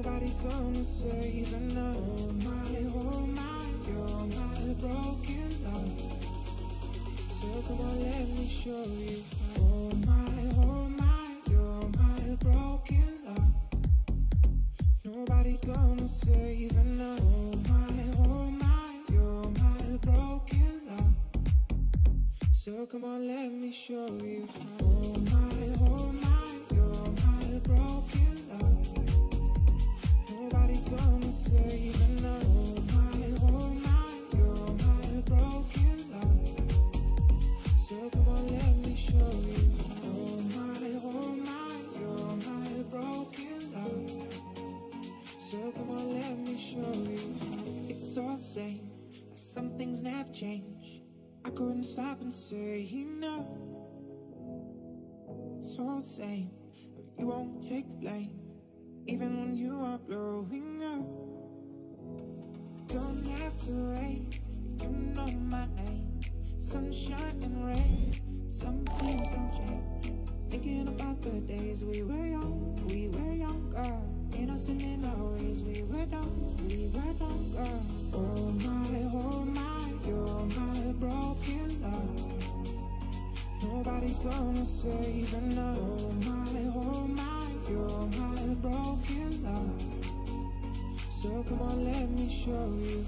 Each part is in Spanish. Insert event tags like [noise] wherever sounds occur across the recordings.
Nobody's gonna save and oh my, oh my, you're my broken love. So come on, let me show you. Oh my, oh my, you're my broken love. Nobody's gonna save and oh my, oh my, you're my broken love. So come on, let me show you. Oh same. Some things never change. I couldn't stop and say no. It's all the same. You won't take the blame, even when you are blowing up. Don't have to wait. You know my name. Sunshine and rain. Some things don't change. Thinking about the days we were young, we were younger. Innocent in our ways, we were dumb, we were. Oh my, my, you're my broken love. Nobody's gonna save and my, my, you're my broken love. So come on, let me show you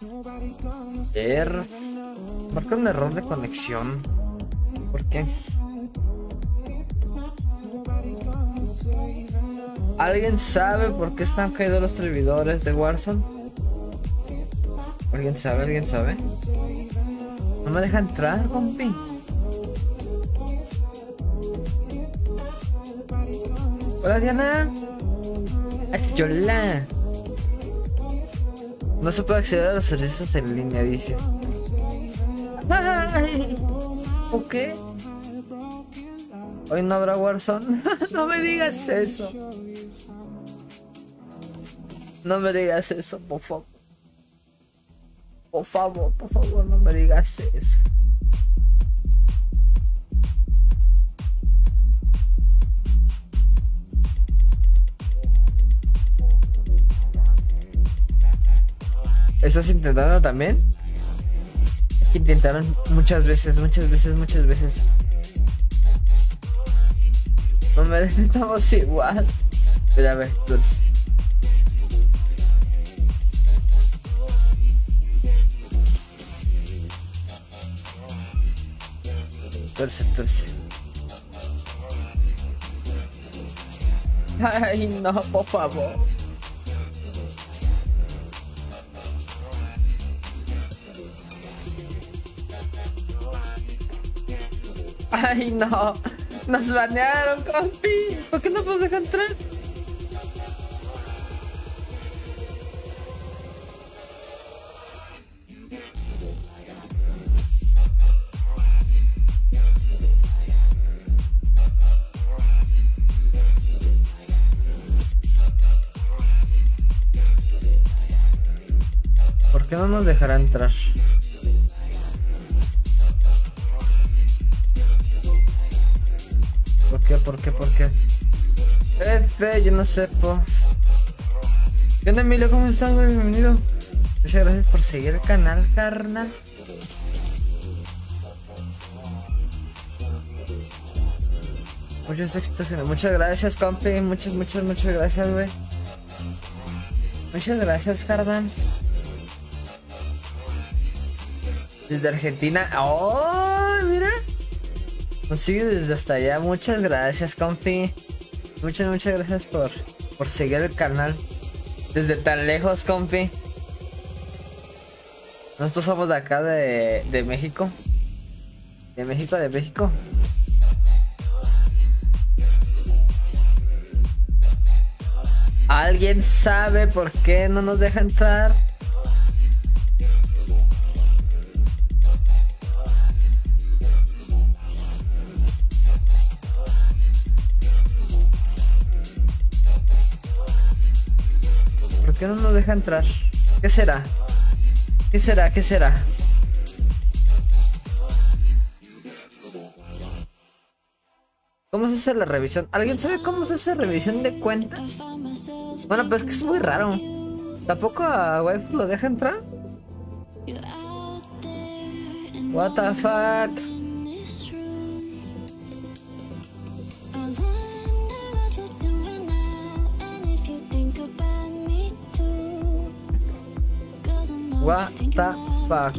Nobody's gonna save Er, and marca un error de conexión. ¿Por qué? ¿Alguien sabe por qué están caídos los servidores de Warzone? ¿Alguien sabe? ¿Alguien sabe? No me deja entrar, compi. Hola, Diana. Ay, Hola. No se puede acceder a los servicios en línea, dice. [laughs] ¿Por qué? Hoy no habrá Warzone. [laughs] no me digas eso. No me digas eso, por favor. Por favor, por favor, no me digas eso. ¿Estás intentando también? Intentaron muchas veces, muchas veces, muchas veces. No me [laughs] estamos igual. Pero a ver, Dulce. Dulce, Dulce. Ay, no, por favor. Ay, no. Nos banearon, compi. ¿Por qué no nos dejan entrar? ¿Por qué no nos dejará entrar? ¿Por qué? ¿Por qué? ¿Por qué? F, yo no sé, po. ¿Qué onda, Emilio? ¿Cómo estás, güey? Bienvenido. Muchas gracias por seguir el canal, carnal. Muchos éxitos. Muchas gracias, compi. Muchas, muchas, muchas gracias, güey. Muchas gracias, carnal. Desde Argentina. ¡Oh! Mira. Nos sigue desde hasta allá. Muchas gracias, compi. Muchas, muchas gracias por, por seguir el canal. Desde tan lejos, compi. Nosotros somos de acá de, de México. De México, de México. ¿Alguien sabe por qué no nos deja entrar? ¿Por qué no nos deja entrar? ¿Qué será? ¿Qué será? ¿Qué será? ¿Cómo se hace la revisión? ¿Alguien sabe cómo se hace revisión de cuenta? Bueno, pues es que es muy raro. ¿Tampoco a waifu lo deja entrar? What the fuck? What the fuck?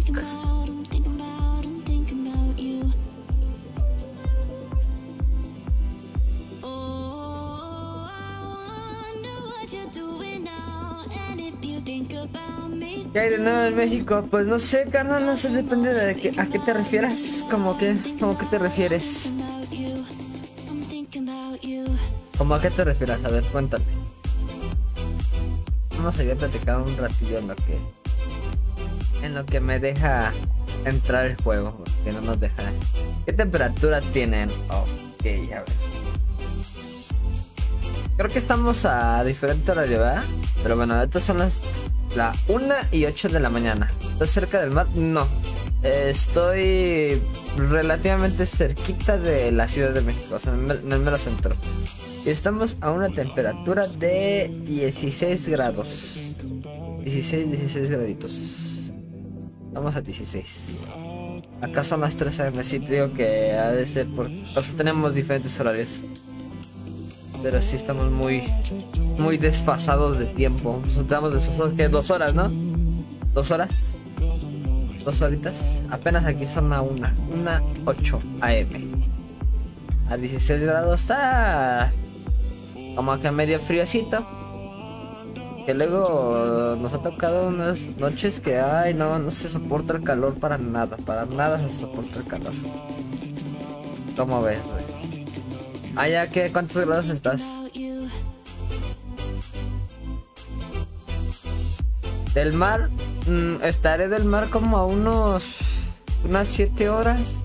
¿Qué hay de nuevo en México? Pues no sé, carnal, no sé, depende de qué, a qué te refieras. Como que, como que te refieres. ¿Cómo a qué te refieres? A ver, cuéntame. Vamos a ir a platicar un ratillo en lo que. En lo que me deja entrar el juego. Que no nos deja. ¿Qué temperatura tienen? Ok, a ver. Creo que estamos a diferente horario, ¿verdad? Pero bueno, estas son las la 1 y 8 de la mañana. ¿Estás cerca del mar? No. Estoy relativamente cerquita de la Ciudad de México, o sea, en el mero centro. Y estamos a una temperatura de 16 grados. 16, 16 graditos. Estamos a 16. Acá son las 3 am, sí te digo que ha de ser por... O sea, tenemos diferentes horarios. Pero sí estamos muy muy desfasados de tiempo. Nos estamos desfasados que dos horas, ¿no? Dos horas. Dos horitas. Apenas aquí son a una. Una 8 AM. A 16 grados está como que medio friocito. Que luego nos ha tocado unas noches que, ay, no, no se soporta el calor para nada. Para nada se soporta el calor. ¿Cómo ves, güey? Ah, ya, ¿qué? ¿Cuántos grados estás? Del mar, mm, estaré del mar como a unos. unas 7 horas.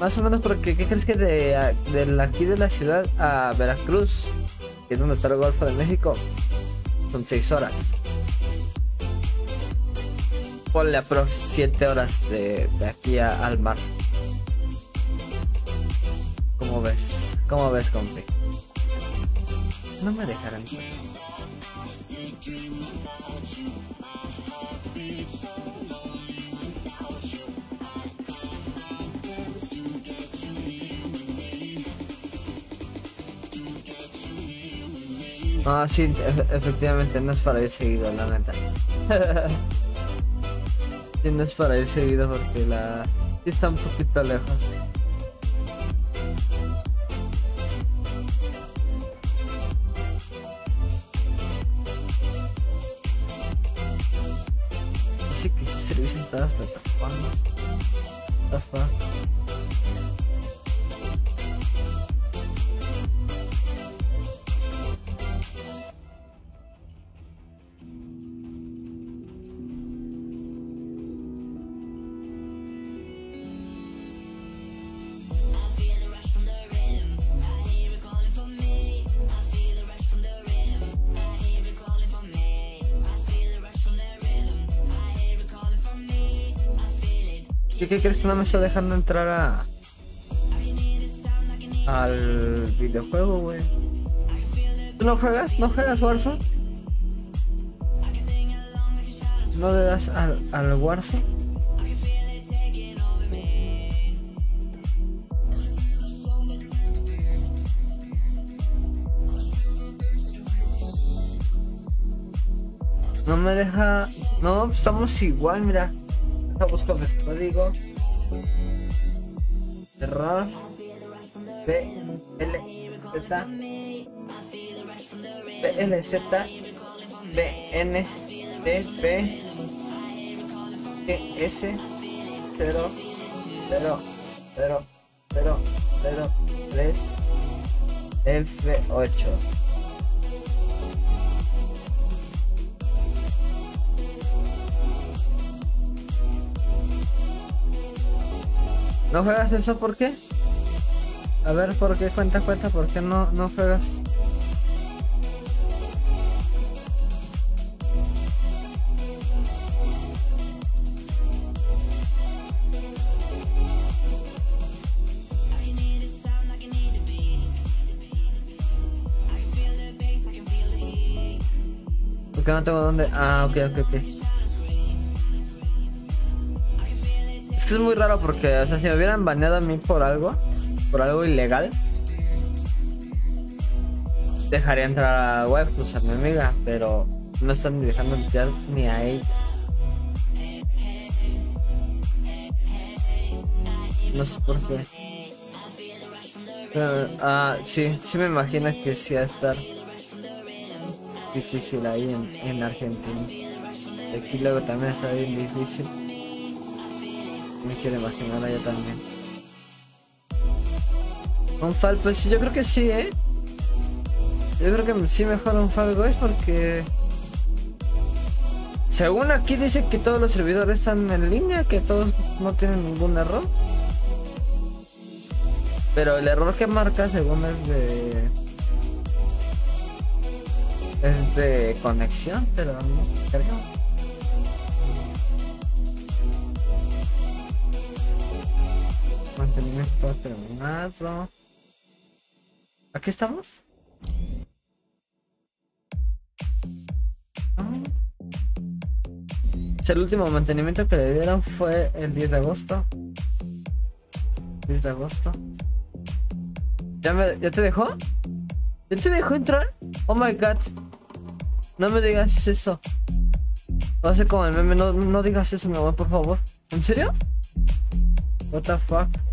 Más o menos, porque ¿qué crees que de, aquí de la ciudad a Veracruz, que es donde está el Golfo de México, son 6 horas? Ponle aprox 7 horas de, aquí al mar. ¿Cómo ves? ¿Cómo ves, compi? No me dejarán. Ah, sí, efectivamente, no es para ir seguido, la neta. [laughs] sí, no es para ir seguido porque la... Sí está un poquito lejos. Sí que sí servicio en todas las plataformas. ¿Qué, crees que no me está dejando entrar a al videojuego, güey? ¿Tú no juegas? ¿No juegas Warzone? ¿No le das al, al Warzone? No me deja... No, estamos igual, mira buscas el código. Terror. B. L. Z. B. L. Z. B. N. D. P. E, S. 0. 0. 0. 0. 0. 3. F8. ¿No juegas eso por qué? A ver, ¿por qué cuenta, cuenta? ¿Por qué no, no juegas? ¿Por qué no tengo dónde? Ah, ok, ok, ok. Es muy raro porque, o sea, si me hubieran baneado a mí por algo, por algo ilegal, dejaría entrar a web, pues a mi amiga, pero no están dejando entrar ni a ella. No sé por qué. Pero, ah, sí, sí me imagino que sí va a estar difícil ahí en, en Argentina. Aquí luego también está bien difícil. Me quiero imaginar allá también. Un Fall, pues yo creo que sí, ¿eh? Yo creo que sí mejor un Fall Guys porque... Según aquí dice que todos los servidores están en línea, que todos no tienen ningún error. Pero el error que marca según es de... Es de conexión, pero no. Mantenimiento terminado. ¿Aquí estamos? Ah. El último mantenimiento que le dieron fue el 10 de agosto. 10 de agosto. ¿Ya, me, ¿Ya te dejó? ¿Ya te dejó entrar? Oh my god. No me digas eso. No sé como el meme, no, no digas eso, mi amor, por favor. ¿En serio? What the fuck?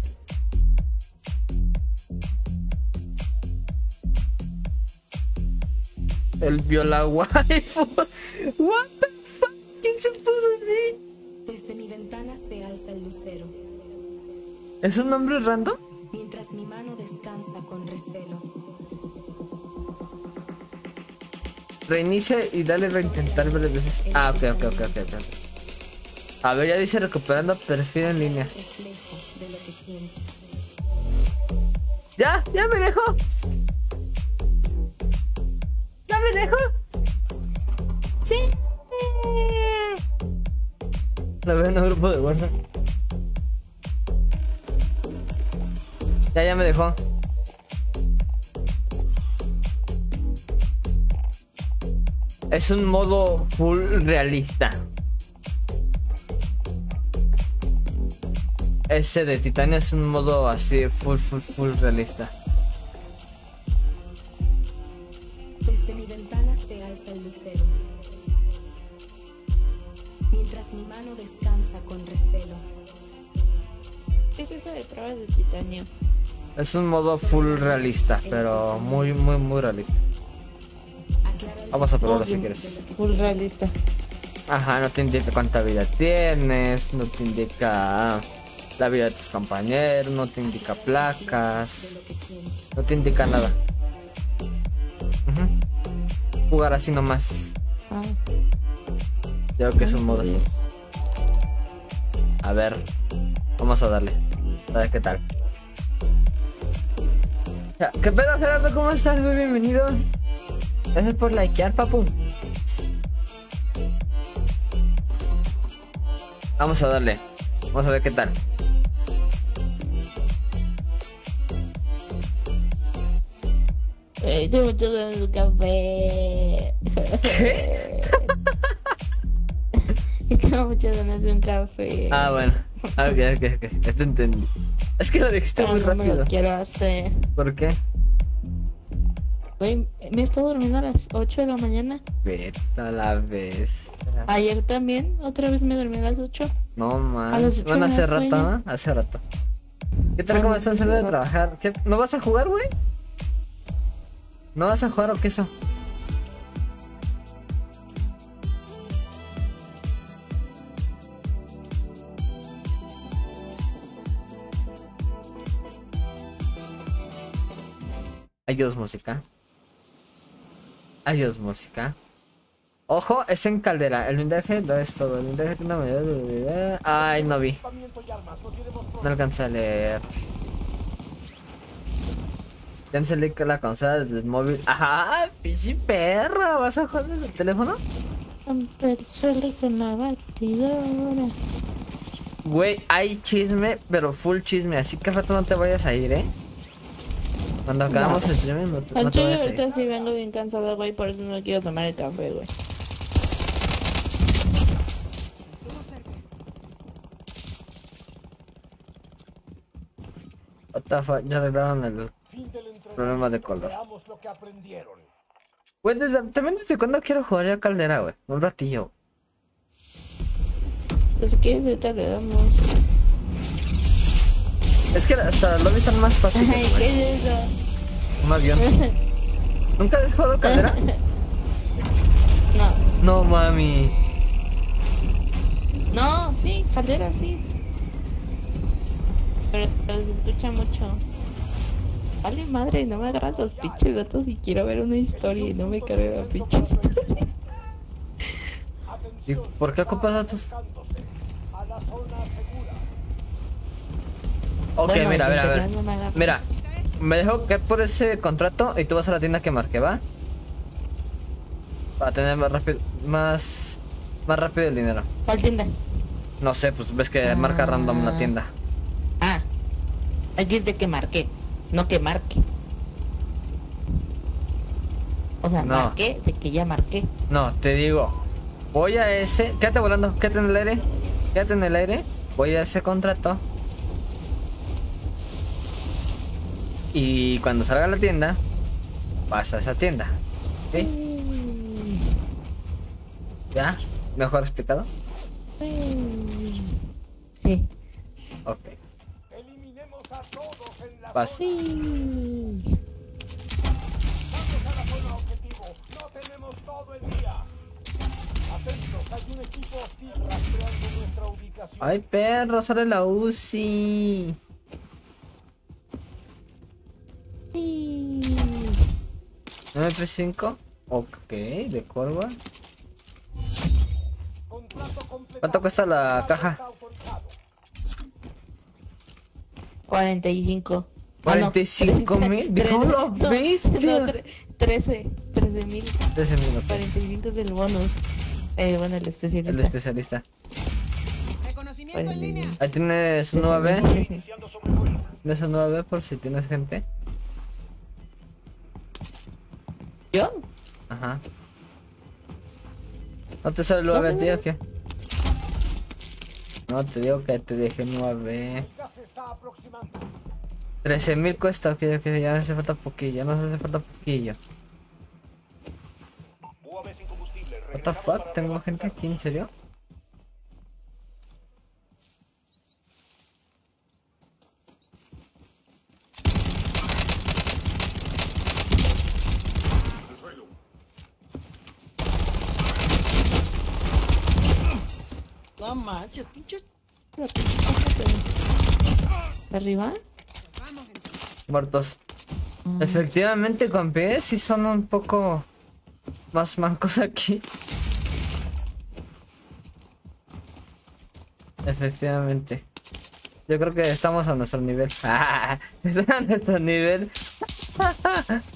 El viola waifu. [laughs] What the fuck? ¿Quién se puso así? Desde mi ventana se alza el lucero, ¿Es un nombre random? mientras mi mano descansa con recelo. Reinicia y dale reintentar varias veces. Ah, ok, ok, ok, ok. ok. A ver, ya dice recuperando perfil en línea. ¡Ya! ¡Ya me dejó! ¿Ya me dejó? Sí. La veo en el grupo de WhatsApp. Ya, ya me dejó. Es un modo full realista. Ese de Titania es un modo así full, full, full realista. Es un modo full realista, pero muy, muy, muy realista. Vamos a probarlo si quieres. Full realista. Ajá, no te indica cuánta vida tienes, no te indica la vida de tus compañeros, no te indica placas, no te indica nada. Jugar así nomás. Ah, Creo que es un modo así. pues, A ver, vamos a darle. A ver qué tal. ¿Qué pedo, Gerardo? ¿Cómo estás? Muy bienvenido. Gracias por likear, papu. Vamos a darle. Vamos a ver qué tal. eh, tengo mucho ganas de un café. ¿Qué? tengo muchas ganas de un café. Ah, bueno. Ah, Ok, ok, ok. Ya te entendí. Es que lo dijiste Pero muy no me rápido. lo quiero hacer. ¿Por qué? Güey, me he estado durmiendo a las 8 de la mañana. Vete a la vez. Ayer también, otra vez me dormí a las 8. No ocho Bueno, hace rato, sueño. ¿no? Hace rato. ¿Qué tal? ¿Cómo estás saliendo de trabajar? ¿No vas a jugar, güey? ¿No vas a jugar o qué eso? Adiós, música. Adiós, música. Ojo, es en caldera. El blindaje no es todo. El blindaje tiene una medida de... Ay, no vi. No alcancé a leer. Que la consola desde el móvil. ¡Ajá! ¡Pichi perra! ¿Vas a jugar desde el teléfono? Suelo con la batidora. Güey, hay chisme, pero full chisme. Así que al rato no te vayas a ir, ¿eh? Cuando acabamos no. el streaming, no, te voy a ahorita sí vengo bien cansado, güey, por eso no quiero tomar el café, güey. What the fuck, ya arreglaron el problema de color. Güey, también desde cuando quiero jugar a Caldera, güey. Un ratillo. Pues quieres, ahorita quedamos. Es que hasta los están más fáciles, Ay. ¿qué es eso? Un avión. [laughs] ¿Nunca habías jugado Caldera? [laughs] No. No, mami. No, sí, caldera sí. Pero, se escucha mucho. Vale madre, no me agarras los pinches datos y quiero ver una historia y no me carga la pinche historia. ¿Y por qué ocupas datos? [laughs] Ok, Bueno, mira, mira, a ver. mientras no me Mira, me dejo caer por ese contrato y tú vas a la tienda que marqué, ¿va? Para tener más rápido, más, más rápido el dinero. ¿Cuál tienda? No sé, pues ves que marca random la tienda. Ah, aquí es de que marqué, no que marque. O sea, No. marqué de que ya marqué. No, te digo, voy a ese, quédate volando, quédate en el aire, quédate en el aire, voy a ese contrato. Y cuando salga a la tienda, vas a esa tienda. ¿Ok? ¿Ya? ¿Mejor explicado? Sí. Ok. Eliminemos a todos en la Vas. 935. Ok, de corva. ¿Cuánto cuesta la caja? 45. 45 ah, mil, viejo, lo 13, mil. 13 mil, 45 es el bonus. Eh, bueno, el especialista. El especialista. Reconocimiento en línea. Ahí tienes 9. Tienes 9 por si tienes gente. ¿Yo? Ajá. ¿No te sale el 9 a ti o qué? No, te digo que te dejé 9. Ya se está aproximando. 13 mil cuesta, ok, ok, ya me hace falta poquillo, ya nos hace falta poquillo. What the fuck, tengo gente aquí, ¿en serio? No manches, pinche. ¿Arriba? Muertos. Efectivamente, compi, sí son un poco más mancos aquí. Efectivamente. Yo creo que estamos a nuestro nivel. [laughs] Están a nuestro nivel. [laughs]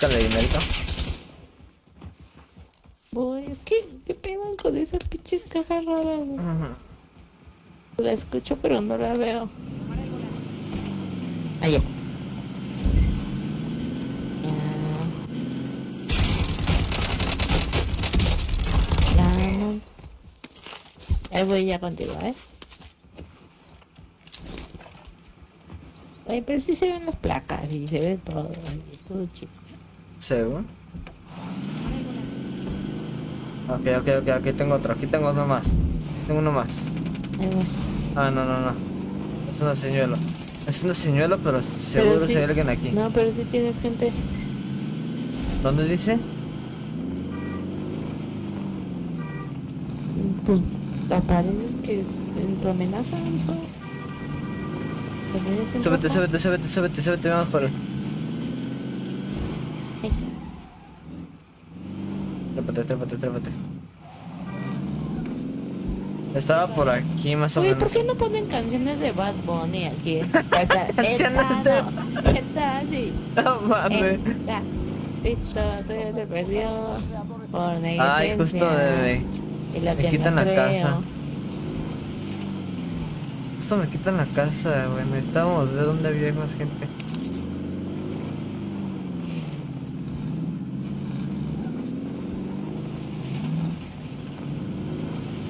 Búscale dinerito. Uy, ¿qué, ¿qué pedo con esas pinches cajas raras? güey? Ujú. La escucho, pero no la veo. Allá. Ahí voy ya contigo, ¿eh? Oye, pero sí se ven las placas y se ve todo, y todo chido. Según. Ok, ok, ok, aquí tengo otro, aquí tengo uno más. Tengo uno más. Ah, no, no, no. Es una señuelo. Es una señuelo, pero seguro Pero sí- hay alguien aquí. No, pero sí tienes gente. ¿Dónde dice? Pues apareces que es en tu amenaza, hijo. Súbete, súbete, súbete, súbete, súbete, vamos por él. Ay, Trépate, trépate, trépate. Estaba por aquí más o Oye, menos. ¿por qué no ponen canciones de Bad Bunny aquí? [laughs] Esta, [laughs] Canciones esta, de- no, esta, sí. No mames. Esta se te perdió por negligencia. Ay, justo bebé. Y lo Me que quitan no la creo. casa. Justo me quitan la casa, güey. Necesitábamos ver dónde había más gente.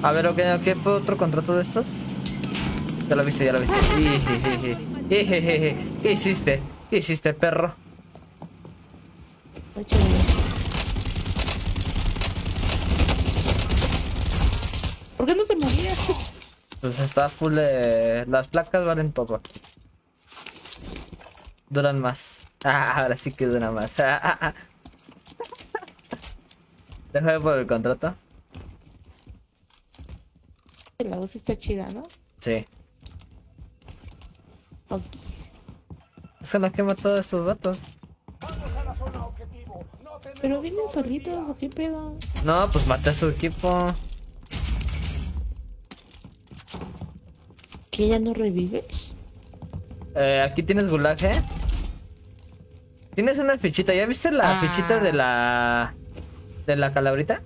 A ver, ok, ok, ¿puedo otro contrato de estos? Ya lo viste, ya lo viste. [laughs] ¿Qué hiciste? ¿Qué hiciste, perro? ¿Por qué no se moría? Pues está full de... Las placas valen todo aquí. Duran más. [laughs] Ah, ahora sí que duran más. [laughs] Déjame por el contrato. La voz está chida, ¿no? Sí. Ok. Que estos vatos. Vamos a. No tenemos Pero vienen solitos, día. ¿o qué pedo? No, pues maté a su equipo. ¿Que ya no revives? Eh, aquí tienes gulag, ¿eh? Tienes una fichita. ¿Ya viste la Ah. fichita de la... de la calabrita?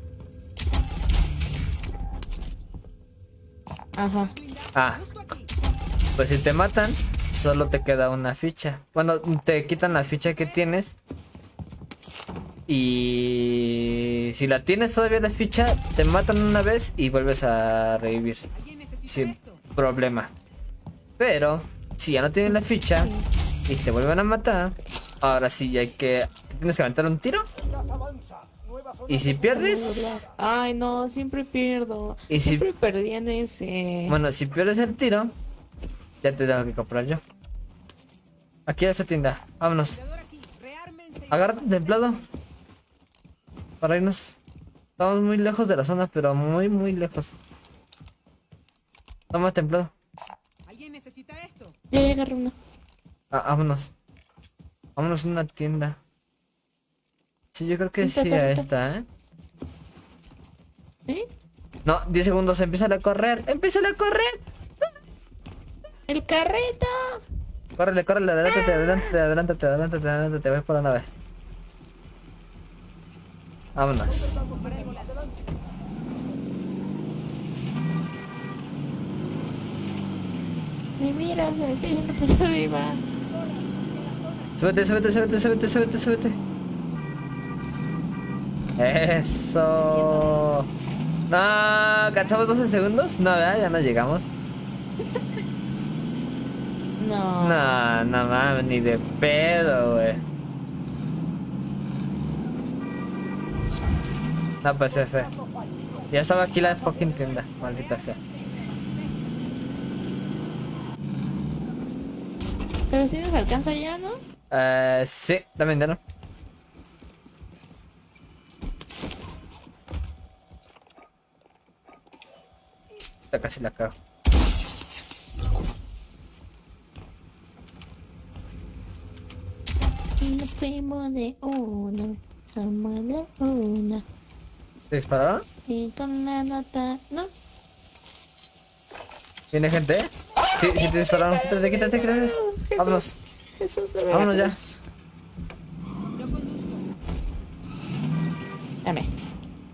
Ajá. Ah. Pues si te matan, solo te queda una ficha. Bueno, te quitan la ficha que tienes. Y si la tienes todavía la ficha, te matan una vez y vuelves a revivir. Sin problema. Pero, si ya no tienes la ficha y te vuelven a matar, ahora sí ya hay que... Tienes que aventar un tiro. Y si pierdes... Ay, no, siempre pierdo. ¿Y si- Siempre perdí en ese. Bueno, si pierdes el tiro, ya te tengo que comprar yo. Aquí a esa tienda. Vámonos. Agárrate el templado. Para irnos. Estamos muy lejos de la zona, pero muy, muy lejos. Toma templado. ¿Alguien necesita esto? Ya, ya agarré uno. Ah, vámonos. Vámonos a una tienda. Sí, yo creo que sí a esta, ¿eh? ¿Eh? No, 10 segundos, empieza a correr. ¡Empieza a correr! ¡El carrito! Córrele, córrele, adelántate, adelántate, adelántate, adelántate, adelántate, voy por la nave. Vámonos. Me mira, se me está yendo por arriba. Súbete, súbete, súbete, súbete, súbete, súbete. Eso. No, ¿cansamos 12 segundos? No, ¿verdad? Ya no llegamos. No. No, no mames, ni de pedo, güey. No, pues F. Ya estaba aquí la fucking tienda, maldita sea. Pero si nos alcanza ya, ¿no? Eh, sí, también dinero. Ya casi la cago. Y nos fuimos de una. Somos de una. ¿Te dispararon? Y con la nota. No. ¿Viene gente? Sí, sí te dispararon. Quítate, quítate, quítate. Vámonos. Jesús de Vámonos ya. Yo conduzco. Dame.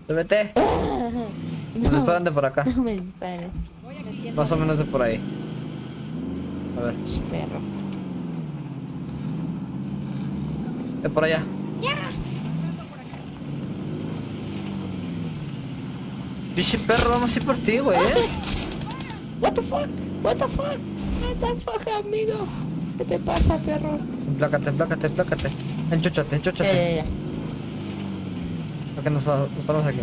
Súbete. Nos No, disparan de por acá. no me dispares. Más o menos de por ahí. A ver, Perro. de por allá. Por acá. Biche perro, vamos a ir por ti, güey, eh. What the fuck? What the fuck? What the fuck, amigo? ¿Qué te pasa, perro? Emplácate, emplácate, emplácate. Enchóchate, Ya, enchóchate. ya, ya. Ok, nos, pa- nos paramos aquí.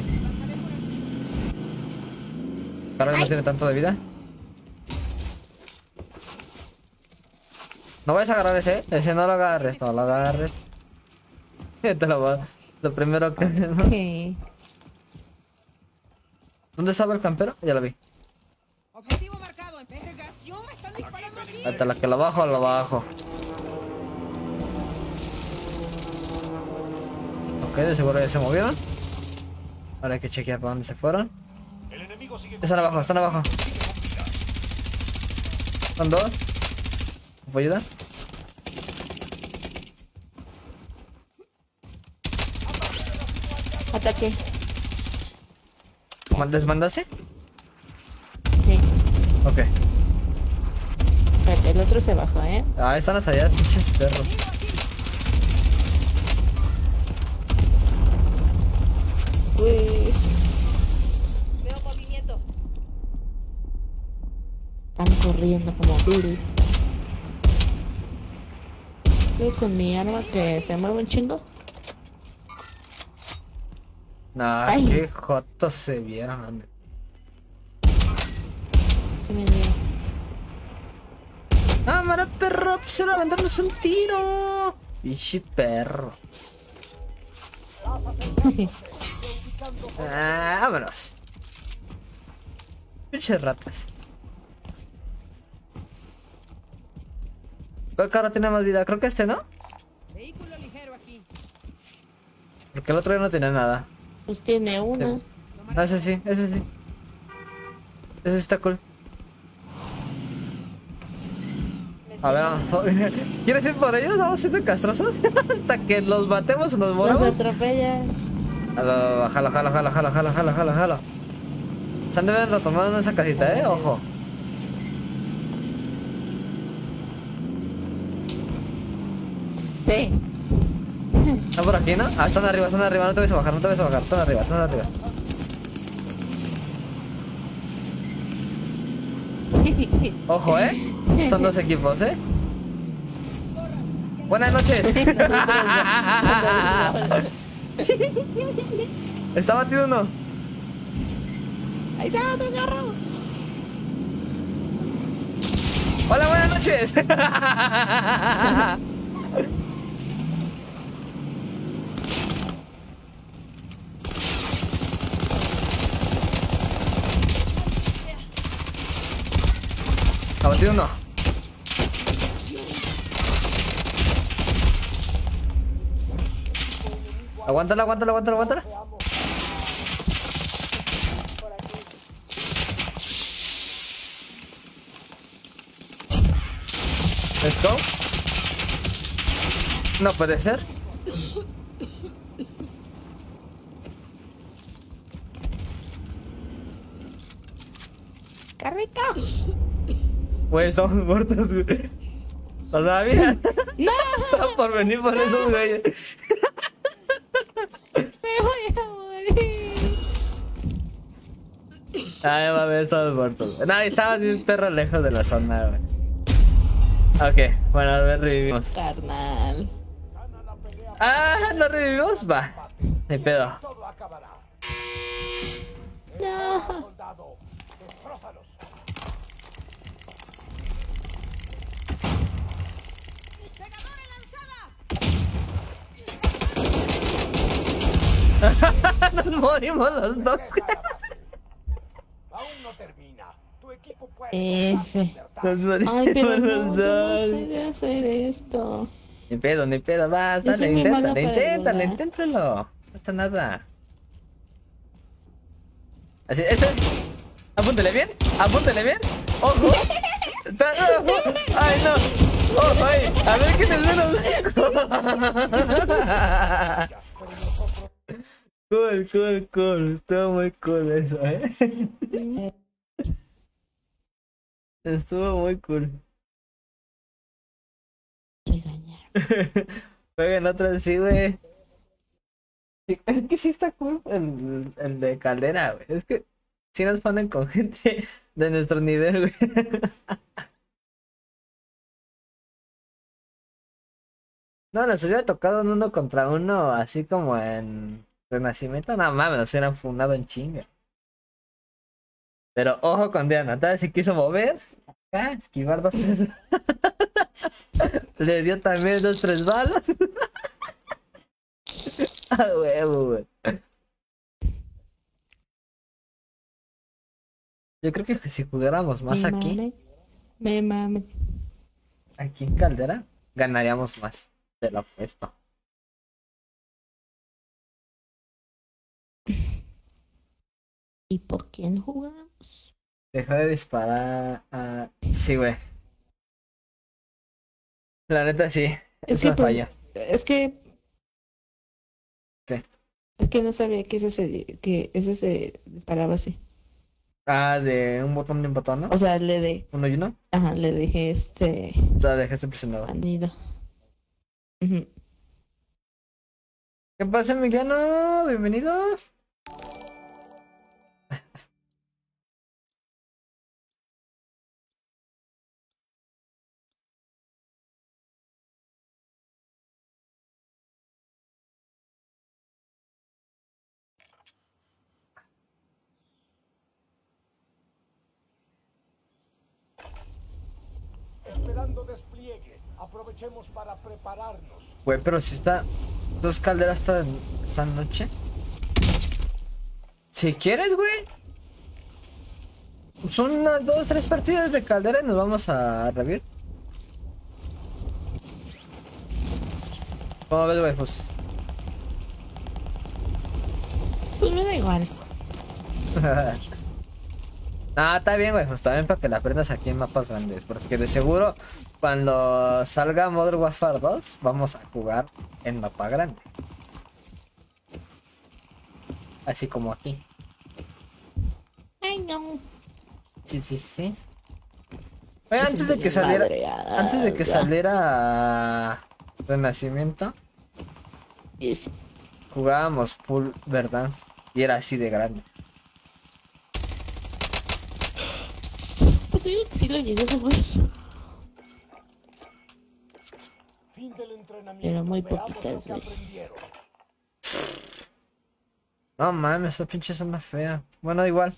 Carol no tiene tanto de vida. No vayas a agarrar ese, ¿eh? ese no lo agarres, no lo agarres. [laughs] Te lo voy a- Lo primero que... [laughs] ¿Dónde estaba el campero? Ya lo vi. Objetivo marcado. Investigación. Me están disparando aquí. Hasta la que lo bajo, lo bajo. Ok, de seguro ya se movieron. Ahora hay que chequear para dónde se fueron. Están abajo, están abajo. Son dos. ¿Me puedo ayudar? Ataque. ¿Ma- ¿Les mandaste? Sí. Ok. Espérate, el otro se bajó, ¿eh? Ah, están hasta allá, pinches perros. Uy. Veo movimiento. Están corriendo como Bill. Yo con mi arma que se mueve un chingo. No, Ay. qué jotos se vieron, que me dio. ¡Cámara, perro! ¡Se va a aventarnos un tiro! ¡Pichi perro! [laughs] Ah, vámonos. Pinches ratas. ¿Cuál carro tiene más vida? Creo que este, ¿no? Vehículo ligero aquí. Porque el otro ya no tenía nada. Pues tiene una. Ah, ese sí, ese sí. Ese está cool. A ver, vamos. [laughs] ¿quieres ir por ellos? Vamos a ser castrosos [laughs] hasta que los matemos o nos Los moramos. atropellas. A ver, va, va, Jalo, jalo, jalo, jalo, jalo, jalo, jalo, jalo. Se han de ver retomando en esa casita, eh, ojo. Sí. ¿Están por aquí, no? Ah, están arriba, están arriba, no te vayas a bajar, no te vayas a bajar, están arriba, están arriba. Ojo, eh. Son dos equipos, eh. Buenas noches. Está batido uno. Ahí está otro carro. Hola, buenas noches. Abatido uno. Aguántala, aguántala, aguántala, aguántala. Let's go. No puede ser. ¡Carrito! Güey, estamos muertos, güey. O sea, mira. [laughs] ¡No! Por venir por esos güeyes. [laughs] ¡Me voy a morir! Ay, mami, estamos muertos. No, estabas bien perro lejos de la zona, güey. Ok, bueno, a ver, revivimos. Carnal. Ah, ¿no revivimos? Va. Ni pedo. No. [laughs] Nos morimos los dos. Aún no termina. Tu equipo puede. F. Nos morimos Ay, pero los no, yo no dos. sé de hacer esto. Ni pedo, ni pedo, vas, dale, inténtalo, inténtalo, inténtalo. No pasa nada. Así, eso es. Apúntele bien, apúntele bien. ¡Ojo! [laughs] Está- ojo. ¡Ay, no! ¡Ojo, ay! A ver quién es menos Cool, cool, cool. Estuvo muy cool eso, eh. Estuvo muy cool. Regañar. Otra sí, güey. Es que sí está cool el, el de Caldera, güey. Es que sí nos ponen con gente de nuestro nivel, güey. No, nos hubiera tocado un uno contra uno, así como en Renacimiento. No mames, nos hubieran fundado en chinga. Pero ojo con Diana, tal vez se quiso mover. Acá, esquivar dos, tres. [laughs] Le dio también dos, tres balas. [laughs] A huevo, güey. Yo creo que si jugáramos más Me aquí, mame. Me mame. aquí en Caldera, ganaríamos más de lo apuesto. ¿Y por quién jugamos? Deja de disparar a... Sí, güey. La neta sí. Es Eso que, falló. es que. Es que no sabía que ese se, que ese se disparaba así. Ah, de un botón de un botón, ¿no? O sea, le de. Uno y uno. Ajá, le dejé este. O sea, dejaste presionado. Bandido. ¿Qué pasa, Emiliano? Bienvenido. Despliegue. Aprovechemos para prepararnos. Güey, pero si está. Dos calderas esta, esta noche. Si quieres, güey. Son unas dos, tres partidas de caldera y nos vamos a revivir. ¿Cómo ves, waifus? Pues me da igual. [laughs] Ah, está bien, güey, pues también para que la aprendas aquí en mapas grandes. Porque de seguro, cuando salga Modern Warfare 2, vamos a jugar en mapa grande. Así como aquí. Ay, no. Sí, sí, sí. Oye, antes de que saliera. Antes de que saliera Renacimiento, jugábamos full Verdance. Y era así de grande. Digo que sí lo llegué a jugar. Fin del entrenamiento. Pero muy poquitas veces. No mames, esa pinche zona fea. Bueno, igual.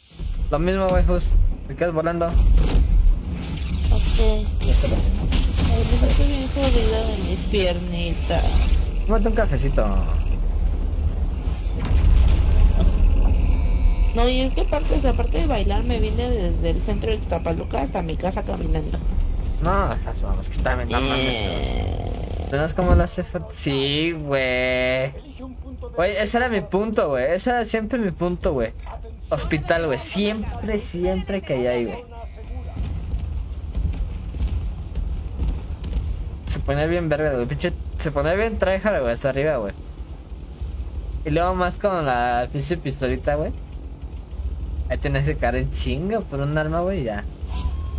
Lo mismo, waifus. Te quedas volando. Ok. Ay, me bien jodida de mis piernitas. Tómate un cafecito. No, y es que aparte, aparte de bailar, me vine desde el centro de Ixtapaluca hasta mi casa caminando. No, vamos, que no mames. Eh, ¿Ves cómo lo hace falta? Sí, güey. Güey, ese era mi punto, güey. Ese era siempre mi punto, güey. Hospital, güey. Siempre, siempre que hay ahí, güey. Se pone bien verga, güey. Pinche, se pone bien tryhard, güey, hasta arriba, güey. Y luego más con la pinche pistolita, güey. Ahí tenés que caer en chinga por un arma, güey, ya.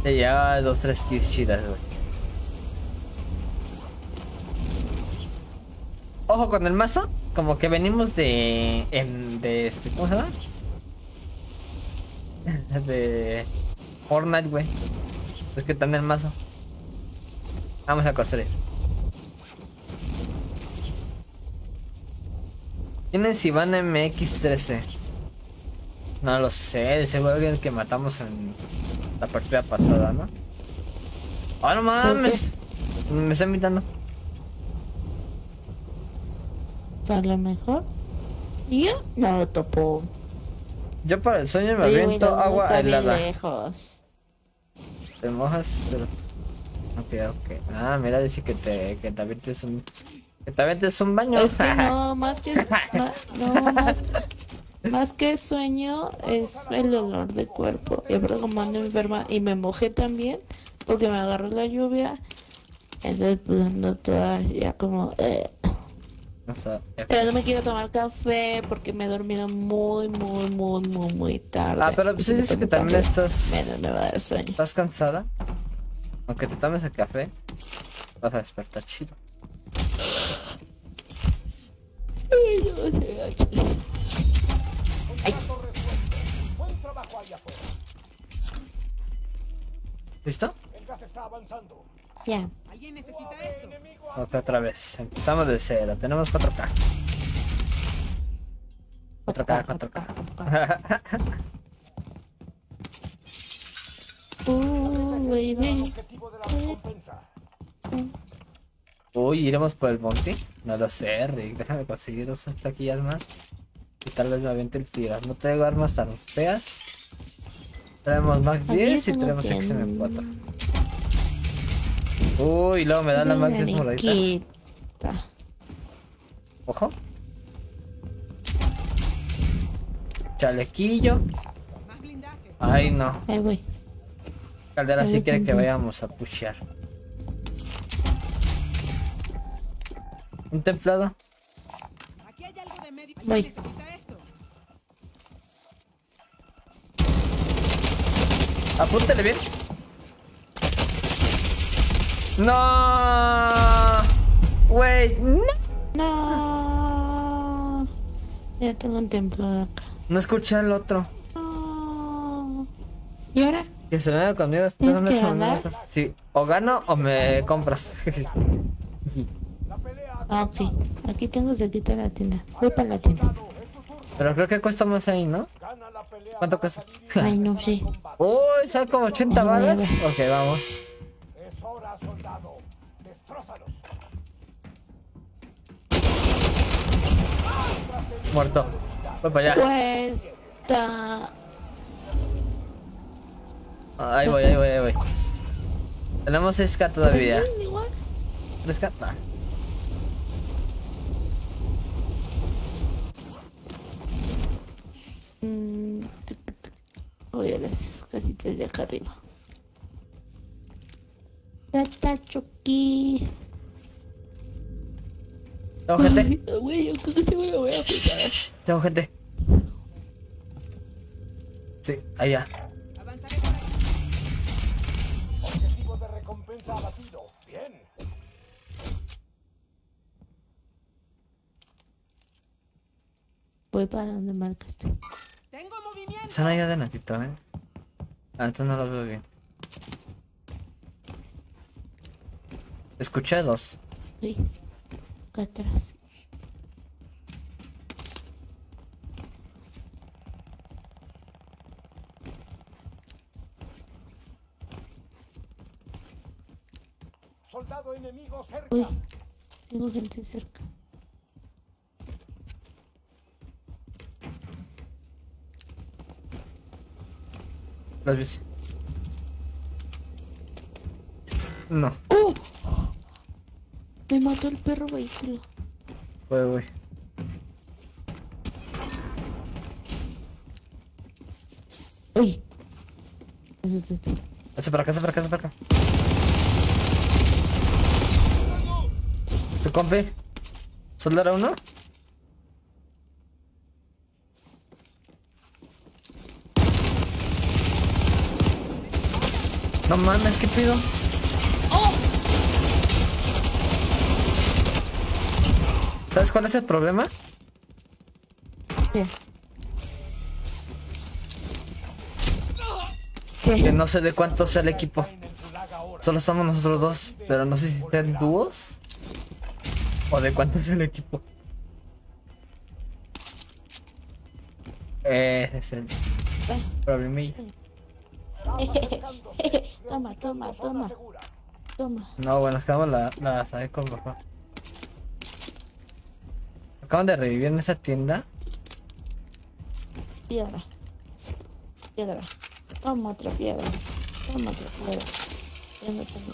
Te lleva dos, tres kills chidas, güey. Ojo con el mazo, como que venimos de. En, de este. ¿Cómo se llama? [laughs] de. Fortnite, güey. Es que también el mazo. Vamos a construir. ¿Quién es Iván MX13? No lo sé, seguro alguien que matamos en la partida pasada, ¿no? ¡Ah, no mames! Me está invitando. a lo mejor. Y yo no topo. Yo para el sueño me aviento luna agua helada. lejos. Te mojas, pero. Ok, ok. Ah, mira, dice que te, que te avientes un. Que te avientes un baño. Es que no, más que, [laughs] no, más, más que sueño es el olor del cuerpo. Y aparte como ando enferma y me mojé también porque me agarró la lluvia. Entonces pues ando toda ya como... eh. O sea, Pero no me quiero tomar café porque me he dormido muy, muy, muy, muy, muy tarde. Ah, pero pues si dices que también café, estás. Menos me va a dar sueño. ¿Estás cansada? Aunque te tomes el café, vas a despertar chido. Ay, no ay. ¿Listo? El gas está avanzando. Ya. ¿Alguien necesita esto? Enemigo Ok, otra vez. Empezamos de cero. Tenemos 4K. 4K, 4K. Uh, baby. Uy, ¿iremos por el monte? No lo sé, Rick. Déjame conseguir dos plaquillas más. Y tal vez me aviente el tiro. No traigo armas tan feas. Traemos Max 10 y que XM4. Uy, y luego me da la Max 10 moradita. Ojo. Chalequillo. Ay, no. Ahí voy. Caldera sí quiere que vayamos a pushear. Un templado. Aquí hay algo de medio. Voy. Apúntale bien. No. Wey, no. No. Ya tengo un templo acá. No escuché al otro. No. ¿Y ahora? Que se venga conmigo. ¿Tienes ¿Dónde que son? Sí, o gano o me compras. [laughs] Ah, sí. Aquí tengo cerquita la tienda. Voy para la tienda. Pero creo que cuesta más ahí, ¿no? ¿Cuánto cuesta? [laughs] Ay, no sé. Uy, son como 80 Ay, balas. Ok, vamos. Es hora está, soldado. Destrózalos. Muerto. Voy para allá. Está. Ahí voy, ahí voy, ahí voy. Tenemos Ska todavía. Bien, igual. ¿Ska? Ah. Mm, tuc, tuc. Voy a las casitas de acá arriba. Está Chucky. Tengo gente. Güey, yo creo que sí me lo voy a aplicar. Tengo gente. Sí, allá. Avanzaré por ahí. Objetivo de recompensa abatido. Bien. Voy para donde marcas tú. Movimiento. Están allá adelantito, eh. Ah, entonces no lo veo bien. Escuché dos. Sí. Acá atrás. Soldado enemigo cerca. Uy, tengo gente cerca. Las bici. No, ¡Oh! Me mató el perro vehículo. voy, voy. Uy. Eso está este. Hace para acá, hace para acá, hace para acá. ¿Tu compi? ¿Soldar a uno? No mames, ¿qué pido? ¿Sabes cuál es el problema? ¿Qué? Que no sé de cuánto sea el equipo. Solo estamos nosotros dos, pero no sé si sean dúos o de cuánto es el equipo. Ese es el problemilla. [laughs] Toma, toma, toma, toma. No, bueno, es que vamos la, la sabe con mejor. Acaban de revivir en esa tienda. Piedra. Piedra. Toma otra piedra. Toma otra piedra. Ya no tengo.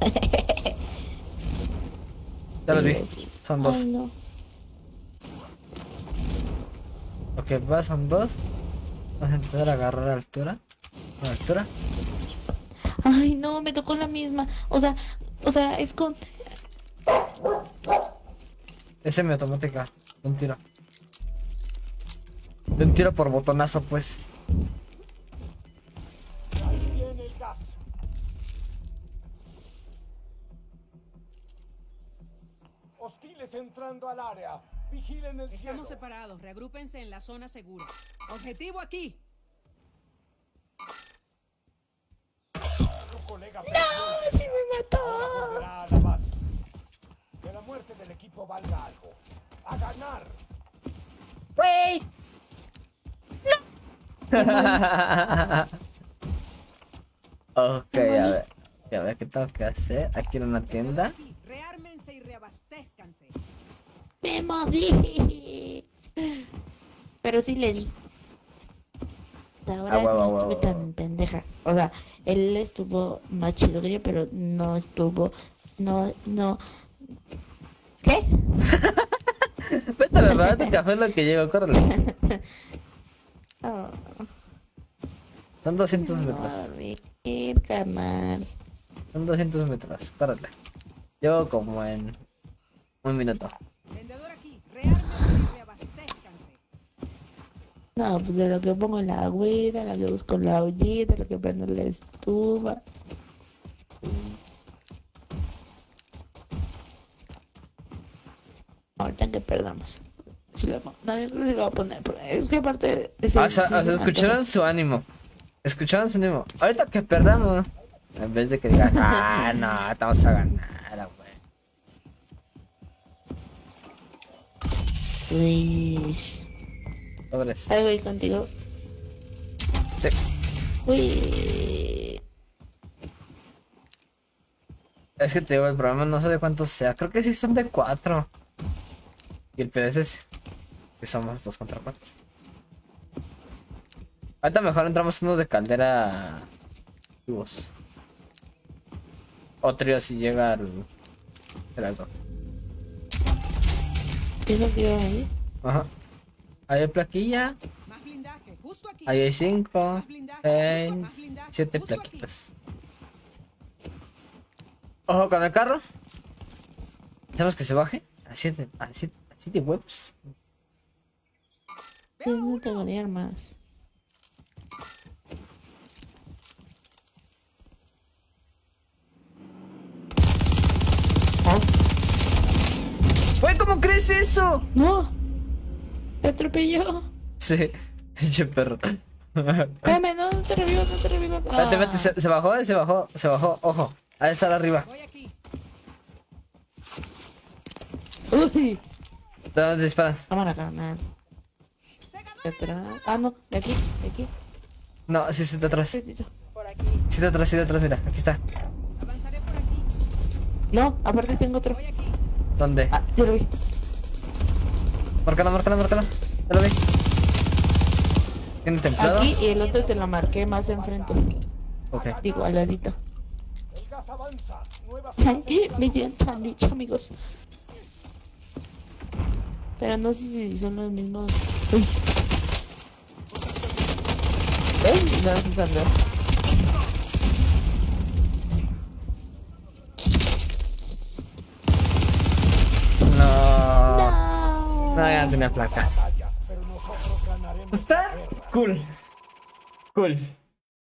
[laughs] Ya los vi. Son dos. Ay, no. Ok, va, son dos. Vamos a intentar agarrar altura. ¿A altura? Ay, no, me tocó la misma. O sea, o sea, es con. Es semiautomática. De un tiro. De un tiro por botonazo, pues. Ahí viene el gas. Hostiles entrando al área. Vigilen el cielo. Estamos separados. Reagrúpense en la zona segura. Objetivo aquí. Colega ¡No! ¡Sí me mató! Que la muerte del equipo valga algo. A ganar. ¡Wey! [laughs] ok, a ver. A ver qué tengo que hacer. Aquí en una tienda. Reármense y reabastézcanse. ¡Me morí! Pero sí le di. Ahora Ah, huevo, no huevo, estuve huevo. tan pendeja. O sea, él estuvo más chido que yo, pero no estuvo. No, no. ¿Qué? Vete a beber tu café lo que llego, córrele. [laughs] Oh, Son 200 no, metros. a dormir, carnal. Son 200 metros, córrele. Llego como en un minuto. Vendedor aquí. Reabastézcanse. No, pues de lo que pongo la agüita, lo que busco la ollita, lo que prendo la estufa. Ahorita que perdamos. Si lo no, yo creo que sí lo voy a poner. Es que aparte de ese- Ah, o sea, o escucharon su ánimo. Escucharon su ánimo. Ahorita que perdamos. En vez de que digan, ah, no, estamos a ganar, güey. antoja. Luis. Pobres. Ahí voy contigo. Sí. Uy. Es que te digo, el problema no sé de cuántos sea. Creo que sí son de cuatro. Y el PDS es que somos dos contra cuatro. Ahorita mejor entramos uno de caldera tubos. O trío si llega el Gerardo. ¿Qué es lo que ahí? Ajá. Ahí hay plaquilla. Ahí hay cinco, Más blindaje, seis, más blindaje, siete justo aquí. plaquitas. Ojo con el carro. Pensamos que se baje. A siete, a siete, a siete huevos. Yo no tengo ni armas. ¡Güey, cómo crees eso! ¡No! ¡Te atropelló! Sí, [laughs] pinche perro. Espérame, no, no te revivo, no te revivo. Espérate, espérate, se, se bajó, se bajó, se bajó. Ojo, ahí está arriba. Voy aquí. Uy, ¿De dónde disparan? cámara, carnal. De atrás. Ah, no, de aquí, de aquí. No, sí, sí, está atrás. Sí, Tantito. está atrás, sí, está atrás, mira, aquí está. Avanzaré por aquí. No, aparte tengo otro. Voy aquí. ¿Dónde? Ah, ya lo vi. Márcala, márcala, márcala. Ya lo vi. ¿Tiene templado? Aquí y el otro te lo marqué más enfrente. Ok. Digo, al ladito. [laughs] Me dieron sándwich, amigos. Pero no sé si son los mismos. Uy. No, esos son dos. No. No. Ya no tenía placas. Está cool. Cool.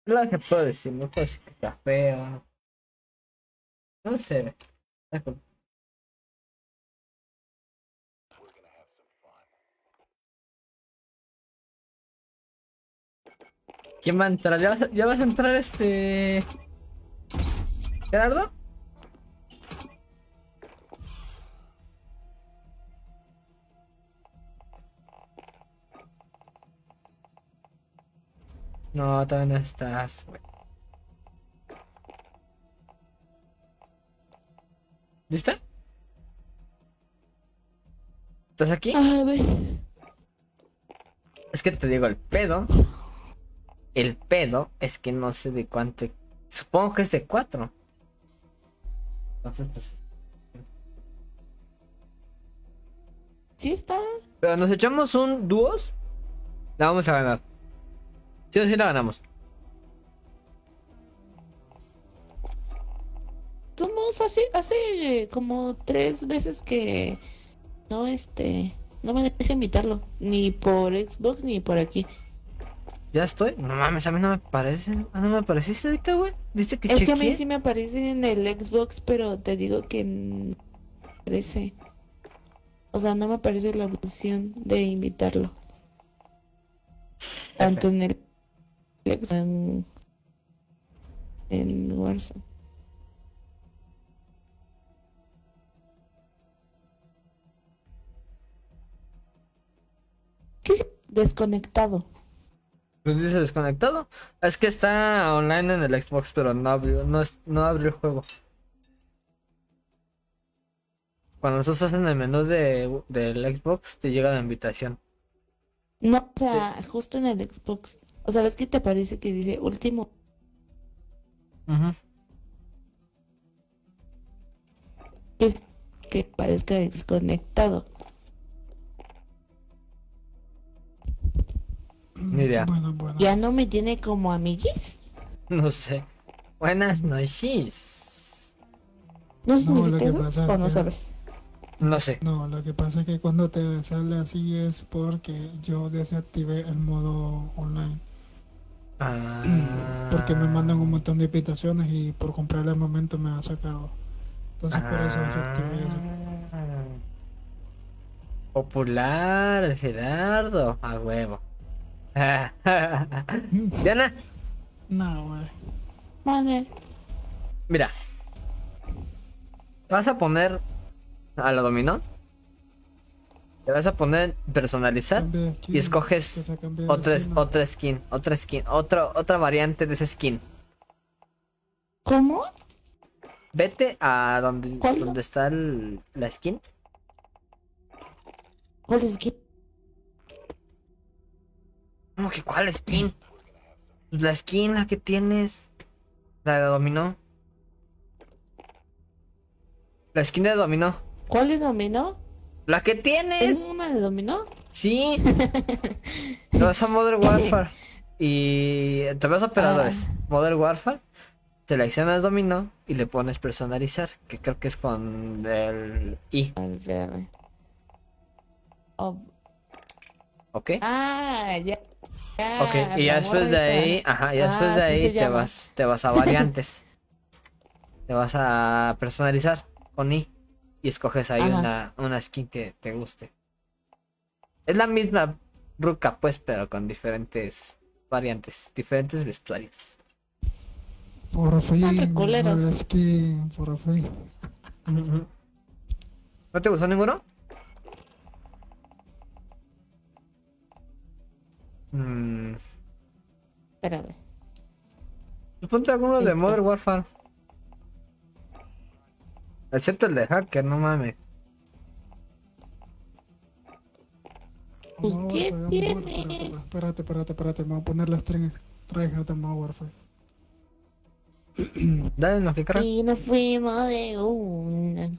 Lo que puedo decir, no puedo decir que está feo. No sé. Está. ¿Quién va a entrar? ¿Ya vas a, ya vas a entrar este. Gerardo? No, todavía no estás, güey. ¿Lista? ¿Estás aquí? A ver. Es que te digo, el pedo. El pedo es que no sé de cuánto. Supongo que es de 4. Entonces, pues. Sí está. Pero nos echamos un dúos. La vamos a ganar. Sí o sí la ganamos. Somos hace, hace como tres veces que no este no me deja invitarlo ni por Xbox ni por aquí. Ya estoy. No mames, a mí no me parece. Ah, no me apareciste ahorita, güey. ¿Viste que Es que a mí sí me aparece en el Xbox, pero te digo que no aparece. O sea, no me aparece la opción de invitarlo. Tanto en el En, en Warzone. ¿Qué es desconectado? Pues dice desconectado. Es que está online en el Xbox, pero no abrió, no, es- no abrió el juego. Cuando nosotros hacen el menú de, del Xbox, te llega la invitación. No, o sea, justo en el Xbox. O sea, ¿ves que te parece que dice último? Ujú. Es que parezca desconectado. Ni idea. Bueno, bueno. Ya no me tiene como amiguis. No sé. Buenas noches. ¿No No, significa lo que eso? pasa es ¿O no que- sabes? No sé. No, lo que pasa es que cuando te sale así es porque yo desactivé el modo online. Ah. Porque me mandan un montón de invitaciones y por comprarle al momento me ha sacado. Entonces por eso desactivé eso. Ah. Popular, el Gerardo. A huevo. [laughs] Diana, No, güey. Vale. mira. Vas a poner a la dominó. Te vas a poner personalizar. Cambia skin, Y escoges otra, skin, otra skin, otra skin, otra, otra variante de esa skin. ¿Cómo? Vete a donde, donde está el- la skin. ¿Cuál es que? ¿Cómo que cuál skin? Pues La skin, la que tienes. La de dominó. La skin de dominó. ¿Cuál es dominó? La que ¿Es tienes. una de dominó? Sí. Te vas a Modern Warfare. Y te vas a operadores. Modern Warfare. Seleccionas dominó y le pones personalizar. Que creo que es con el I. Espérame. Oh, ¿Ok? Ah, ya. ya, Ok, y ya después de ahí, ajá, y después Ah, de así ahí te vas, te vas a variantes. [laughs] te vas a personalizar con I y escoges ahí una, una skin que te guste. Es la misma ruca, pues, pero con diferentes variantes, diferentes vestuarios. Por fin, la skin, por fin. ¿No te gustó ninguno? Mm, Espérame. ponte alguno de. Modern Warfare. Excepto el de hacker, no mames. Pues, ¿qué tiene? Espérate, espérate, espérate. Me voy a poner la string tryhard de Modern Warfare. [clears throat] Dale lo que quieras. Y nos fuimos de una.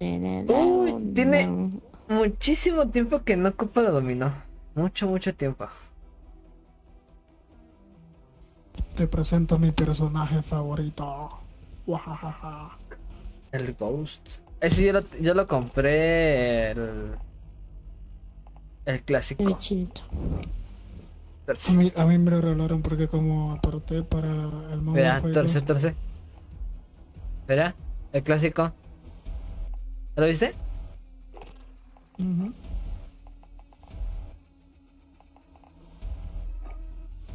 Uy, tiene- Muchísimo tiempo que no Copa lo dominó. Mucho, mucho tiempo. Te presento a mi personaje favorito. Wahahaha. El Ghost. Ese yo lo, yo lo compré el. El clásico. Chinito. A mí, a mí me lo regalaron porque como aparté para el Mira, Warfare torce, 2, torce. Mira, el clásico. ¿Lo viste? ujú.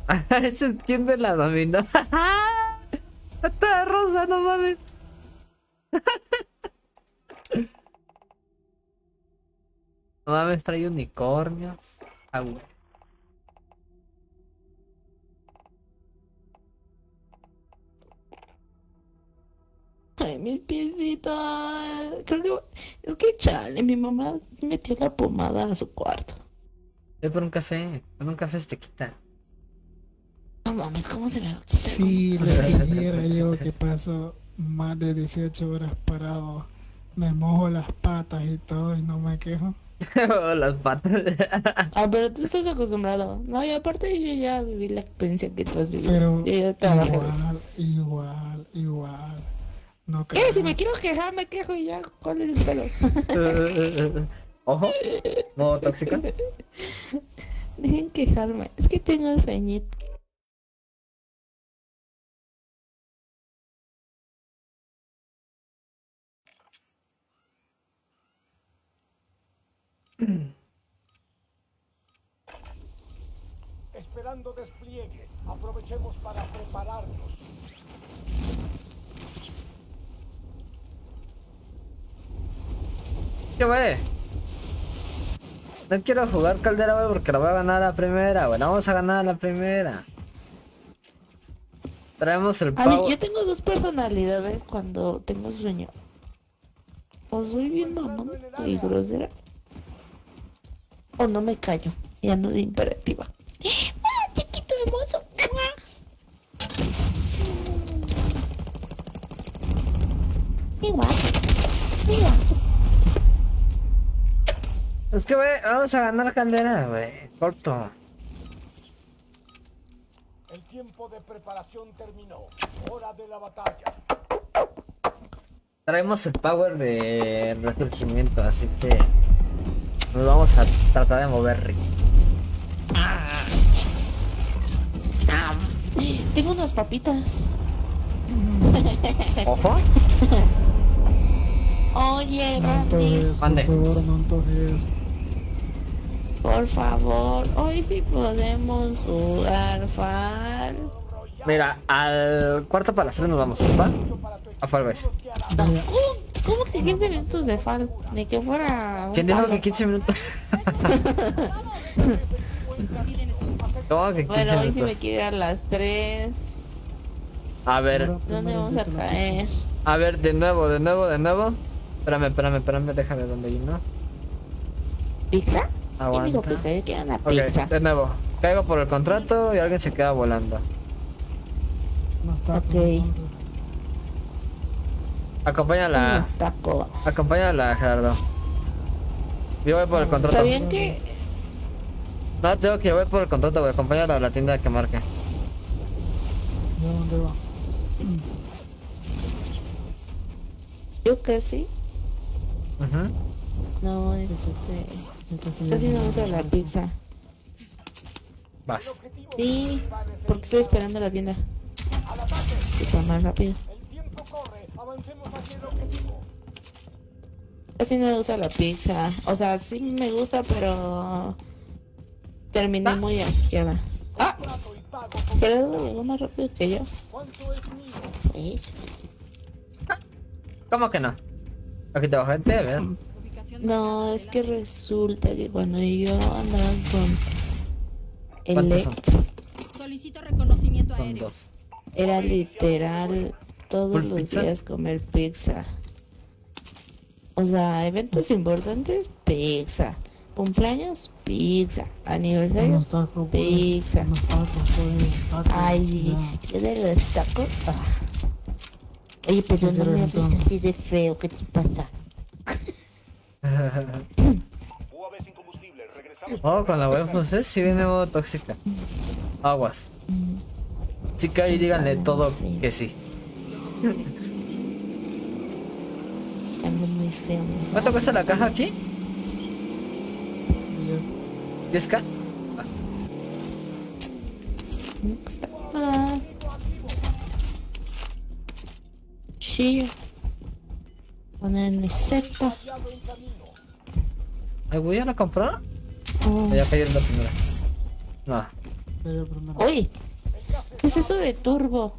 [laughs] Ese es quien de la dominó. [laughs] Está rosa, no mames. [laughs] No mames, trae unicornios. Ah, güey. Ay, mis piecitos. Creo que. Es que chale, mi mamá metió la pomada a su cuarto. Ve por un café. Por un café se te quita. No mames, ¿cómo se me.? Si le dijera yo que paso más de 18 horas parado, me mojo las patas y todo y no me quejo. [laughs] Las patas. [laughs] Ah, pero tú estás acostumbrado. No, y aparte yo ya viví la experiencia que tú has vivido. Pero yo ya trabajé de eso. igual, igual, igual. No ¿Qué? Si me quiero quejar, me quejo y ya. ¿Cuál es el pelo? [laughs] Ojo. Modo tóxico. Dejen quejarme. Es que tengo sueñito. [clears throat] Esperando despliegue. Aprovechemos para prepararnos. ¿Qué güey? No quiero jugar caldera, güey, porque la voy a ganar a la primera, güey. La Vamos a ganar a la primera. Traemos el Ay, pavo. yo tengo dos personalidades cuando tengo sueño. O soy bien mamón y grosera. O no me callo y ando de imperativa. ¡Ah, chiquito hermoso! Igual. Igual. Es que, güey, vamos a ganar caldera, güey. Corto. El tiempo de preparación terminó. Hora de la batalla. Traemos el power de resurgimiento, así que nos vamos a tratar de mover rico. Tengo unas papitas. [laughs] Ojo. Oye, Randy, Mande. favor, no antojes. por favor, hoy sí podemos jugar fal. Mira, al cuarto para las tres nos vamos, ¿va? A. Vaya, ¿Cómo, que 15 minutos de fal? Ni que fuera. ¿Quién dijo que 15 minutos? [laughs] ¿Cómo que 15 Bueno, hoy sí me minutos? quiero ir a las 3. A ver, ¿Dónde vamos a caer? a ver, de nuevo, de nuevo, de nuevo. Espérame, espérame, espérame, déjame donde hay uno. ¿Pizza? Yo digo Aguanta. pizza, yo quiero una Ok, pizza. de nuevo. Caigo por el contrato y alguien se queda volando. Unos tacos, Ok. Acompáñala, tacos. acompáñala, Gerardo. Yo voy por el contrato. ¿Sabían que No, tengo que voy por el contrato, voy a acompañarla a la tienda que marque. ¿De dónde va? yo casi Ujú. no este casi no me- uso la pizza? Vas. Sí, porque estoy esperando la tienda. Y para más rápido. Avancemos hacia el objetivo. Casi no uso la pizza. O sea, sí me gusta, pero terminé muy asqueada. Ah, Gerardo llegó más rápido que yo. cuánto es mío. Sí. ¿Cómo que no? Aquí te bajo gente, a ver. No, es que resulta que cuando yo andaba con el Solicito reconocimiento aéreo. era literal todos ¿Full los pizza? días comer pizza. O sea, eventos importantes, pizza. Cumpleaños, pizza. Aniversarios, Unos tacos, pues. pizza. Unos tacos. Tacos, Ay, yo de los tacos. ah. Oye, pero ¿Qué no me hables así de feo, ¿qué te pasa? UAV sin combustible. Regresamos. [laughs] Oh, con la web José sí viene modo tóxica. Aguas. Que ahí díganle todo que sí. Muy. ¿Cuánto cuesta la caja aquí? Y es- ¿10k? No cuesta nada. Sí. Poner en Z. ¿Ay, voy a la comprar? Oh. Ya cayó en la primera. No. Uy, ¿qué es eso de turbo?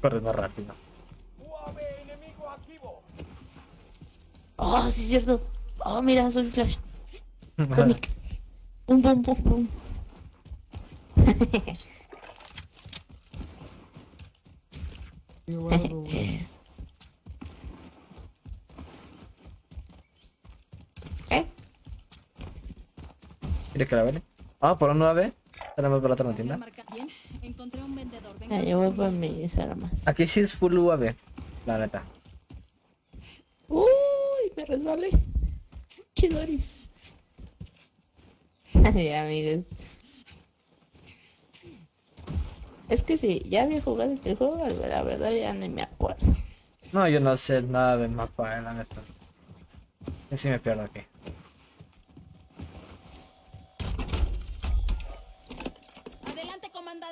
Corre más rápido. Oh, sí es cierto. Oh, mira, soy Flash. [laughs] Sonic. Pum, pum, pum, pum. [laughs] ¿Eh? ¿Quieres que la vele? Ah, por un 9. Tenemos para otra tienda. Encontré un vendedor. Venga, Ah, yo voy por mis armas. Aquí sí es full UAV. La neta. Uy, me resbalé. Chidoris. [laughs] ya, amigos. Es que sí, ya había jugado este juego, la verdad ya ni me acuerdo. No, yo no sé nada del mapa, eh, la neta. Yo sí me pierdo aquí.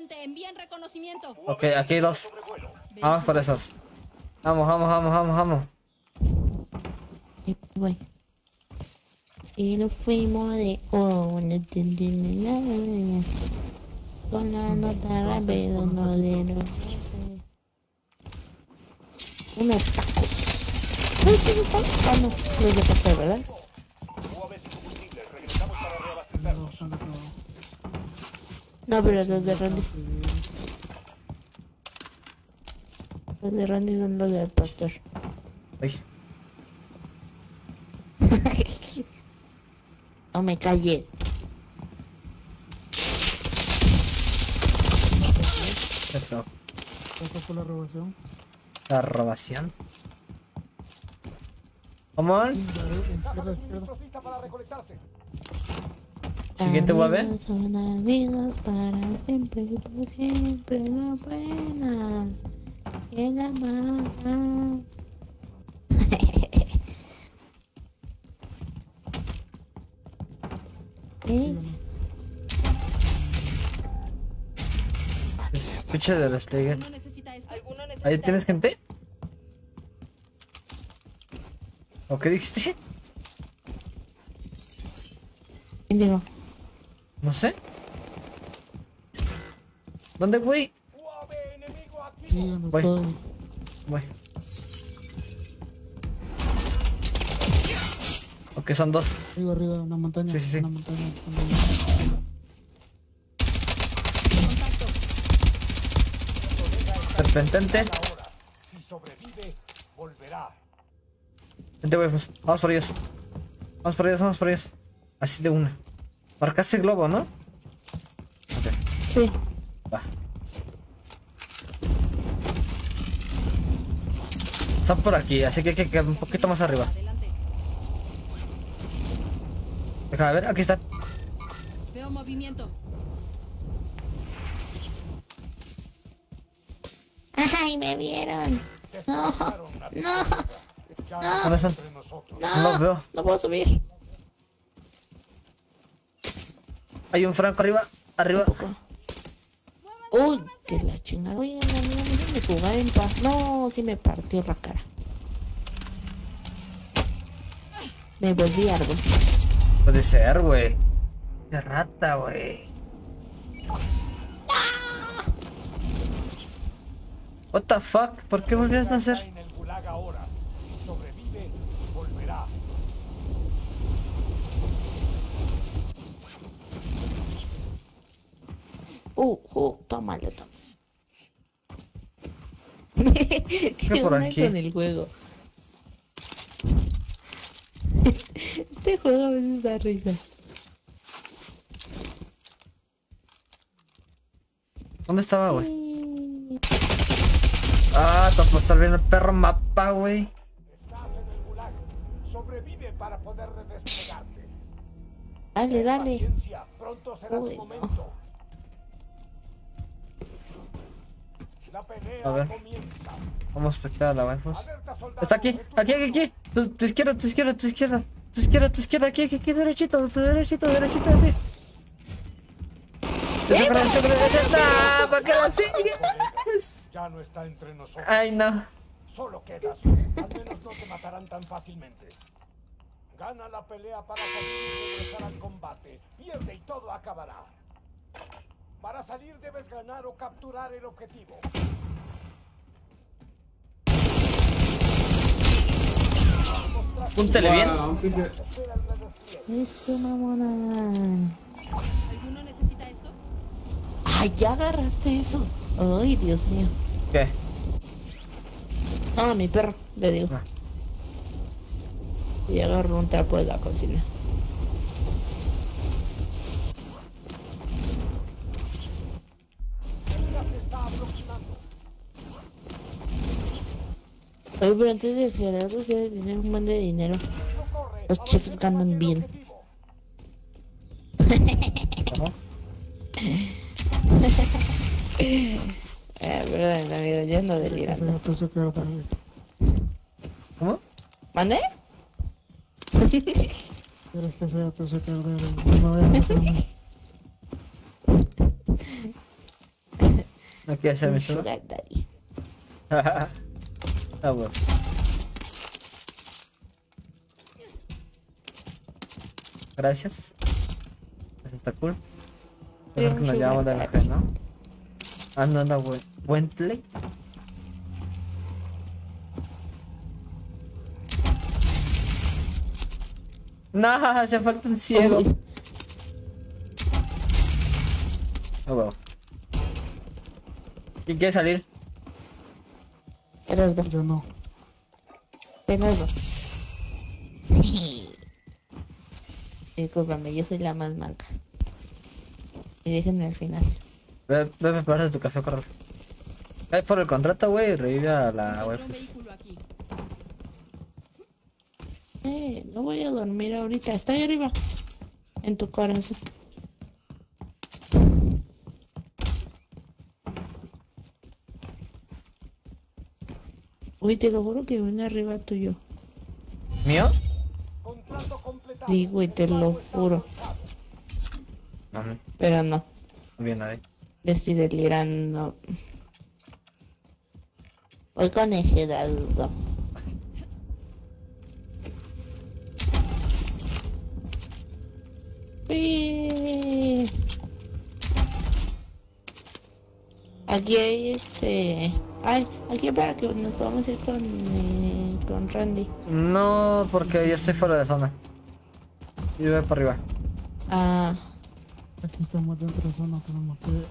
Comandante. Envíen reconocimiento. Ok, aquí hay dos. Vamos por esos. Vamos, vamos, vamos, vamos, vamos. Y nos fuimos de oh, no entendí nada. Con la nota rápido, no de no. Unos tacos. ¿Sabes qué son? Ah, no, reabastecer. No, bastante claro. No, pero los de Randy. Los de Randy son los del pastor. Uy, [laughs] no me calles. esto. Esta fue la robación. La robación. Suministros lista para recolectarse. Siguiente. Amigos Son amigos para siempre, por siempre, la pena. Que la mala. ¿Eh? Escucha de despliegue. ¿No necesita esto? ¿Ahí tienes gente? ¿O qué dijiste? ¿Quién digo? No sé. ¿Dónde donde Voy. Voy. Ok, son dos. Arriba, arriba, en la montaña. Sí, sí, sí. En la montaña. Ahora, si sobrevive, volverá. Vente, waifus. Vamos por ellos. Vamos por ellos, vamos por ellos. Así de una. Marcaste globo, ¿no? Ok, Sí. va. Están por aquí, así que hay que quedar un poquito más arriba. Adelante. Déjame ver, aquí están. Veo movimiento. Ay, me vieron. No, no, ¿Dónde están? Entre nosotros. No los veo. no puedo subir. Hay un franco arriba. Arriba. Uy, que la chingada. Oye, no, no, no, me jugar en paz. No, sí me partió la cara. Me volví algo. Puede ser, güey. Qué rata, güey. What the fuck? ¿Por qué volvías a nacer? en el gulag ahora. Si sobrevive, volverá. Uh, uh, tómalo, tómalo. ¿Qué por aquí? con el juego? Este juego a veces da risa. ¿Dónde estaba, güey? Ah, te puesto bien el perro mapa, güey. Estás en el gulag. Sobrevive para poder desplegarte. Dale, dale. Paciencia, pronto será Uy, tu no. momento. A ver. comienza. Vamos a espectar a la soldado. Está aquí, aquí, aquí, aquí. Tu, tu izquierda, tu izquierda, tu izquierda. Tu izquierda, tu izquierda, aquí, aquí, aquí, derechito, tu derechito, derechito de ti. ¿Para qué la sigues? Ya no está entre nosotros. Ay, no. Solo quedas. Al menos no te matarán tan fácilmente. Gana la pelea para salir y regresar al combate. Pierde y todo acabará. Para salir debes ganar o capturar el objetivo. Púntele bien. Eso, mamona. ¿Alguno necesita esto? Ay, ya agarraste eso. Ay, Dios mío. ¿Qué? Ah, mi perro, le digo. Ah. Y agarro un trapo de la cocina. Oye, pero antes de Gerardo se debe tener un buen de dinero. No. Los chefs ganan bien. Eh, perdón, amigo, yo no delirando. Se. ¿Cómo? ¿Mande? ¿Quieres que se queda tarde? No deja que me- ¿No quieres ser mi? Sugar daddy. [laughs] ah, bueno. Gracias. Eso está cool. Creo que nos llamamos de la G, ¿no? Ah, no, no, Wen- Wentley. No, hace falta un ciego. Uy, Oh, wow. ¿Quién quiere salir? Gerardo, Yo no. Gerardo. [laughs] Discúlpame, yo soy la más manca. Y déjenme al final. Ve, ve prepararte tu café, corre. Ve por el contrato, güey, y revive a la aquí. Eh, no voy a dormir ahorita. Está ahí arriba. En tu corazón. Uy, te lo juro que viene arriba tuyo. ¿Mío? Contrato completado. Sí, güey, te lo juro. Pero no. a nadie. Le estoy delirando. Voy con el Gerardo. Uy. Aquí hay este. Ay, aquí para que nos podamos ir con, eh, con Randy. No, porque yo estoy fuera de zona. Yo voy para arriba. Ah, Aquí estamos dentro de zona, tenemos que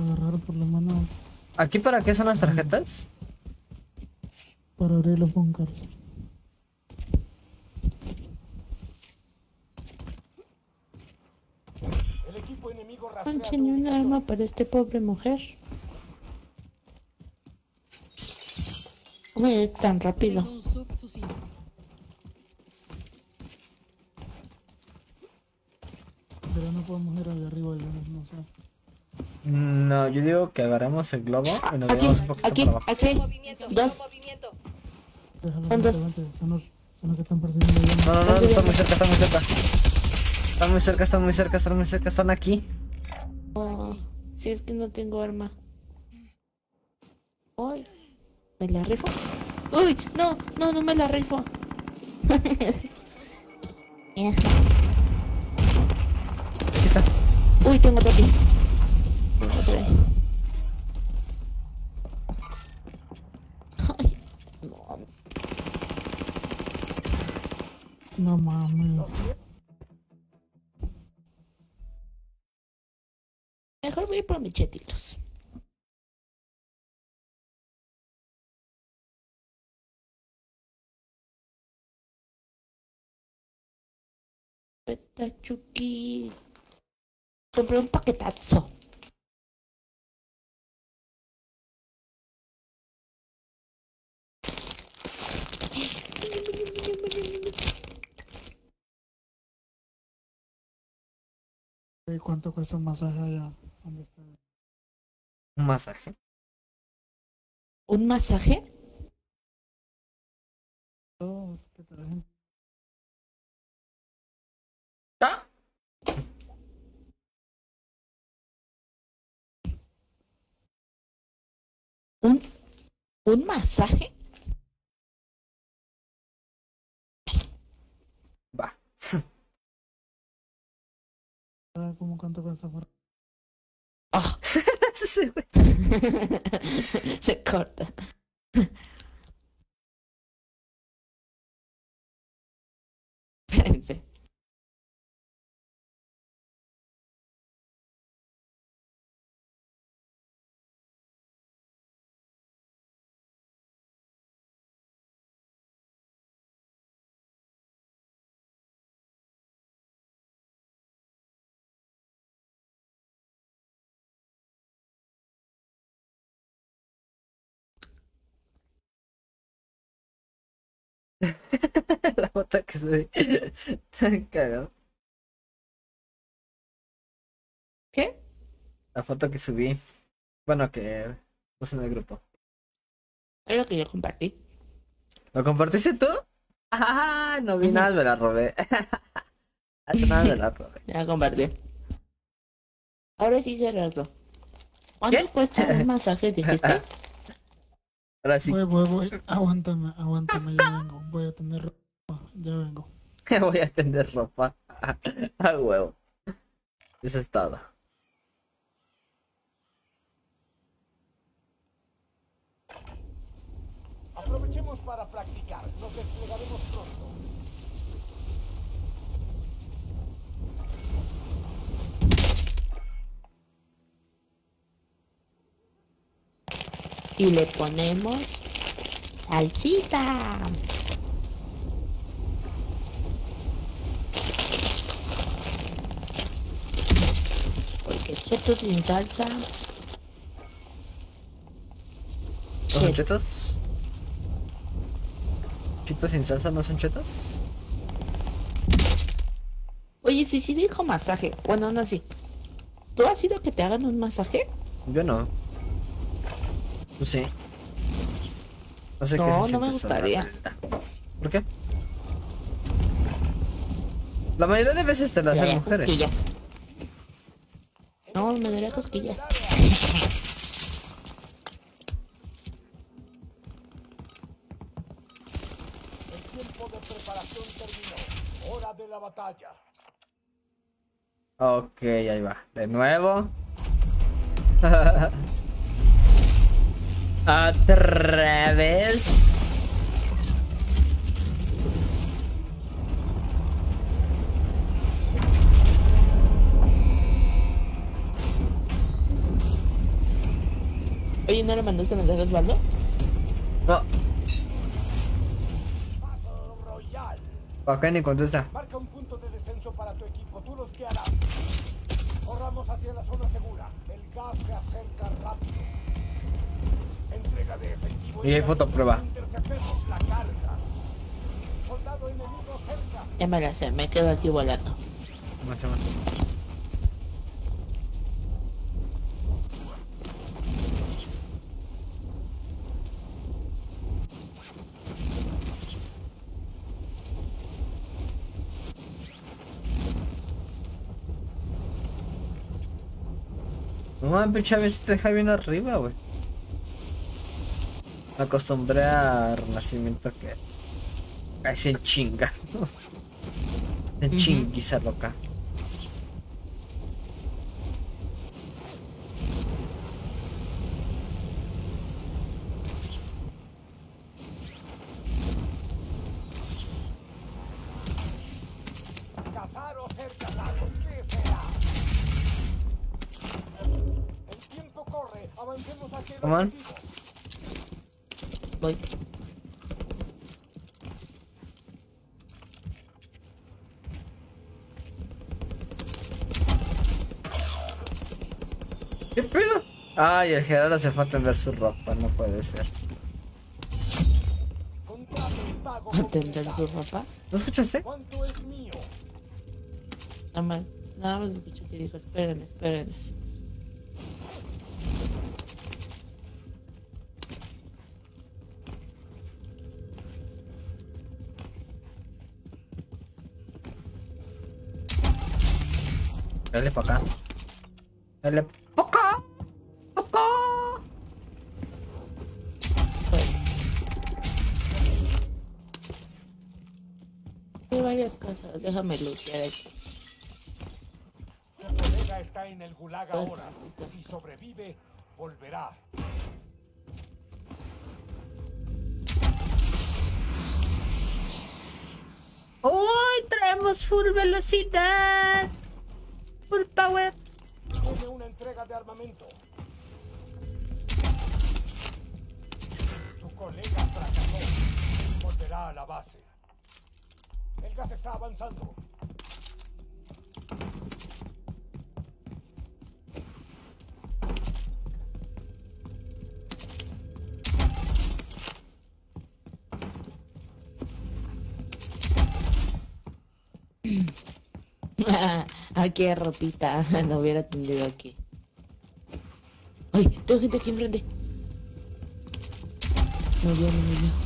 agarrar por lo menos ¿Aquí para qué son las tarjetas? para abrir los bunkers. El equipo enemigo rastrea Manchen tu un arma para este pobre mujer. ¿Cómo es tan rápido? Pero no podemos ir allá arriba, yo no, no sé. No, yo digo que agarremos el globo y nos Aquí, vayamos un poquito aquí, para abajo. aquí. Dos. Déjalo, Son dos. Son los, son los que están persiguiendo. No, no, no, están muy cerca, están muy cerca. Están muy cerca, están muy cerca, están muy cerca, están aquí. Oh, si es que no tengo arma. Uy, ¿me la rifo? Uy, no, no, no me la rifo. [laughs] Aquí está. Uy, tengo otro aquí. Tengo otro ahí. Ay, no, No mames. mejor voy por mis chetitos. Petachuki. Compré un paquetazo. ¿Y ¿Cuánto cuesta un masaje allá? ¿Dónde está? Un masaje. ¿Un masaje? Todo, que ¿Un, un masaje? Va. ¿Sabes cómo cuánto cuesta por Ah, güey. [laughs] se corta. [laughs] Espérense. [laughs] [laughs] La foto que subí. Está cagado. ¿Qué? La foto que subí. Bueno, que puse en el grupo. Es lo que yo compartí. ¿Lo compartiste tú? [laughs] Ah, no vi nada, me la robé. [laughs] Ah, nada, me la robé. Ya la compartí. Ahora sí, Gerardo. ¿Cuánto ¿Qué? cuesta un masaje, dijiste? Ahora sí, Voy, voy, voy. Aguántame, aguántame, ya vengo. Voy a tener ropa, ya vengo. [laughs] voy a tender ropa. [laughs] A huevo. Eso es todo. Aprovechemos para practicar. Nos desplegaremos pronto. Y le ponemos salsita. Porque chetos sin salsa. ¿No son chetos? ¿Chetos sin salsa no son chetos? Oye, sí, sí dijo masaje. Bueno, no así. ¿Tú has ido que te hagan un masaje? Yo no. Tú sí. No sé No, qué no me gustaría. ¿Por qué? La mayoría de veces te las hacen mujeres. cosquillas. No, me daría cosquillas. El tiempo de preparación terminó. Hora de la batalla. Ok, ahí va. De nuevo. [laughs] Otra vez. Oye, ¿no le mandaste mensaje a Osvaldo? No. ¿para qué ni contesta? Marca un punto de descenso para tu equipo. Tú los guiarás. Corramos hacia la zona segura. El gas se acerca rápido. Y hay fotoprueba. Ya me la sé, me quedo aquí volando. ¿Cómo se llama? No, pinche a veces te deja bien arriba, güey. Me acostumbré a Renacimiento que... Ahí se chinga. se Ujú. chinguiza loca. Cazar o Voy. ¿Qué pedo? Ay, el Gerardo se fue a tender su ropa, no puede ser. Contrato y pago ¿Atender completado. su ropa? ¿No escuchaste? ¿Cuánto es mío? Nada más, nada más escuché que dijo, esperen, esperen. Dale para acá. Dale pa' acá. pa' acá. Hay varias cosas, déjame lootear aquí. Tu colega está en el gulag Pues, ahora. Si sobrevive, volverá. ¡Uy! Traemos full velocidad. Power. Tiene una entrega de armamento. Tu colega fracasó. Volverá a la base. El gas está avanzando. [laughs] aquí hay ropita, [laughs] no hubiera tendido aquí. ¡Ay! Tengo gente aquí enfrente. No vio. No,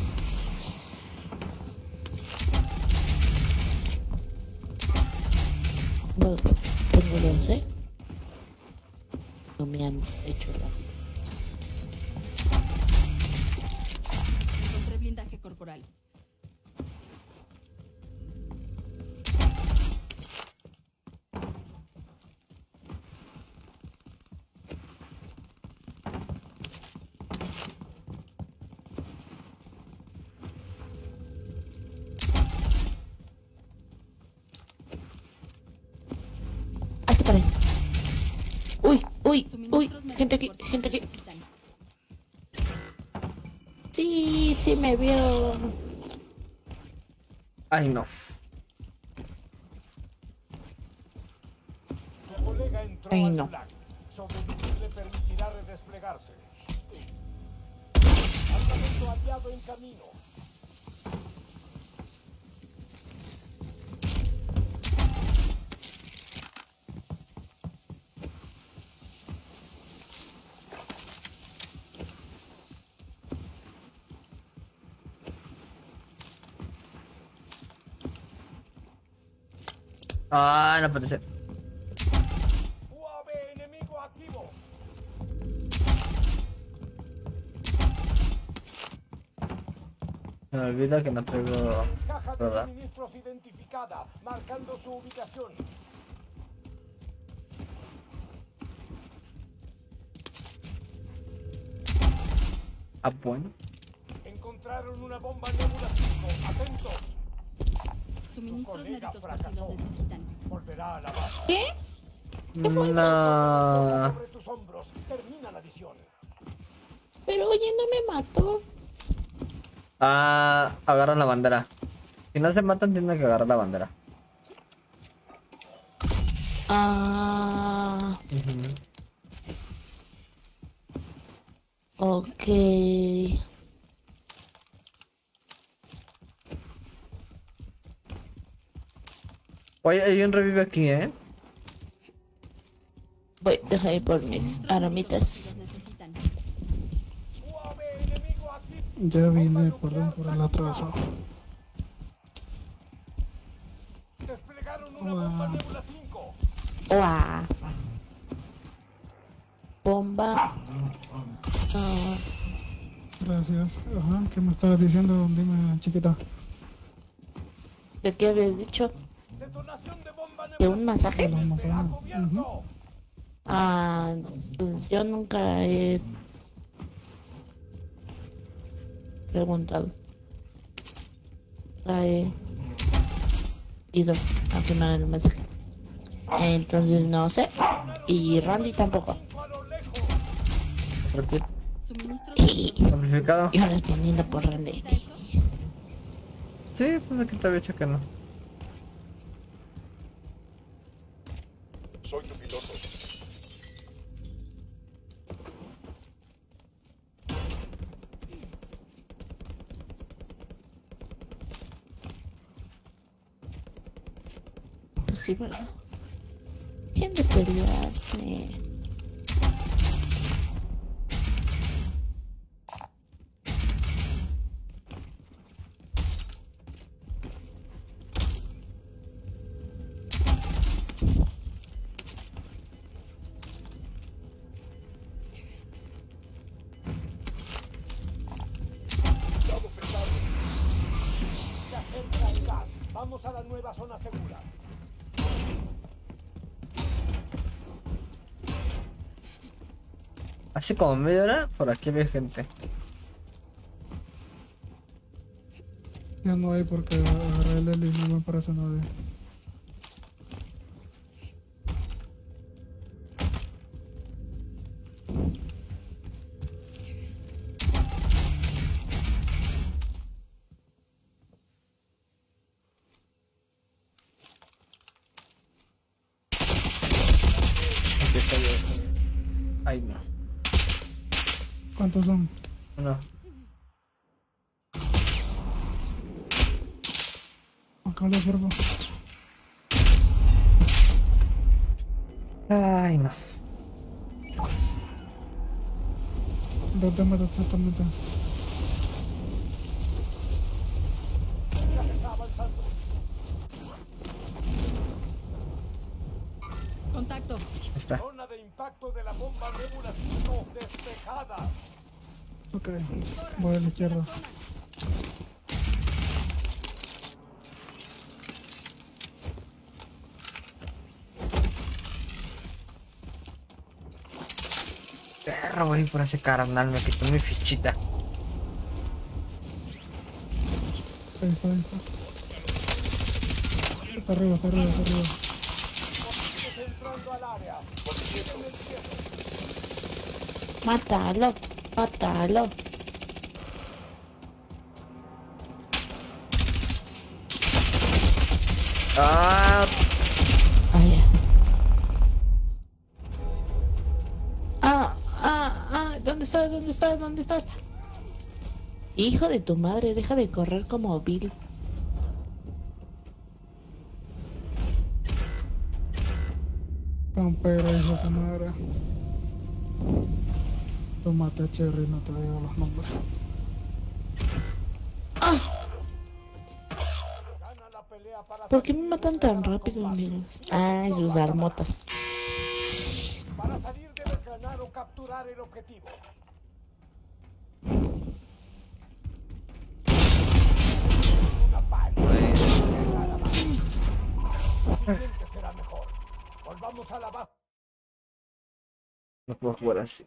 me vio. Ay, no. Tu colega entró Ay, al no. gulag. Sobrevivir le permitirá redesplegarse. Armamento aliado en camino. No puede ser. UAV enemigo activo. Me olvida que no traigo. Caja de ¿Verdad? suministros identificada, marcando su ubicación. Ah, bueno. Encontraron una bomba Nebula 5. Atentos. Suministros médicos por si los necesitan. Volverá a la base. No. Sobre tus hombros. Termina la misión. Pero oye, no me mató. Ah, agarran la bandera. Si no se matan, tienen que agarrar la bandera. Ah, ok. Oye, hay un revive aquí, ¿eh? Voy, deja ir por mis aromitas. Ya vine, perdón por el atraso. Desplegaron una Wow. bomba Nebula 5. Uah. Bomba. Ah, Gracias. Ajá, ¿qué me estabas diciendo? Dime, chiquita. ¿De qué habías dicho? De ¿De un masaje? Ver. cubierto. Ah, pues yo nunca he preguntado. Nunca he ido a que me hagan el mensaje. Entonces no sé. Y Randy tampoco. Kit. Suministro Y respondiendo por Randy. Sí, pues aquí te había que no. Pues Hace como media hora, por aquí había gente. Ya no hay porque agarré el heli y no me parece nadie. Empieza yo. Ay, no. ¿Cuántos son? Uno. Acá lo observo. Ay, no. ¿Dónde me exactamente? Ya se está avanzando. Contacto. Ahí está. Zona de impacto de la bomba Nebula 5 despejada. Ok, izquierda. Perro, voy por ese carnal, me quitó mi fichita. Ahí está, ahí está. Está arriba, está arriba, está arriba. Mátalo, mátalo. Ah, Ah. Ah, ah, ¿dónde estás? ¿Dónde estás? ¿Dónde estás? Hijo de tu madre, deja de correr como Bill. Campero, hijo de su madre. Tómate, Cherry, no te digo los nombres. ¿Por qué me matan tan rápido, amigos? Ay, sus armotas. Para salir debes ganar o capturar el objetivo. Una paliza. Será mejor. Volvamos a la base. no puedo jugar así.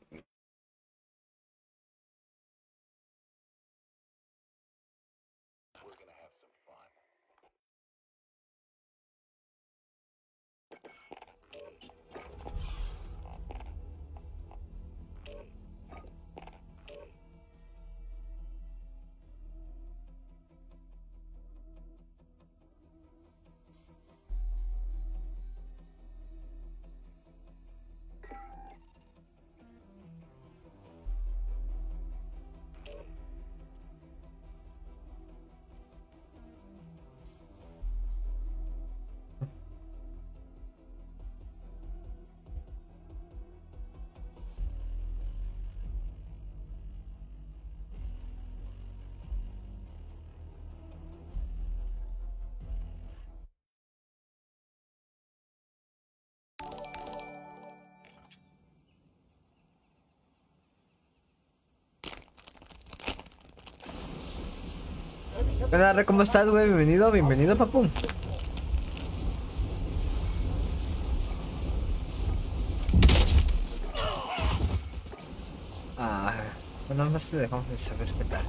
¿Qué onda, Re? ¿Cómo estás, güey? Bienvenido, bienvenido, papu. Ah, bueno, no sé, dejamos de saber qué tal.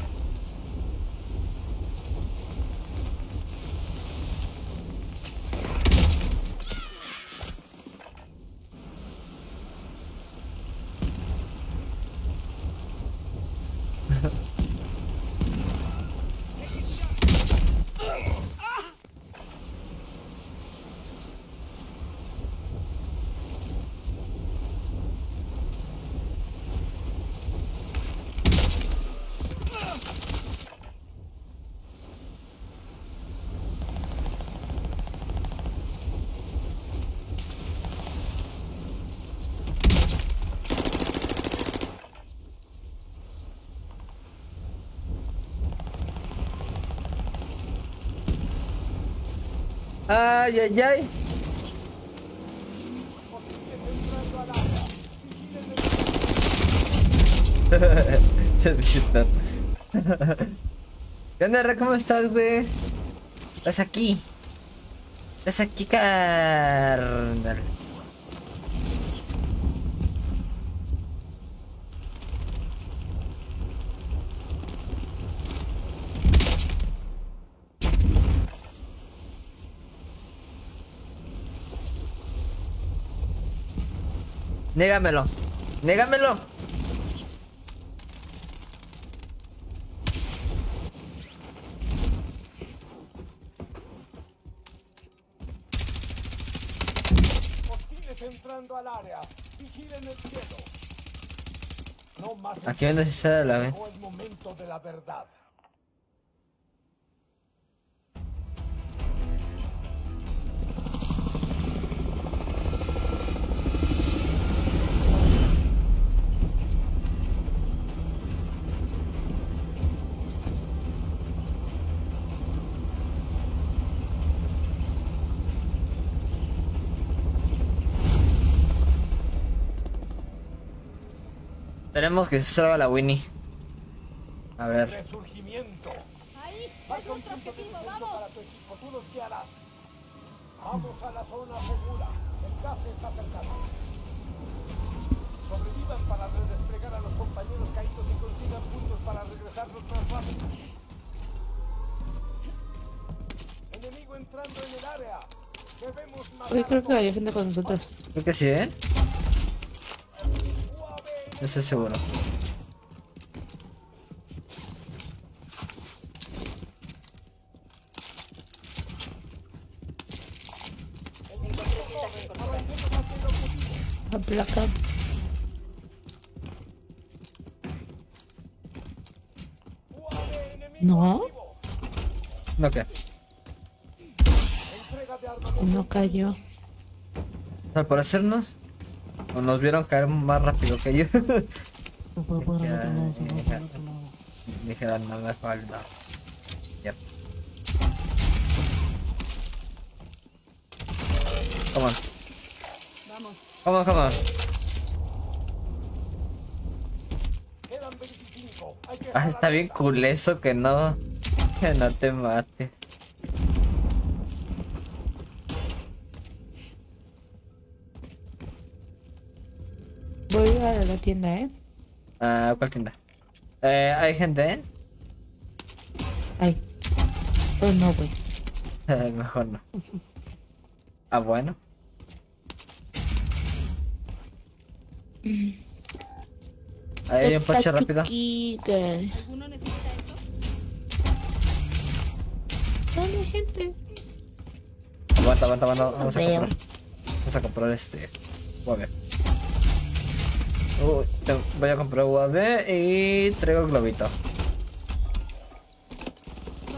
Ay, ay, ay. [laughs] Se. [laughs] ¿Qué onda, Ra? ¿Cómo estás, güey? Estás aquí. Estás aquí, carnal. Négamelo. Négamelo. Entrando al área. Vigilen el cielo. No más. Aquí viene si se la vez. El momento de la verdad. Esperemos que se salga la Winnie. A ver. Resurgimiento. Ahí, es nuestro objetivo, vamos. para tu equipo. Tú los guiarás. Vamos a la zona segura. El gas está cercano. Sobrevivan para redesplegar a los compañeros caídos y consigan puntos para regresarlos más rápido. Enemigo entrando en el área. Debemos matar Hoy creo que hay gente con nosotros. Creo que sí, ¿eh? No estoy seguro. Enemigo No. No, ¿qué? No cayó. Al parecernos. Nos vieron caer más rápido que yo. [laughs] Se fue por el otro lado, se fue por el otro lado. Dijeron, no me falta. Yep. Come on. Vamos. Come on, come on. Quedan 25. Hay que Ah, está bien esta. cool eso que no. Que no te mate. Tienda, ¿eh? Ah, ¿cuál tienda? Eh, hay gente, ¿eh? Ay. Pues no, güey. [laughs] Mejor no. Ah, bueno. Ahí hay un parche rápido. Chiquita. ¿Alguno necesita esto? ¿Dónde hay gente? Aguanta, aguanta, aguanta. Vamos a Veo. comprar. Vamos a comprar este. UAV. Uy, te- voy a comprar UAV y traigo globito.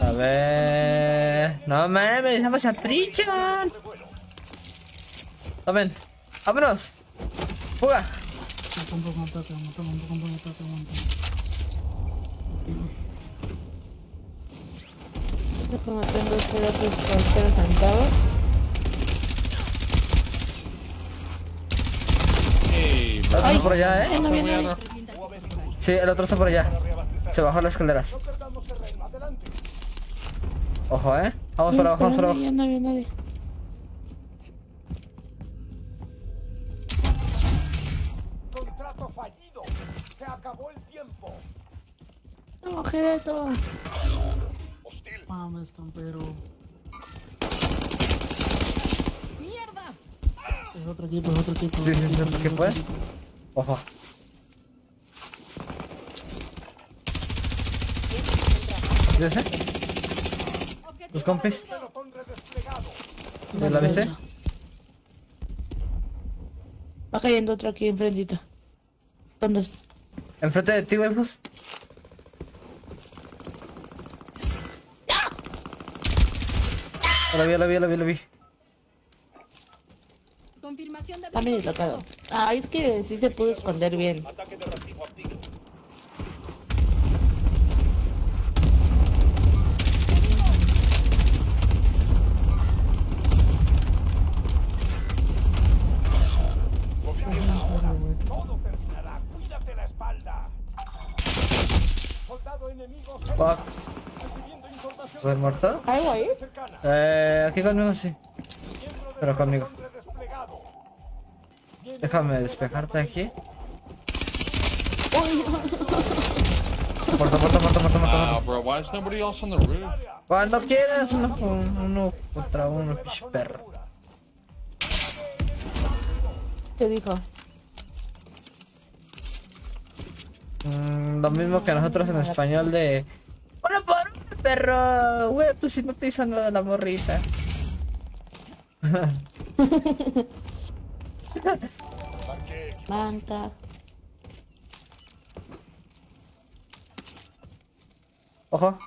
A ver. No mames, vamos a prisión. Tomen. Vámonos. Fuga. Con ataque, un combo, un combo con ataque, un combo. Yo como tengo solo tus cero centavos. El otro está por allá, Ay, eh. no viene ahí. Sí, el otro está por allá. Se bajó las escaleras. No perdamos terreno. Adelante. Ojo, eh. Vamos para abajo, vamos para abajo. No había nadie. Contrato fallido. Se acabó el tiempo. No, Gereto. Mames, campero. Es otro equipo, es otro equipo. Sí, sí, sí, ¿qué puedes? Ojo. ¿Ya sé? ¿Los compis? ¿Se la viste? Va cayendo otro aquí enfrentito. ¿Dónde es? ¿Enfrente de ti, waifus? La vi, la vi, la vi, la vi. Confirmación de tocado. Ah, es que sí se pudo esconder bien. Todo terminará. Cuídate la espalda. Soldado enemigo Fuck. ¿Soy muerto? ¿Algo ahí? Eh, aquí conmigo sí. Pero conmigo. Déjame despejarte aquí. Muerto, muerto, muerto, muerto, muerto, Wow, muerto. bro, why is nobody else on the roof? Cuando quieras, uno, con- uno contra uno, pinche perro. ¿Qué dijo? Mm, lo mismo que nosotros en español de... Uno por uno, perro. Güey, pues si no te hizo nada la morrita. [laughs] Manta. Ojo.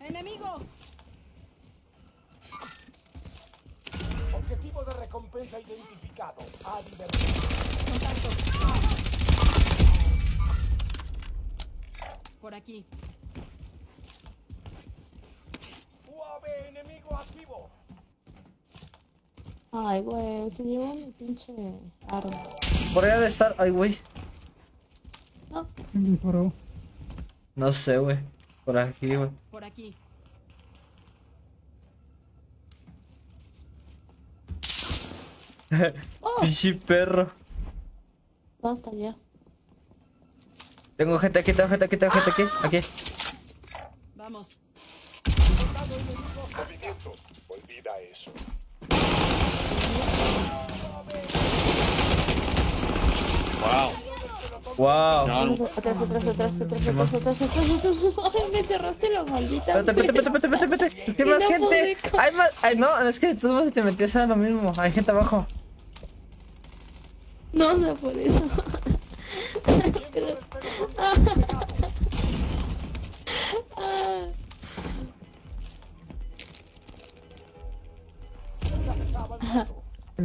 ¡Enemigo! Objetivo de recompensa identificado. Advertido. Contacto. Por aquí. UAV enemigo activo. Ay, güey, se llevó mi pinche arma. Podría de estar... Ay, güey. No, ¿Quién disparó? No sé, güey. Por aquí, güey. Por aquí. [laughs] Pinche perro. no, está allá. Tengo gente aquí, tengo gente aquí, tengo gente aquí. Aquí. Vamos. Wow. Wow. Atrás, atrás, atrás, atrás, atrás, atrás, atrás, atrás. [laughs] Ay, me cerraste la maldita. Espérate, espérate, espérate, espérate, espérate, espérate. ¿Qué Y más gente? Hay más. Ay, no, es que tú vas y te metías a lo mismo. Hay gente abajo. No, no, por eso.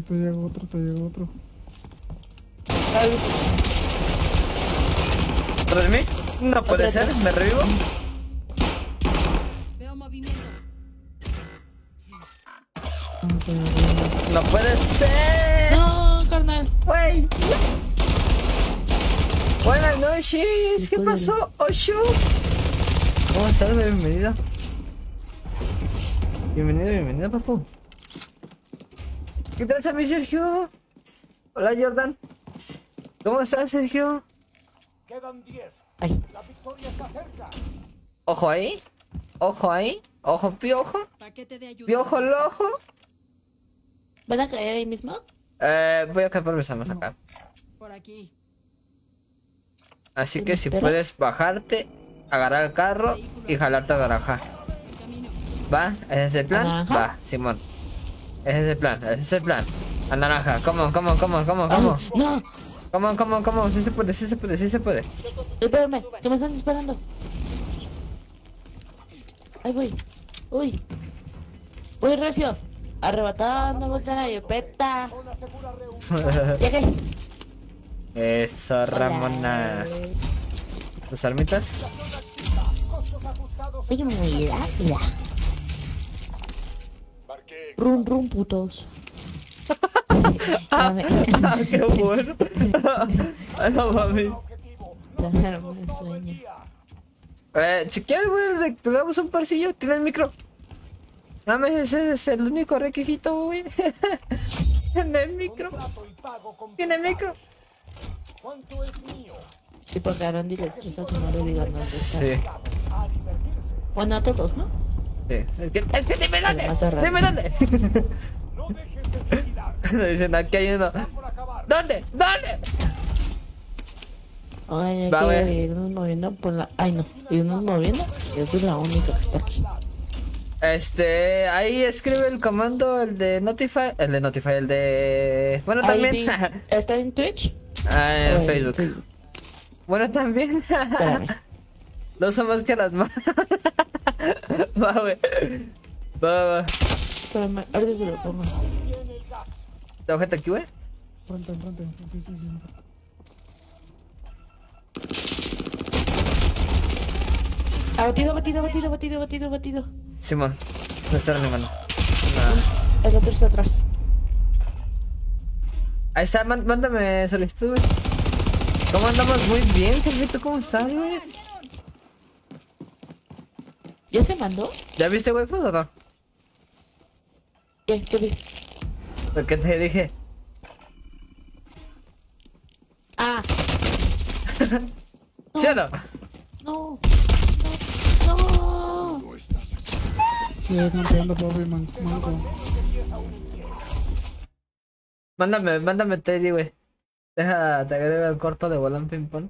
Te llegó otro, te llegó otro. ¿Tras de mí? No puede ser, me revivo. Veo movimiento. No puede ser. No, carnal. Güey. Buenas noches. ¿Qué pasó, Oshu? ¿Cómo estás? Bienvenido. Bienvenido, bienvenido, papu. ¿Qué tal, mi Sergio? Hola, Jordan. ¿Cómo estás, Sergio? Quedan 10. Ay, La victoria está cerca. Ojo ahí. Ojo ahí. Ojo piojo. Paquete de ayuda. Piojo el ojo. ¿van a caer ahí mismo? Eh, voy a caer por mis armas acá. Por aquí. Así ¿Sí que si espera? puedes bajarte, agarrar el carro y jalarte a naranja. ¿Va? ¿Ese es el plan? ¿Naranja? Va, Simón. Ese es el plan, ese es el plan. A naranja, come on, come on, come on, come on, come on. Ay, no, Come on, come on, come on. Sí se puede, sí se puede, sí se puede. espérame, que me están disparando. Ahí voy. Uy. Uy, recio. Arrebatando, vuelta a la peta. [laughs] Ya que. Eso, Ramona. ¿Tus armitas? Oye, muy rápida. Rum, rum, putos. [laughs] [laughs] Ah, Dame- qué bueno. [laughs] Ay, no, mami. Sueño. Eh, si quieres, güey, le- te damos un parcillo. Tiene el micro. Mames, ese es el único requisito, güey. [laughs] Tiene micro. Pago con Tiene micro. ¿Cuánto es mío? Sí, porque a Randy le estresa que no le digan dónde está. Sí. Bueno, a todos, ¿no? Sí. Es que, es que dime dónde. Dime dónde. No dejes de vigilar. Dicen aquí hay uno. ¿Dónde? ¿Dónde? Ay, Va, que irnos moviendo por la... Ay, no. Irnos moviendo. Yo soy la única que está aquí. Este, ahí escribe el comando, el de Notify, el de Notify, el de... Bueno, también... ¿Está en Twitch? [laughs] ah, en O Facebook. Bueno, también... [laughs] No somos que las manos. [laughs] va, güey. Va, va. Espérame, ahorita se lo pongo. ¿Te ojete aquí, güey? Pronto, pronto. Sí, sí, sí. Ah, batido, batido, batido, batido, batido, batido. Simón. No está mi mano. El otro está atrás. Ahí está, mándame solicitud, güey. ¿Cómo andamos? Muy bien, Sergito, ¿cómo estás, güey? ¿Ya se mandó? ¿Ya viste, güey, o no? ¿Qué? ¿Qué vi? Lo que te dije. Ah, [laughs] ¿Sí o no? no. No. No. Sigue campeando, papi, man- manco. Mándame, mándame Teddy, güey. Deja, te agrego el corto de Volan Ping Pong.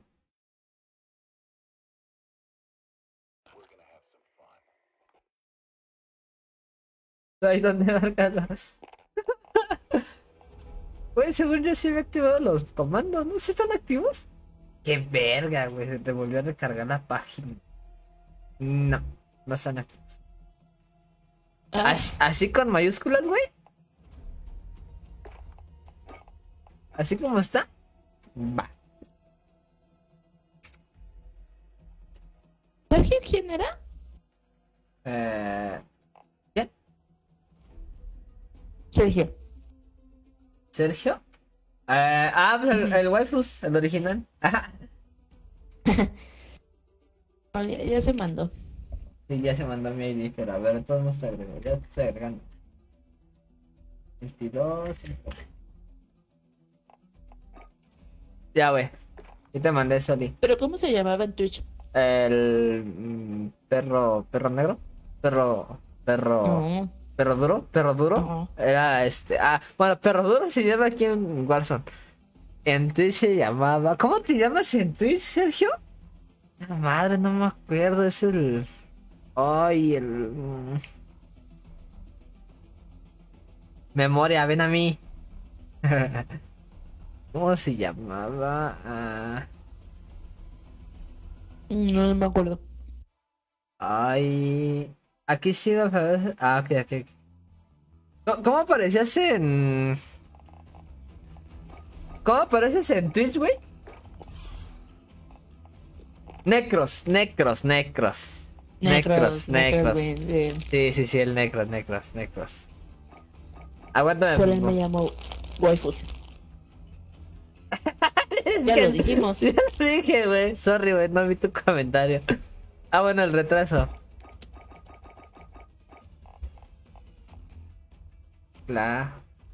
Ahí donde [laughs] marca las. Güey, según yo sí me he activado los comandos, ¿no? ¿Sí están activos? ¡Qué verga, güey! Se te volvió a recargar la página. No, no están activos. Ah, ¿Así, así con mayúsculas, güey? ¿Así como está? Va. ¿Sergio quién era? Eh. Sergio. ¿Sergio? Eh, ah, pues el, el waifus, el original. Ajá. [laughs] Ah, ya, ya se mandó. Sí, ya se mandó mi ID, pero a ver, todo no está agregado. Ya estoy agregando. 22. Ya, güey. Y te mandé Soli. ¿Pero cómo se llamaba en Twitch? El mm, perro, perro negro. Perro, perro, No. Perro duro, perro duro. Era este, ah, bueno, perro duro se llama aquí en Warzone. En Twitch se llamaba, ¿cómo te llamas en Twitch, Sergio? La madre, no me acuerdo, es el, ay, el, mm. memoria, ven a mí. [laughs] ¿Cómo se llamaba? Ah, No me acuerdo. Ay, aquí sí me aparece. Ah, ok, ok. ¿Cómo- ¿Cómo aparecías en. ¿Cómo apareces en Twitch, güey? Necros, Necros, Necros. Necros, Necros. güey, sí. Sí, sí, sí, el Necros, Necros, Necros. Aguántame. Por él me llamó Waifus. [laughs] Ya que- lo dijimos. Ya lo dije, güey. Sorry, güey, no vi tu comentario. Ah, bueno, el retraso. La.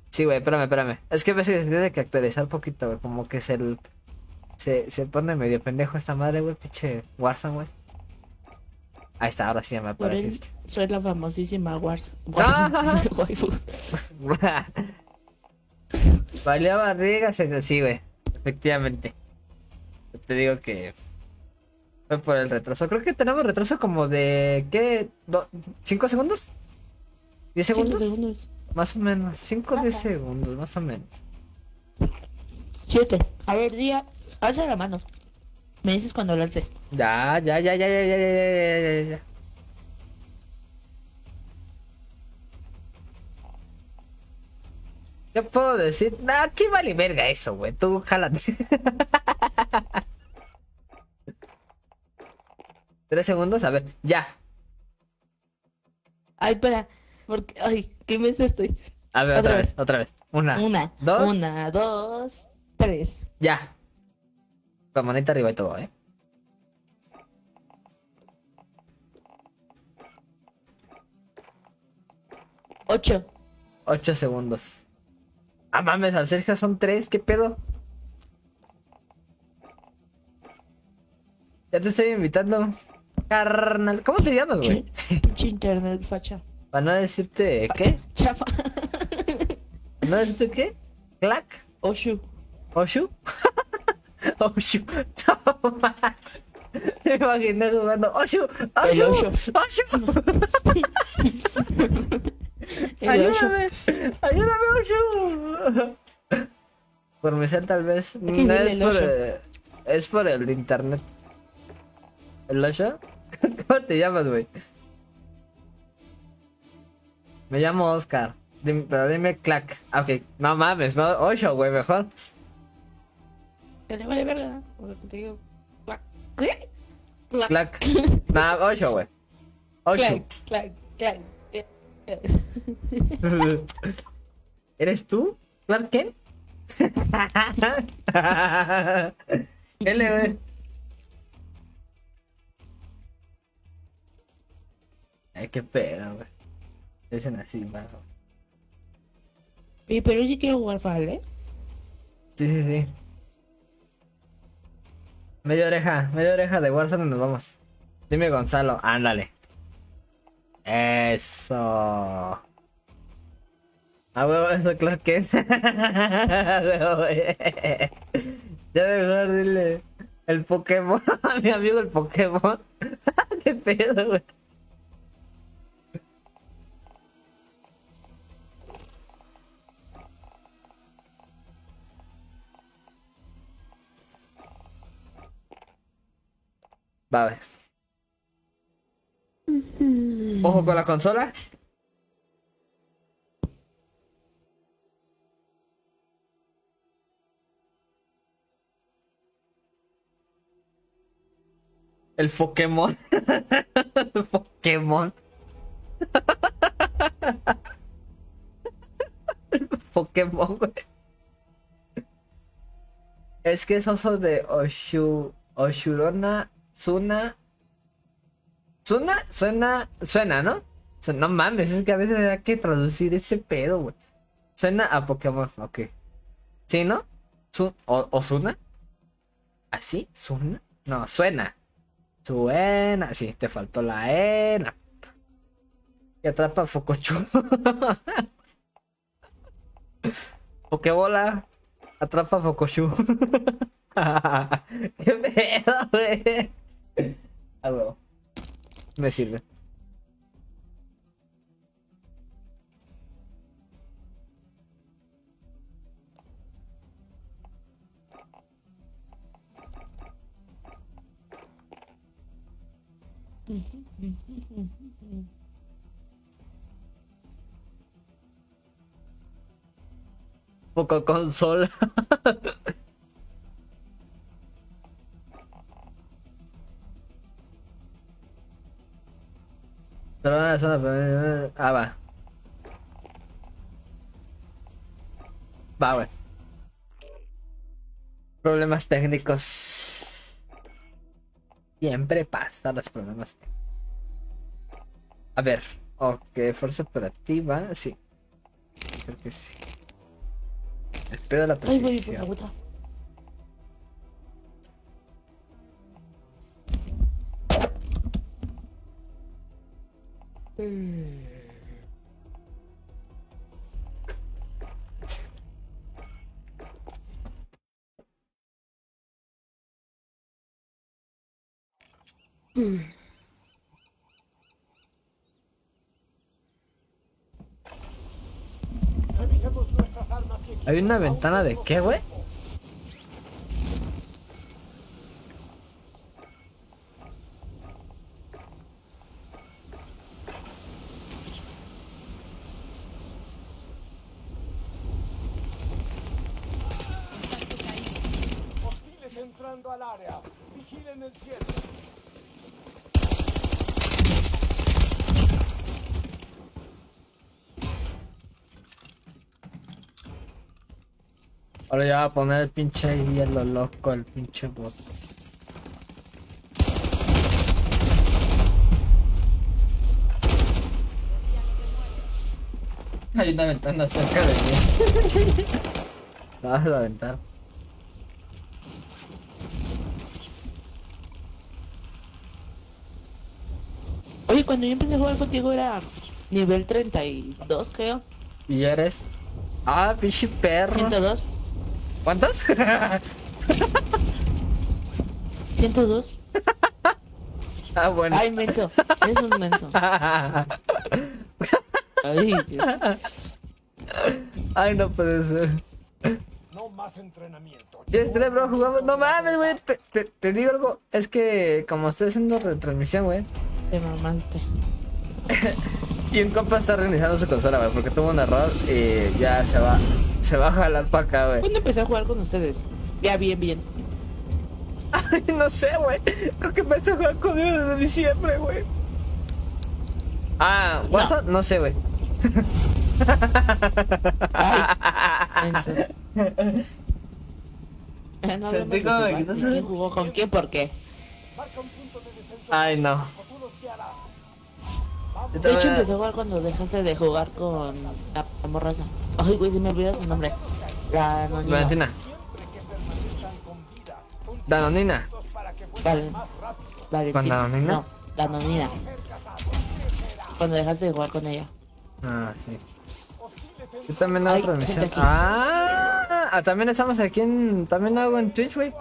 Sí, güey, espérame, espérame. Es que a veces se tiene que actualizar un poquito, güey. Como que se, el- se, se pone medio pendejo esta madre, güey. Pinche Warzone, güey. Ahí está, ahora sí ya me apareciste. soy la famosísima Wars. Ah. Waifus. Valió barriga, se sí, güey. Efectivamente. Yo Te digo que fue por el retraso. Creo que tenemos retraso como de ¿qué? Do- ¿Cinco segundos? ¿Diez Cinco segundos? segundos. Más o menos. Cinco, diez segundos, más o menos. Siete. A ver, día. Alza la mano. Me dices cuando lo alces. Ya, ya, ya, ya, ya, ya, ya, ya, ya, ya, ya. ¿Qué puedo decir? Nah, aquí vale verga eso, güey. Tú jálate. [laughs] Tres segundos, a ver, ya. Ay, espera. Porque, ay, ¿qué mes estoy? A ver, otra, Otra vez, vez. otra vez. Una, Una, dos, una, dos, tres. ya. Con manita arriba y todo, ¿eh? Ocho. 8 segundos. Ah, mames, al Sergio son 3, ¿qué pedo? Ya te estoy invitando. Carnal, ¿cómo te llamas, güey? [laughs] Internet, facha. Para no decirte, ¿qué? Chafa. ¿Para no decirte qué? ¿Clack? Oshu. ¿Oshu? [laughs] Oshu. No. Me imaginé jugando Oshu. Oshu. Oshu. [laughs] Ayúdame. Ayúdame, Oshu. Por mi ser, tal vez. No es por, eh, es por el internet. ¿El Oshu? [laughs] ¿Cómo te llamas, güey? Me llamo Oscar. Dime- pero dime clack. Ah, ok. No mames, no. Osho, güey, mejor. Que le vale verga. ¿Qué? Clac. Clack. [laughs] Nah, Osho, güey. Osho. Clac, clac, clac. [laughs] ¿Eres tú? ¿Clark Kent? [laughs] L, güey. Ay, qué pedo, güey. Dicen así, mano. Oye, pero yo sí quiero jugar Fall, ¿eh? Sí, sí, sí. Media oreja, media oreja de Warzone nos vamos. Dime Gonzalo, ándale. Eso. Ah, huevo, eso claro que es. [laughs] Ya mejor dile. El Pokémon, [laughs] mi amigo el Pokémon. [laughs] Qué pedo, güey. Va a ver. Ojo con la consola. El Pokémon. El [laughs] Pokémon. El Pokémon, güey. Es que es oso de Oshu, Oshurona, Suna. Suna, suena, suena, ¿no? No mames, es que a veces hay que traducir este pedo, güey. Suena a Pokémon, ok. ¿Sí, no? Su- o, ¿O Suna? ¿Así? ¿Suna? No, suena. Suena. Sí, te faltó la ena. Y atrapa Focochu. [laughs] Pokébola. Atrapa Focochu. [laughs] ¿Qué pedo, güey? Ah, huevo. Me sirve. Poco consola. [laughs] Perdona zona, pero- Ah, va. Va, güey. Problemas técnicos. Siempre pasan los problemas técnicos. A ver. Ok, fuerza operativa. Sí. Creo que sí. El pedo de la Ay, voy por la precisión. puta. Revisemos nuestras armas y ¿Hay una ventana de qué, güey? Ahora ya va a poner el pinche hielo loco, el pinche bot. Hay una ventana cerca de mí. La [laughs] vas a aventar. Oye, cuando yo empecé a jugar contigo era nivel 32, creo. ¿Y eres? Ah, pinche perro. 102. ¿Cuántos? 102. [laughs] ah, bueno. Ay, menso. Eres un menso. [laughs] Ay, Dios. Ay, no puede ser. No más entrenamiento. ¿Quieres tres, bro? Jugamos. No mames, güey. Te, te, te digo algo. Es que como estoy haciendo retransmisión, güey. Te mamaste. [laughs] Y un compa está reiniciando su consola, güey. Porque tuvo un error y ya se va. Se va a jalar para acá, güey. ¿Cuándo empecé a jugar con ustedes? Ya, bien, bien. Ay, no sé, güey. Creo que empecé a jugar conmigo desde diciembre, güey. Ah, WhatsApp, no, sé, güey. No Sentí como quitas ¿Quién jugó con quién? ¿Por qué? Ay, no. De hecho, empecé a jugar cuando dejaste de jugar con la morraza. Ay, güey, se me olvidó su nombre. La anónima. Valentina. Danonina. Vale. Vale, ¿Con anónima? No, la anónima. Cuando dejaste de jugar con ella. Ah, sí. Yo también hago Ay, transmisión. Ah, ah, también estamos aquí en. También hago en Twitch, güey.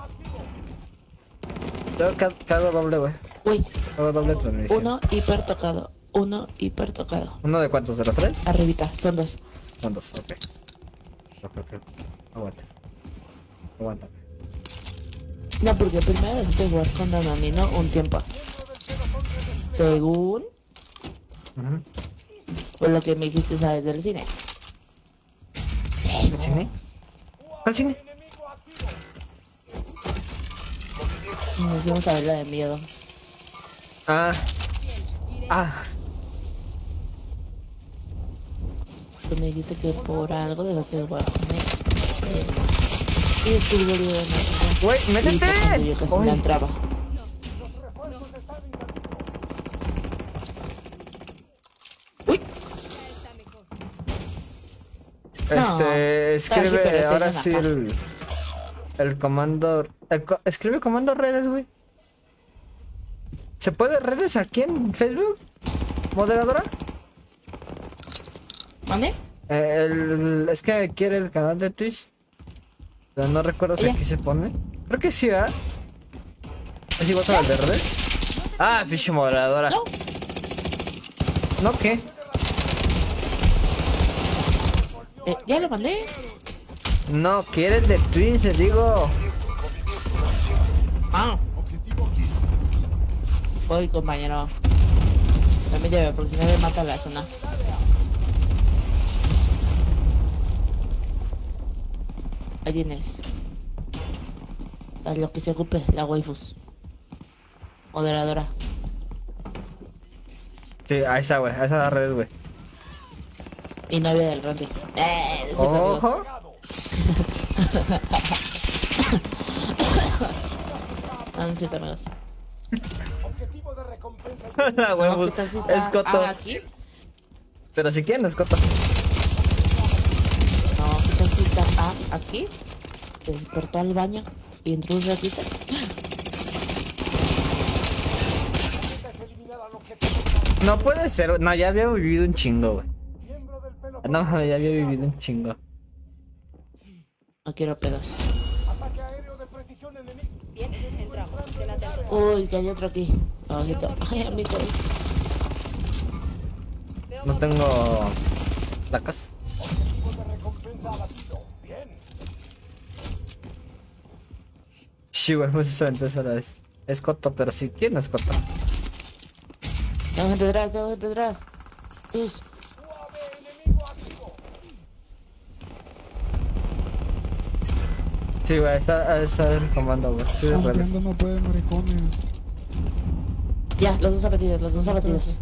Yo hago doble, güey. Uy, Hago doble transmisión. uno hiper tocado. Uno hiper tocado. ¿Uno de cuántos? ¿De los tres? Arribita, son dos. Son dos, ok. Ok, ok. Aguanta. Aguanta. No, porque primero dejaste de jugar con Danonino un tiempo. Según Ujú. por lo que me dijiste sabes del cine. ¿El cine? ¿Cuál cine? Nos fuimos a ver la de miedo. Ah. Ah. Tú me dijiste que por algo dejaste de jugar con él. Eh, Y estuve volviendo de nuevo. Güey, métete. yo casi no entraba. Uy, Este, escribe ahora sí el, el comando. el co- escribe comando redes, güey. ¿Se puede redes aquí en Facebook? ¿Moderadora? ¿Mande? Eh, el, es que quiere el canal de Twitch. Pero no recuerdo si Ella. aquí se pone. Creo que sí, ¿verdad? ¿Es igual que el de redes? Ah, ficha moderadora. No, ¿No qué? eh, ya lo mandé. No, quiere el de Twitch, te digo. Ah. Voy, compañero. Permíteme, porque si no me mata la zona. Ahí tienes. A lo que se ocupe, la waifus. Moderadora. Sí, ahí está, güey. Está la red, güey. Y novia del Randy. Eh. Ojo. Ah, no es cierto, amigos. Objetivo de recompensa. la No, huevos. ¿qué tal si está Es coto. A aquí? Pero si quieren, es coto. No, ¿qué tal si está A aquí? Se despertó al baño y entró un ratito. No puede ser. No, ya había vivido un chingo, güey. No, ya había vivido un chingo. No quiero pedos. Uy, que hay otro aquí. Abajito. Ay, amigos. No tengo placas. Objetivo de recompensa abatido. Bien. Sí, eso entonces ahora es. Es coto, pero si quieren es coto. Tengo gente atrás, tengo gente atrás. Tus. Sí, güey, esa esa es el comando, güey. Sí, no puede maricones. Ya, los dos abatidos, los dos abatidos.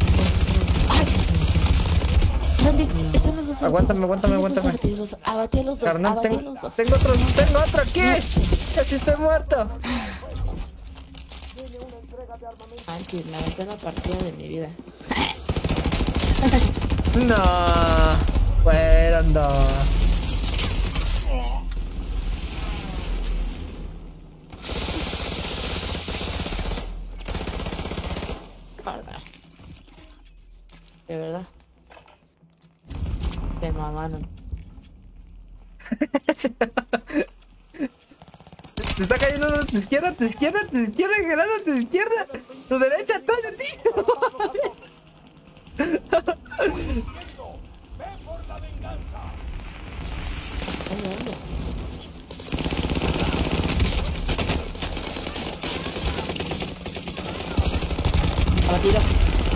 ¡Ay! Randy, están los dos Aguántame, aguántame, aguántame. abatidos. Abatí a los dos, Carnal, tengo, los dos. tengo otro, tengo otro aquí. Casi estoy muerto. Manches, me aventé la partida de mi vida. No. Fueron dos. De verdad. Te mamaron. [laughs] Se está cayendo a tu izquierda, a tu izquierda, a tu izquierda, Gerardo, a tu izquierda, tu derecha, atrás de ti.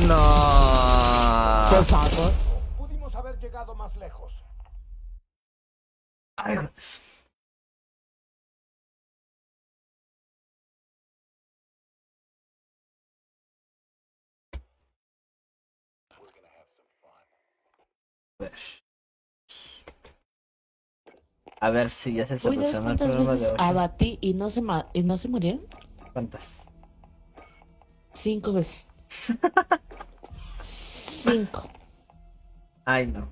No. Por favor. Pudimos haber llegado más lejos. A ver. A ver si ya se Uy, ¿sabes solucionó el problema de veces hoy. abatí y no se, ma- y no se murieron? ¿Cuántas? Cinco veces. [laughs] Cinco. Ay, no.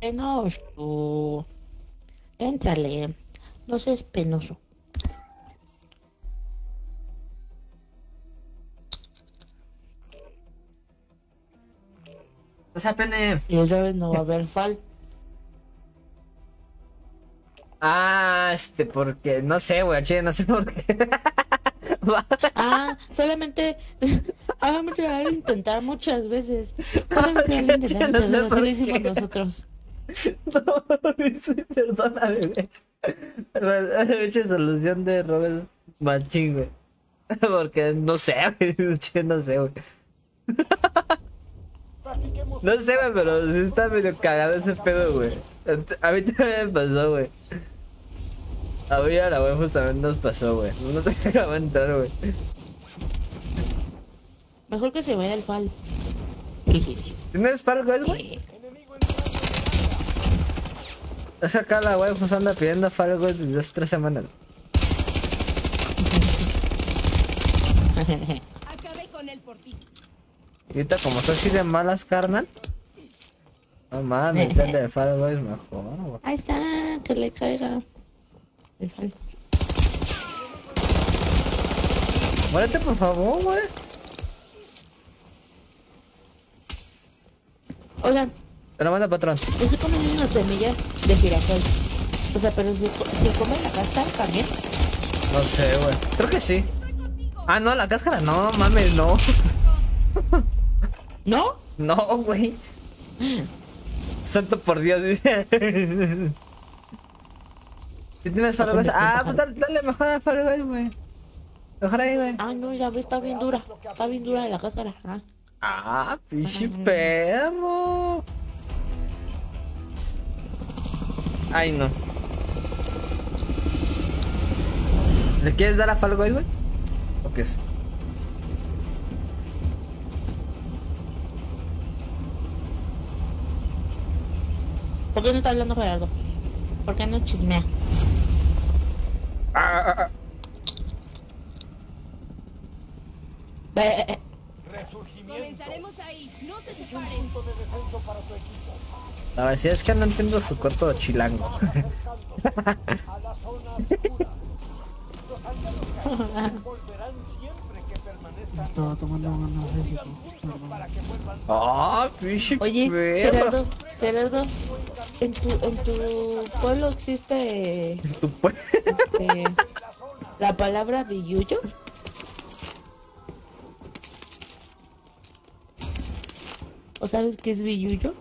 Penoso. Éntrale. No seas penoso. O sea, pene. Y otra vez no va a haber fal. Ah, este, porque no sé, güey, chile, no sé por qué. [laughs] Ah, solamente. [laughs] Lo van a intentar muchas veces. [laughs] Solamente lo intentar No muchas veces. por Así lo hicimos qué. nosotros. [laughs] No, perdona, bebé. Mucha solución de Robert Machín, güey. [laughs] Porque no sé, güey. [laughs] No sé, güey. No sé, güey, pero sí está medio cagado ese pedo, güey. A mí también me pasó, güey. A mí a la web justamente nos pasó, güey. No te de entrar, güey. Mejor que se vaya el fal. ¿Tienes Guys, güey? Es que acá la web pues anda pidiendo Fall Guys desde hace tres semanas. Acabé con él por ti. Y ahorita como soy así de malas, carnal. No mames, el de [laughs] Fall Guys mejor, güey. Ahí está, que le caiga. El. Muérete, por favor, güey. Oigan, Te lo manda patrón. yo estoy comiendo unas semillas de girasol. O sea, pero si, si come la cáscara también. No sé, güey. Creo que sí. Ah, no, la cáscara no, mames, no. [laughs] ¿No? No, güey. Santo por Dios, dice. [laughs] Si tienes Fall Guys. Ah, pues dale, dale mejor a Fall Guys, güey. Mejor ahí, güey. Ah, no, ya ves, está bien dura. Está bien dura la cáscara. Ah. Ah, pinche perro. Ay, no. ¿Le quieres dar a Fall Guys, güey? ¿O qué es? ¿Por qué no está hablando Gerardo? ¿Por qué no chismea? Ah, ah, ah. Eh, eh. resurgimiento. Comenzaremos ahí. No se separen. Punto de descenso para tu equipo. La verdad es que no entiendo su corto chilango. A la zona oscura. Los aldeanos caídos volverán siempre que permanezcan Estaba tomando un analgésico. juntos para que vuelvan Ah, Oye. Gerardo, Gerardo, ¿en tu, en tu pueblo existe Tu pue- este, la palabra billuyo? ¿O sabes qué es billuyo?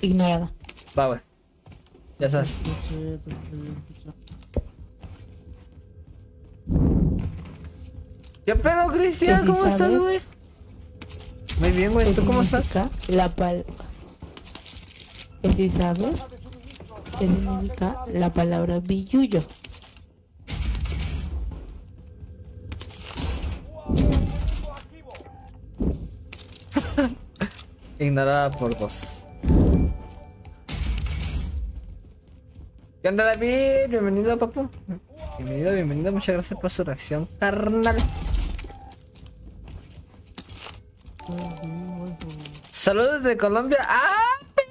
Ignorada. Va, güey. Ya sabes. ¿Qué pedo, Cristian? ¿Que sí ¿Cómo estás, güey? Muy bien, güey. ¿Qué ¿Tú cómo estás? La pal... ¿Que si sabes? ¿Qué significa la palabra billuyo? [laughs] Ignorada por dos. ¿Qué onda, David? Bienvenido, papu. Bienvenido, bienvenido. Muchas gracias por su reacción, carnal. Saludos desde Colombia. ¡Ah, perro!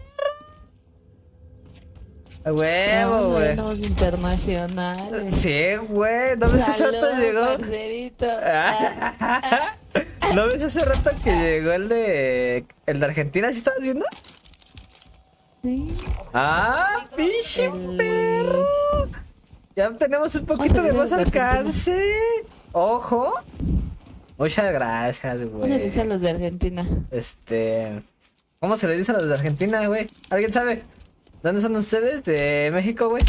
A huevo, güey. internacionales. Sí, güey. ¿No ves que hace rato llegó? [laughs] ¿No ves hace rato que llegó el de. el de Argentina? ¿Sí estabas viendo? Sí. ¡Ah, pinche El- perro! Ya tenemos un poquito de más alcance. Ojo. Muchas gracias, ¿Cómo se le dice a güey. los de Argentina? Este. ¿Cómo se le dice a los de Argentina, güey? ¿Alguien sabe? ¿Dónde son ustedes? ¿De México, güey?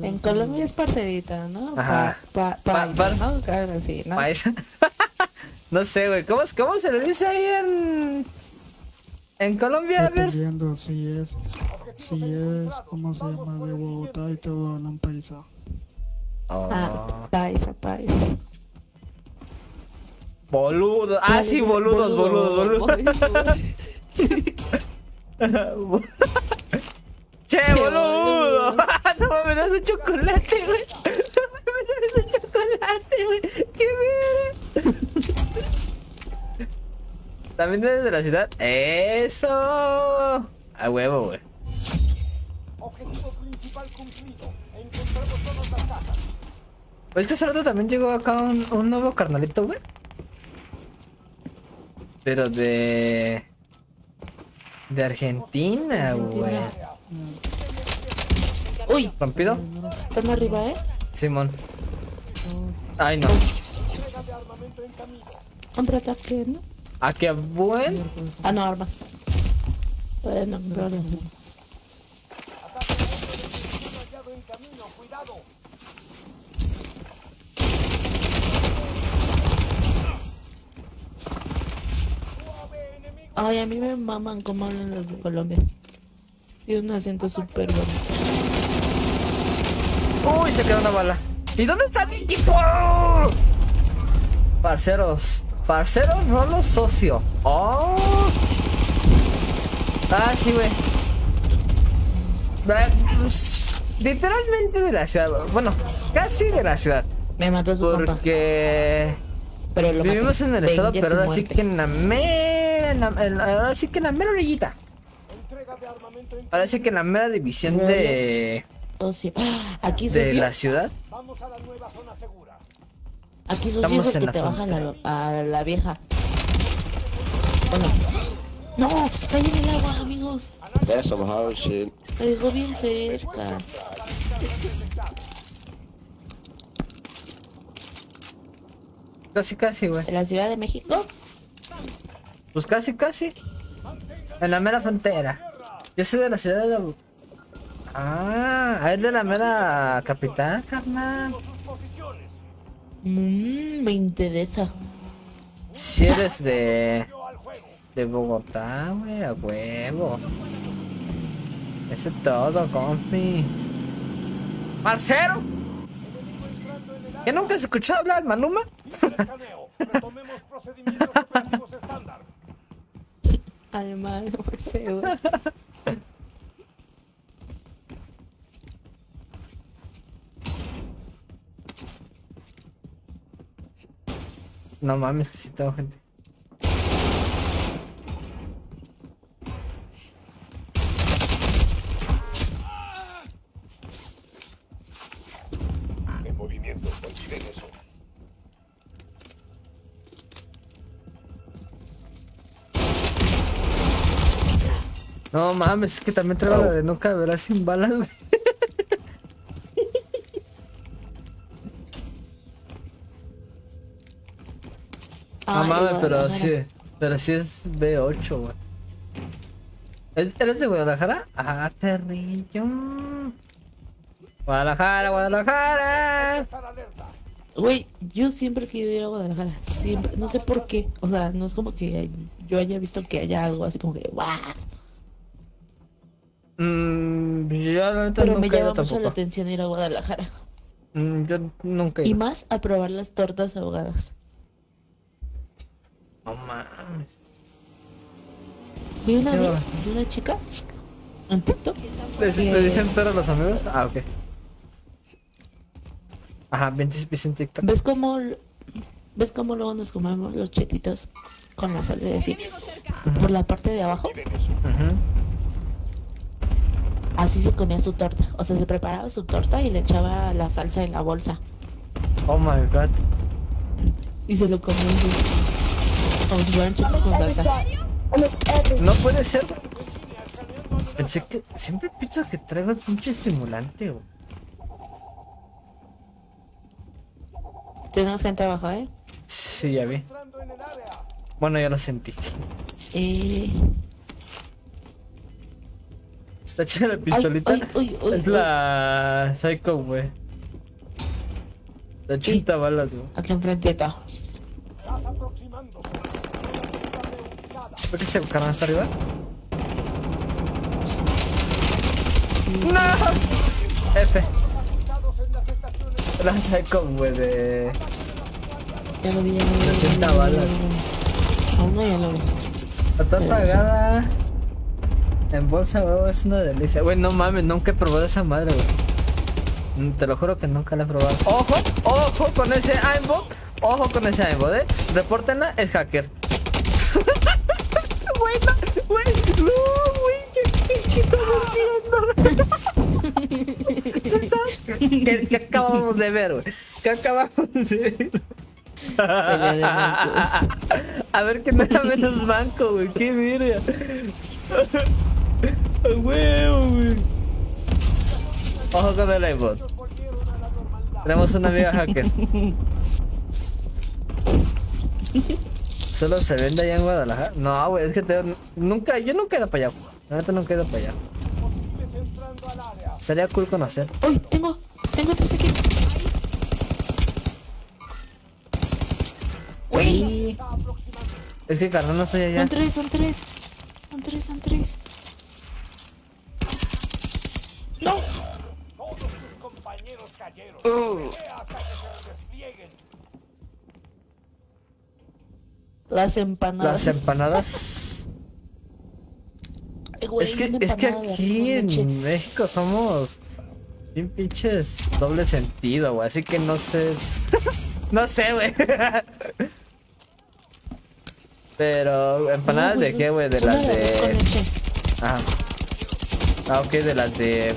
En Colombia es parcerita, ¿no? Ajá. Pa, Pa- ¿no? Claro, sí, [laughs] ¿no? Sé, güey. ¿Cómo, ¿Cómo se le dice ahí en. En Colombia? A ver. Dependiendo si es, si es, ¿cómo se llama? De Bogotá y todo hablan paisa. Ah, Oh. paisa, paisa. Boludo. Ah, sí, boludos, boludos, boludos. [laughs] che, boludo. boludo. [laughs] no me das un chocolate, güey. [laughs] No me das un chocolate, güey. Qué mierda. También eres de la ciudad. Eso. A huevo, güey. Objetivo principal cumplido. Encontramos todas las cajas. Pues que hace rato también llegó acá un, un nuevo carnalito, güey. Pero de. De Argentina, güey. Uy, ¿Rompido? están arriba, ¿eh? Simón. Ay, no. Contraataque, ¿no? Ah, qué buen. Ah, no, armas. Bueno, camino. Cuidado. Suave enemigo. Ay, a mí me maman como hablan los de Colombia. Tiene un acento súper bonito. Uy, se quedó una bala. ¿Y dónde está mi equipo? Parceros. Parceros, Rolo socio. Oh. Ah, sí, güey. Ah, pues, Literalmente de la ciudad. Bueno, casi de la ciudad. Me mató su compa. Porque Pero lo vivimos maté. en el estado, pero ahora sí que en la mera. en la- en la- ahora sí que en la mera orillita. Entrega de armamento en Ahora sí que en la mera división de. [gasps] De la ciudad. Vamos a la nueva. Aquí socio Estamos en que la te baja frontera. la, a la vieja. Bueno. No, caí en el agua, amigos. That's some hard shit. Me dejó bien cerca. Casi, casi, güey. En la Ciudad de México. Pues casi, casi. En la mera frontera. Yo soy de la ciudad de... Ah, es de la mera capital, carnal. Mmm, me interesa. Si eres de... Al. De Bogotá, güey, a huevo. Eso es todo, compi. ¡Marcero! ¿Que nunca has escuchado hablar Maluma? [laughs] Escaneo. Retomemos [laughs] no. No mames, que sí tengo gente. En movimiento. Olviden eso. No mames, es que también traigo la de nunca verás sin balas, güey. Ay, mames, pero sí, pero sí es B8, güey. ¿Es- ¿Eres de Guadalajara? Ah, perrillo. Guadalajara, Guadalajara. Güey, yo siempre he querido ir a Guadalajara. Siempre. No sé por qué. O sea, no es como que yo haya visto que haya algo así como que ¡guau! Mm, yo la neta Pero me nunca llama mucho la atención ir a Guadalajara. Mm, yo nunca he Y más a probar las tortas ahogadas. No mames. Vi una vez una chica en TikTok. ¿Les, que- ¿Le dicen perro a los amigos? Ah, ok. Ajá, 20 pies en TikTok. ¿Ves cómo, ves cómo luego nos comemos los chetitos con la salsa de así? Por la parte de abajo, Ujú. así se comía su torta. O sea, se preparaba su torta y le echaba la salsa en la bolsa. Oh my god. Y se lo comía con salsa. No puede ser. Pensé que siempre pienso que traigo el pinche estimulante, güey. Tenemos gente abajo, ¿eh? Sí, ya vi. Bueno, ya lo sentí. Eh... La chica de la pistolita ay, uy, es la Psycho, güey. De 80 balas, güey. Aquí enfrente está. ¿Por qué se cargan hasta arriba? ¡No! F. La Psycho, güey, de... Ya lo vi, ya lo vi. de ya lo vi, 80 ya lo vi, balas. Aún no, ya lo vi. Está apagada. En bolsa, huevo, es una delicia. Güey, no mames, nunca he probado esa madre, güey. Mm, Te lo juro que nunca la he probado. ¡Ojo! ¡Ojo con ese aimbot! ¡Ojo con ese aimbot, eh! Repórtenla, es hacker. [laughs] Güey, no, güey, no, güey, ¿qué, qué, estamos haciendo? ¿Qué? ¿Qué, qué acabamos de ver, güey? ¿Qué acabamos de ver? De. A ver quién era menos banco, güey. Qué verga. A huevo, güey. Ojo con el iBot. Tenemos una amiga hacker. [laughs] Solo se vende allá en Guadalajara. No, güey, es que te, nunca, yo nunca he ido para allá. La neta nunca he ido para allá. Sería cool conocer. ¡Uy! Tengo, tengo tres aquí. Uy. Es que carnal no soy allá. Son tres, son tres. Son tres, son tres. ¡No! Todos tus compañeros cayeron. Uh. Pelea hasta que se desplieguen. Las empanadas. Las empanadas. [laughs] Ay, güey, Es que, es que de aquí en. México somos bien pinches doble sentido, güey. Así que no sé. [laughs] no sé, güey. [laughs] Pero, ¿empanadas No, de güey, qué, güey? De las de de. Ah. Ah, ok, de las de.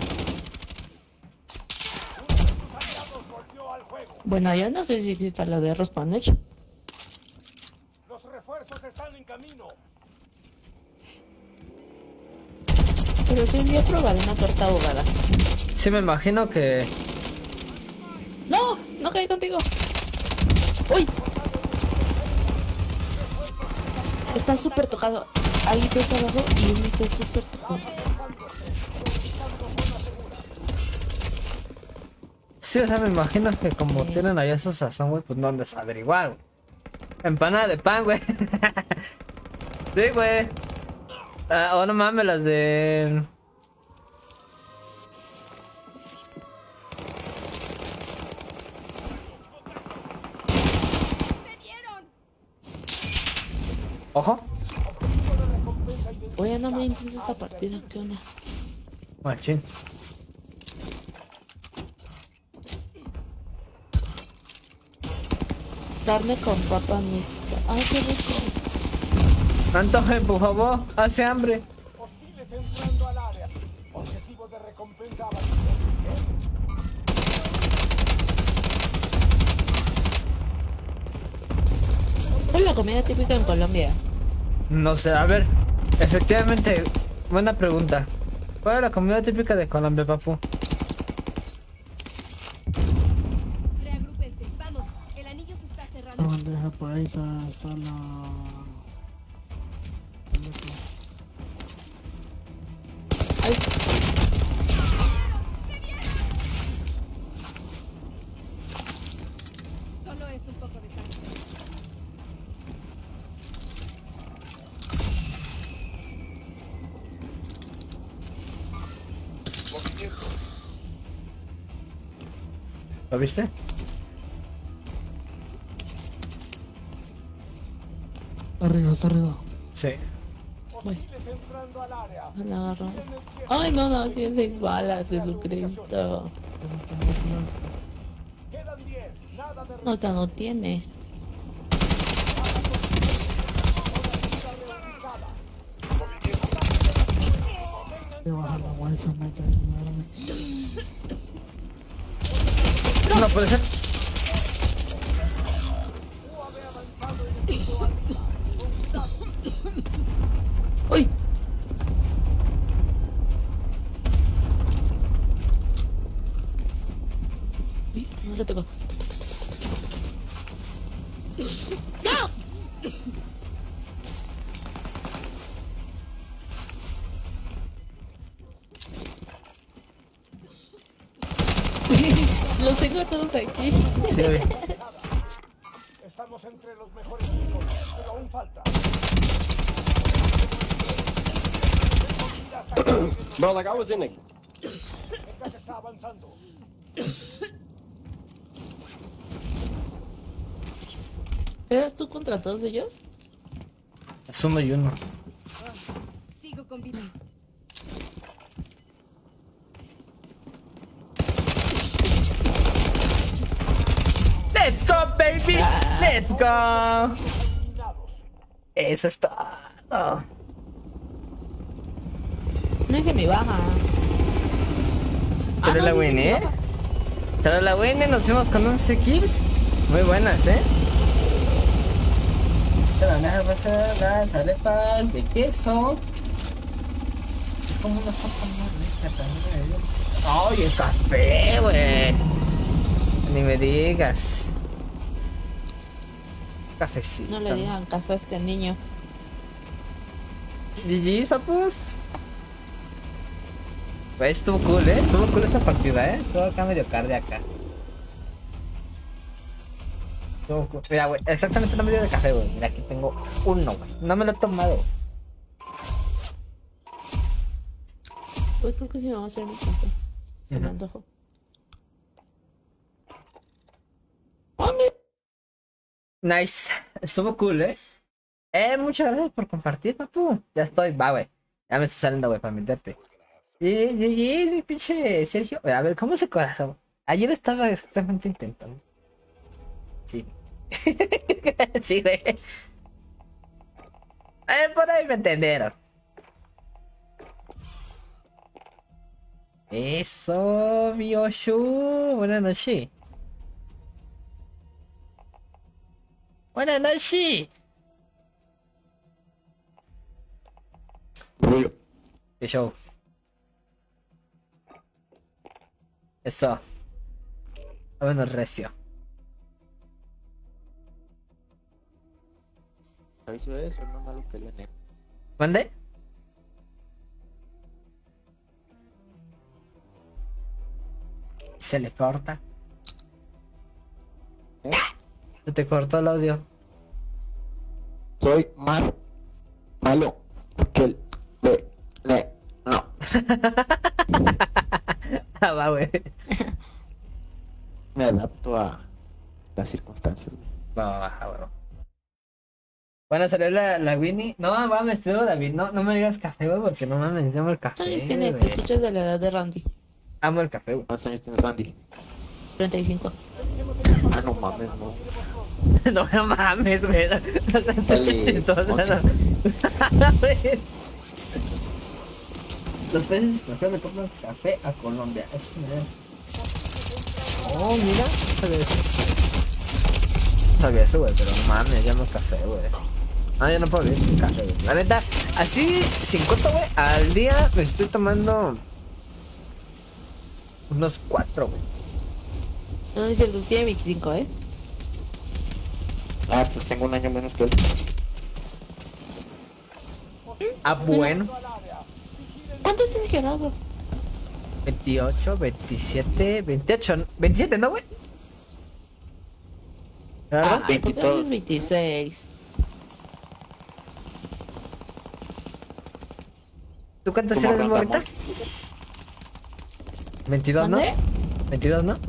Bueno, ya no sé si existe la de arroz con leche. Los refuerzos están en camino. Pero si un día probaré una torta ahogada. Sí, me imagino que. ¡No! ¡No caí contigo! ¡Uy! Está súper tocado. Hay dos abajo y uno está súper tocado. Sí, o sea, me imagino que como tienen allá esos sazón, güey, pues no han de saber igual. Empanada de pan, güey. sí, güey. Ah, oh, no mames, las de. Ojo. Oye, no me intensa esta partida. ¿Qué onda? Machín. Carne con papa mixta. ¡Ay, qué rico! Antoje, por favor. Hace hambre. Hostiles entrando al área. Objetivo de recompensa abatido. ¿Cuál es la comida típica en Colombia? No sé, a ver. Efectivamente, buena pregunta. ¿Cuál es la comida típica de Colombia, papu? Bandeja paisa está la... Solo Sí. La agarramos. Ay, no, no, tiene seis balas, Jesucristo. Quedan Quedan 10. Nada de No, ya no tiene. No puede ser. It. El gas está avanzando. ¿Eras tú contra todos ellos? Es uno y uno. Sigo con vida. Let's go, baby. Let's go. Eso es todo. No hice mi baja. Solo no, la sí, ¿eh? Solo la win, nos fuimos con 11 kills. Muy buenas, ¿eh? A pasar las arepas de queso. Es como una sopa más rica también. ¡Ay, el café, güey! Ni me digas. Cafecito. No le digan café a este niño. GG, papus. Güey, estuvo cool, ¿eh? Estuvo cool esa partida, ¿eh? Estuvo acá medio cardíaca. Estuvo cool. Mira, güey, exactamente una media de café, güey. Mira, aquí tengo uno, güey. No me lo he tomado. Hoy creo que sí me va a hacer mi café. Se me antojó. ¡Ah, mira! Nice. Estuvo cool, ¿eh? Eh, muchas gracias por compartir, papu. Ya estoy, va, güey. Ya me estoy saliendo, güey, para meterte. Mi pinche Sergio. A ver, ¿cómo es el corazón? Ayer estaba exactamente intentando. Sí. [laughs] sí, güey. Eh, por ahí me entendieron. Eso, mi Oshu. Buenas noches. Buenas noches. ¿Qué show? Eso. Bueno, recio. Eso es, es más malo que el enemigo. ¿Mande? Se le corta. ¿Eh? Se te cortó el audio. Soy más malo que el de le no. [laughs] Ah, va, güey. Me adapto a las circunstancias. güey. Va, va, va, va. Bueno, salió la, la Winnie. No, mames, te David. No, no me digas café, güey, porque no mames, yo amo el café. ¿Cuántos años tienes? Te escuchas de la edad de Randy. Amo el café, güey. ¿Cuántos años tiene Randy? 35. Ah, no mames, no. No me mames. No no. Güey. Los peces extranjeros le compran café a Colombia. Eso se me da. Oh, mira. Sabía eso. Sabía eso, güey, pero no mames, ya amo café, güey. Ah, yo no puedo vivir sin café, güey. La neta, así, sin coto, güey, al día me estoy tomando unos cuatro, güey. No es cierto, tiene 25, ¿eh? Ah, pues tengo un año menos que él. Ah, bueno. ¿Cuántos tiene Gerardo? 28, 27, 28, ¿no? 27, ¿no, güey? ¿Verdad? Ah, ¿por qué tienes 26? ¿Tú cuántos ¿Cómo eres, morita? 22, ¿no? ¿Mande? 22, ¿no?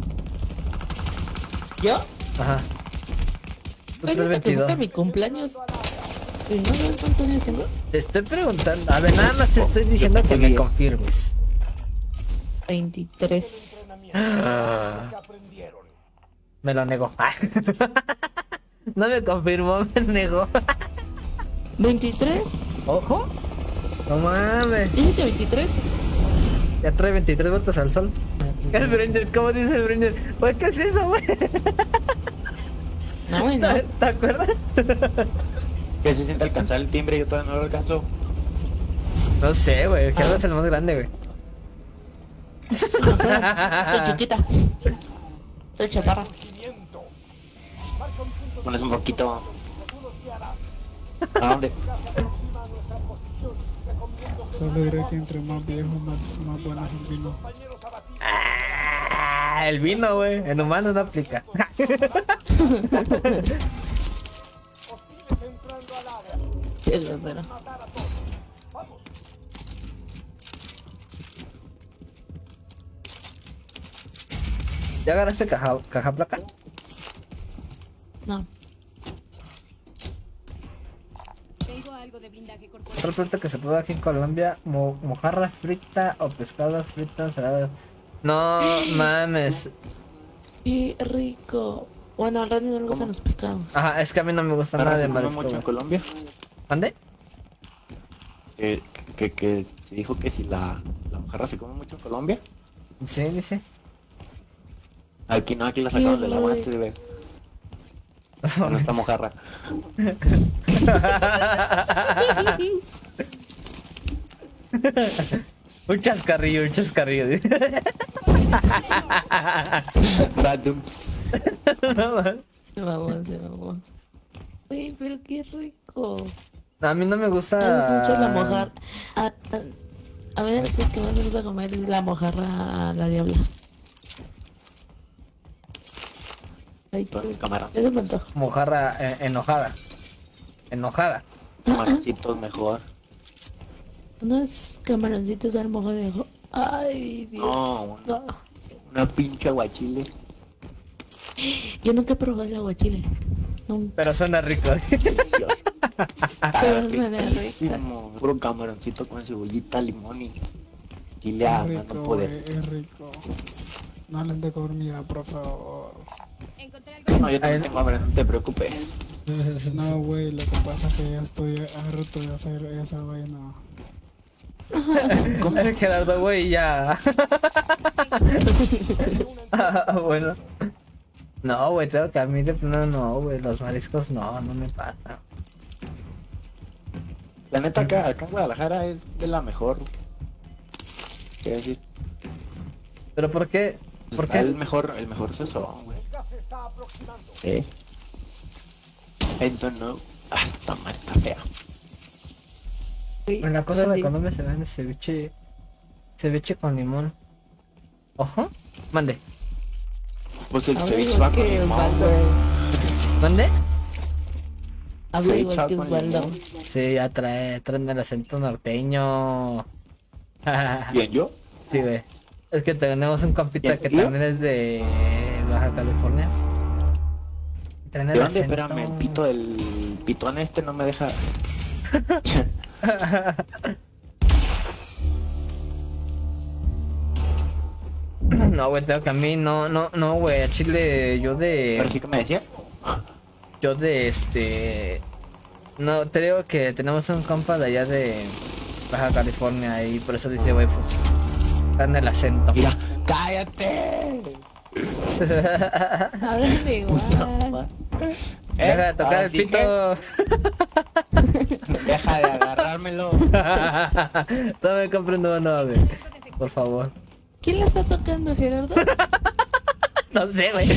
¿Yo? Ajá. Tú Pues tienes no te pregunta 22. mi cumpleaños. ¿Y no sabes cuántos años tengo? Te estoy preguntando. A ver, nada más te estoy diciendo que me confirmes. 23. Ah. que aprendieron. Me lo negó. [laughs] no me confirmó, me negó. ¿23? Ojo. No mames. ¿Dijiste 23? Ya trae 23 votos al sol. El Brander, ¿cómo dice el Brander? Güey, ¿qué es eso, güey? No, güey, no. ¿Te, te acuerdas? ¿Qué se siente alcanzar el timbre? Yo todavía no lo alcanzo. No sé, güey. Gerardo es el más grande, güey. Estoy chiquita. Estoy chaparra. Pones un poquito. ¿A dónde? Solo diré que entre más viejo, más, más bueno es el vino. Ah, el vino, güey. En humano no aplica. [laughs] Qué grosero. ¿Ya agarraste caja, caja placa? No. Tengo algo de blindaje corporal. Otro plato que se puede aquí en Colombia, mo- mojarra frita o pescado frito ensalada. No mames. Qué rico. Bueno, al no le gustan los pescados. Ajá, es que a mí no me gusta nada de marisco. mucho en. Colombia. ¿Mande? Que, que, que se dijo que si la, la mojarra se come mucho en Colombia. Sí, dice. Aquí no, aquí la sacamos de la mate de ver. Con esta mojarra. [laughs] un chascarrillo, un chascarrillo. [laughs] Random. [laughs] no, se mamó. Uy, pero qué rico. A mí no me gusta. Me gusta mucho la mojarra. A, a, a mí de las cosas que más me gusta comer es la mojarra a la diabla. Ay. Eso me antoja. Mojarra eh, enojada. Enojada. Camaroncitos mejor. Unos camaroncitos al mojo de ojo. Ay, Dios. No, No. Una pinche aguachile. [gasps] Yo nunca he probado el aguachile. Nunca. Pero suena rico. [laughs] Riquísimo. Puro camaroncito con cebollita, limón y chile a Es más rico, no güey, poder. es rico. No hablen de comida, por favor. No, yo también tengo hambre, no te preocupes. No, güey, lo que pasa es que ya estoy harto de hacer esa vaina. El Gerardo, güey, ya. [laughs] Ah, bueno. No, güey, tengo que a mí de plano no, güey. Los mariscos no, no me pasa. La neta acá, acá en Guadalajara es de la mejor. Quiero decir, ¿Pero por qué? ¿Por está el qué? mejor, el mejor sazón, güey. Está. Sí. Entonces no. Ah, esta madre está fea. En la costa de Colombia se vende ceviche. Ceviche con limón. Ojo. Mande. Pues el ceviche va con limón. ¿Mande? Habla Ceviche igual que Osvaldo. Sí, ya trae, traen el acento norteño. [laughs] Bien, yo. sí, güey. Es que tenemos un compita ¿Y que yo? también es de Baja California. Traen ¿De el dónde? acento. Espérame, el pito del pitón este no me deja. [laughs] No, güey, tengo que a mí no, no, no, güey, a Chile, yo ¿Pero de, sí que me decías? Yo de este, no, te digo que tenemos un compa de allá de Baja California y por eso dice, güey, pues, dan el acento. Mira, cállate. [laughs] Hablan de igual. Deja de tocar el pito. que [laughs] Deja de agarrármelo. [laughs] Todavía comprendo uno, güey. Por favor. ¿Quién la está tocando, Gerardo? No sé, güey.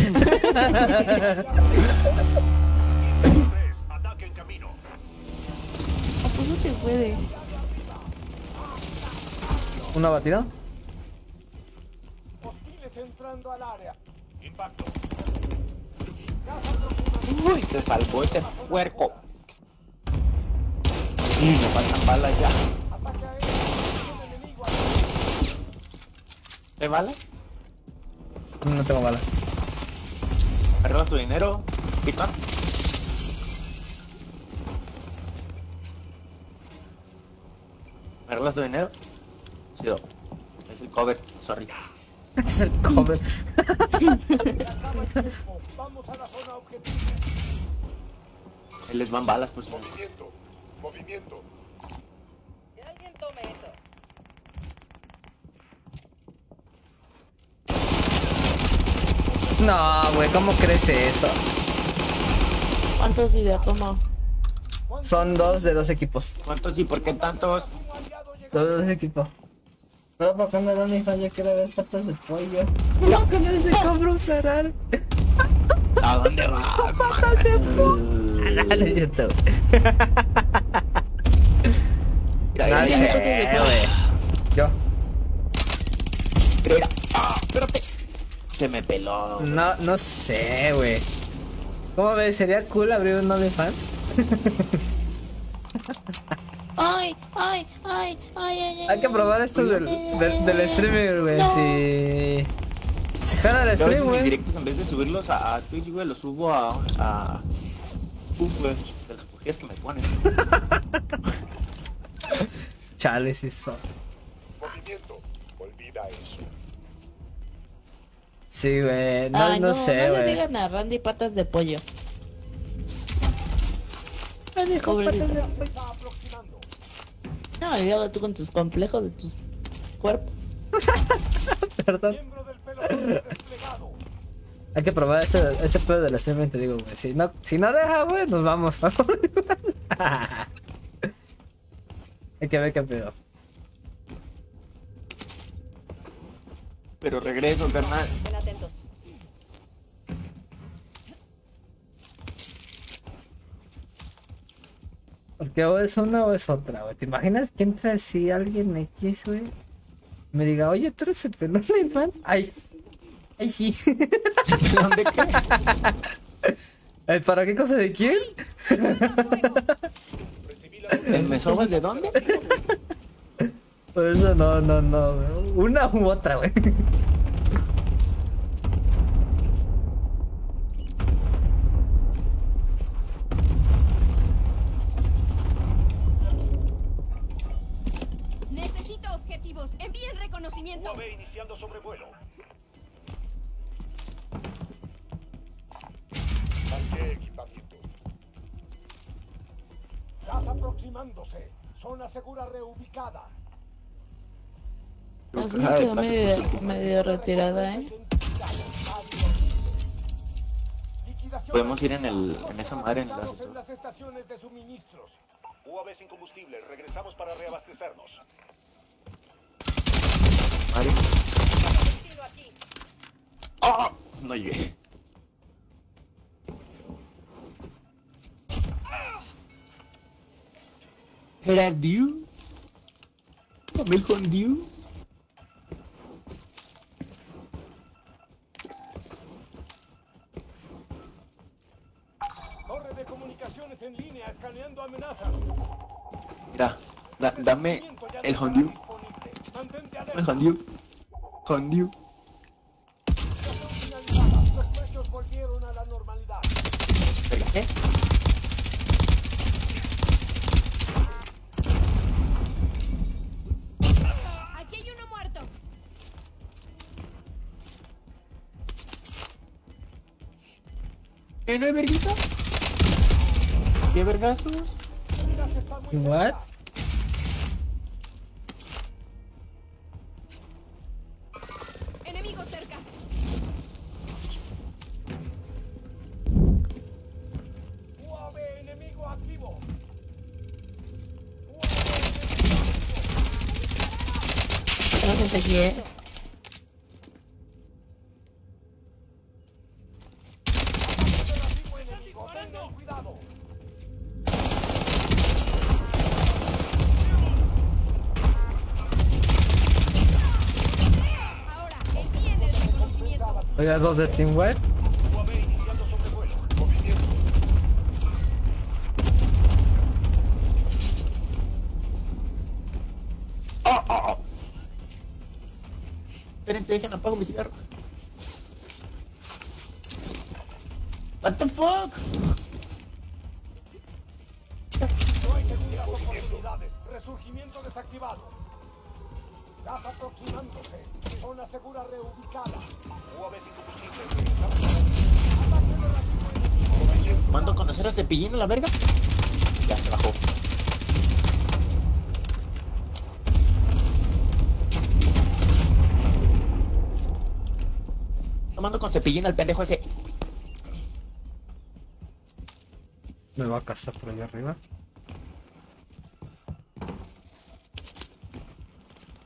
Se puede? ¿Una batida? Hostiles entrando al área. Impacto. Uy, se salvó ese puerco. Y me faltan balas ya. ¿Te balas? No tengo balas. ¿Arreglas tu dinero, pitón? ¿Me arreglas tu dinero? Chido. Es el cover, sorry. Es el cover. Vamos a la zona objetivo. Ahí les van balas, pues. Movimiento. Movimiento. Que alguien tome eso. No, güey, ¿cómo crece eso? ¿Cuántos ideas tomó? Son dos de dos equipos. ¿Cuántos y por qué tantos? Dos de dos equipos. Pero para cuando era mi fan, yo quiero ver patas de pollo. No, que no se compra un cereal. ¿A dónde vas? Patas de pollo. No, no es cierto, No sé, mira. güey. Yo. Mira. Ah, espérate. Se me peló. No, no sé, güey. ¿Cómo ves? ¿Sería cool abrir un OnlyFans? [laughs] Ay, ay, ay, ay, ay. Hay que probar esto del, del, del streamer, güey. No. Si. Si jala el stream, güey. directos en vez de subirlos a, a Twitch, güey, los subo a... a... Uf, güey, de las cogidas que me ponen. [laughs] Chale, sí son. Movimiento. Olvida eso. Sí, güey. No, no, no, sé, no le güey. digan a Randy patas de pollo. dijo Pobrecito. Está aproximando. No, y luego tú con tus complejos de tus cuerpos. [laughs] Perdón. Hay que probar ese, ese pedo del streaming, te digo, güey. Si no, si no deja, güey, nos vamos. [laughs] Hay que ver qué pedo. Pero regreso, carnal. Estén atentos. Porque o es una o es otra, güey. ¿Te imaginas que entra así alguien X, güey? Me diga, oye, tú eres el tenor de fans. Ay, ay, sí. ¿Dónde qué? [laughs] ¿Para qué cosa de quién? ¿El me sobas de dónde? [laughs] Por eso no, no, no. Una u otra, güey. UAV iniciando sobrevuelo. Marqué equipamiento. Gas aproximándose. Zona segura reubicada. Así me quedó medio, medio retirada, ¿eh? Liquidación Podemos ir en el... en esa madre en en las estaciones de suministros. UAV sin combustible. Regresamos para reabastecernos. Madre. Aquí. ¡Ah! No llegué. ¿Era Dew? ¿Comer con Dew? Torre de comunicaciones en línea escaneando amenazas. Mira, da- dame el Hondiu. Disponible. Mantente El alerta. Hondiu. Hondiu. Finalizada. Los precios volvieron a la normalidad. ¿Verga qué? Aquí hay uno muerto. ¿Qué no hay verguita? What? El reconocimiento. Oiga, dos de Team White. Espérense, dejen apago mi cigarro. What the fuck? No hay segundas oportunidades. Resurgimiento desactivado. Gas aproximándose. Zona segura reubicada. UAV sin combustible. Regresamos para Ataque de racimo enemigo. Mando a conocer a Cepillín a la verga. Ya se bajó. Cepillín al pendejo ese. Me va a casar por allá arriba.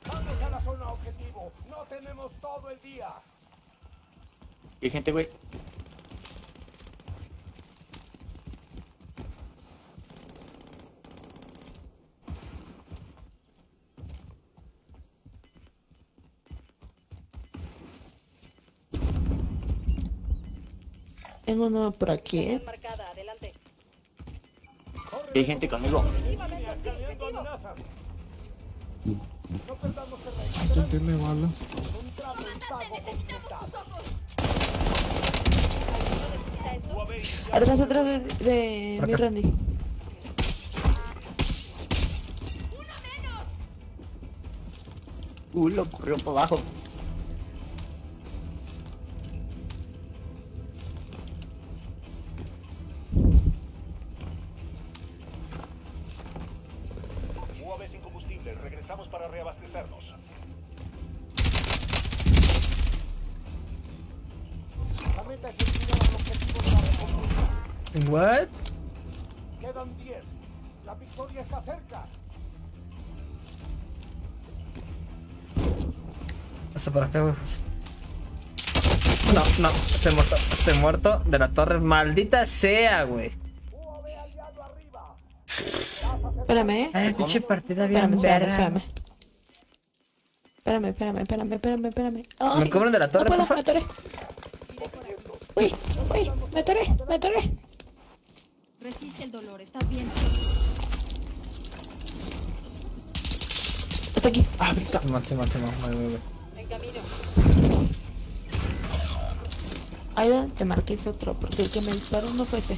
Vamos a la zona objetivo. No tenemos todo el día. Y hay gente, güey. Tengo uno por aquí, ¿eh? Hay gente conmigo. ¿Quién tiene balas? Atrás, atrás de, mi. Randy. Uh, lo corrió por abajo. Acá, güey. No, no, estoy muerto, estoy muerto de la torre. Maldita sea, güey. Espérame, ¿eh? Ay, pinche partida Espérame, bien espérame, espérame. Espérame, espérame, espérame, espérame, espérame. Ay, ¿Me cubren de la torre, No puedo, por me atoré. Uy, uy, me atoré, me atoré. Resiste el dolor, estás bien. Hasta aquí. Ah, Simón, Simón, voy, voy, voy. En camino. Aida, te marqué ese otro, porque el que me disparó no fue ese.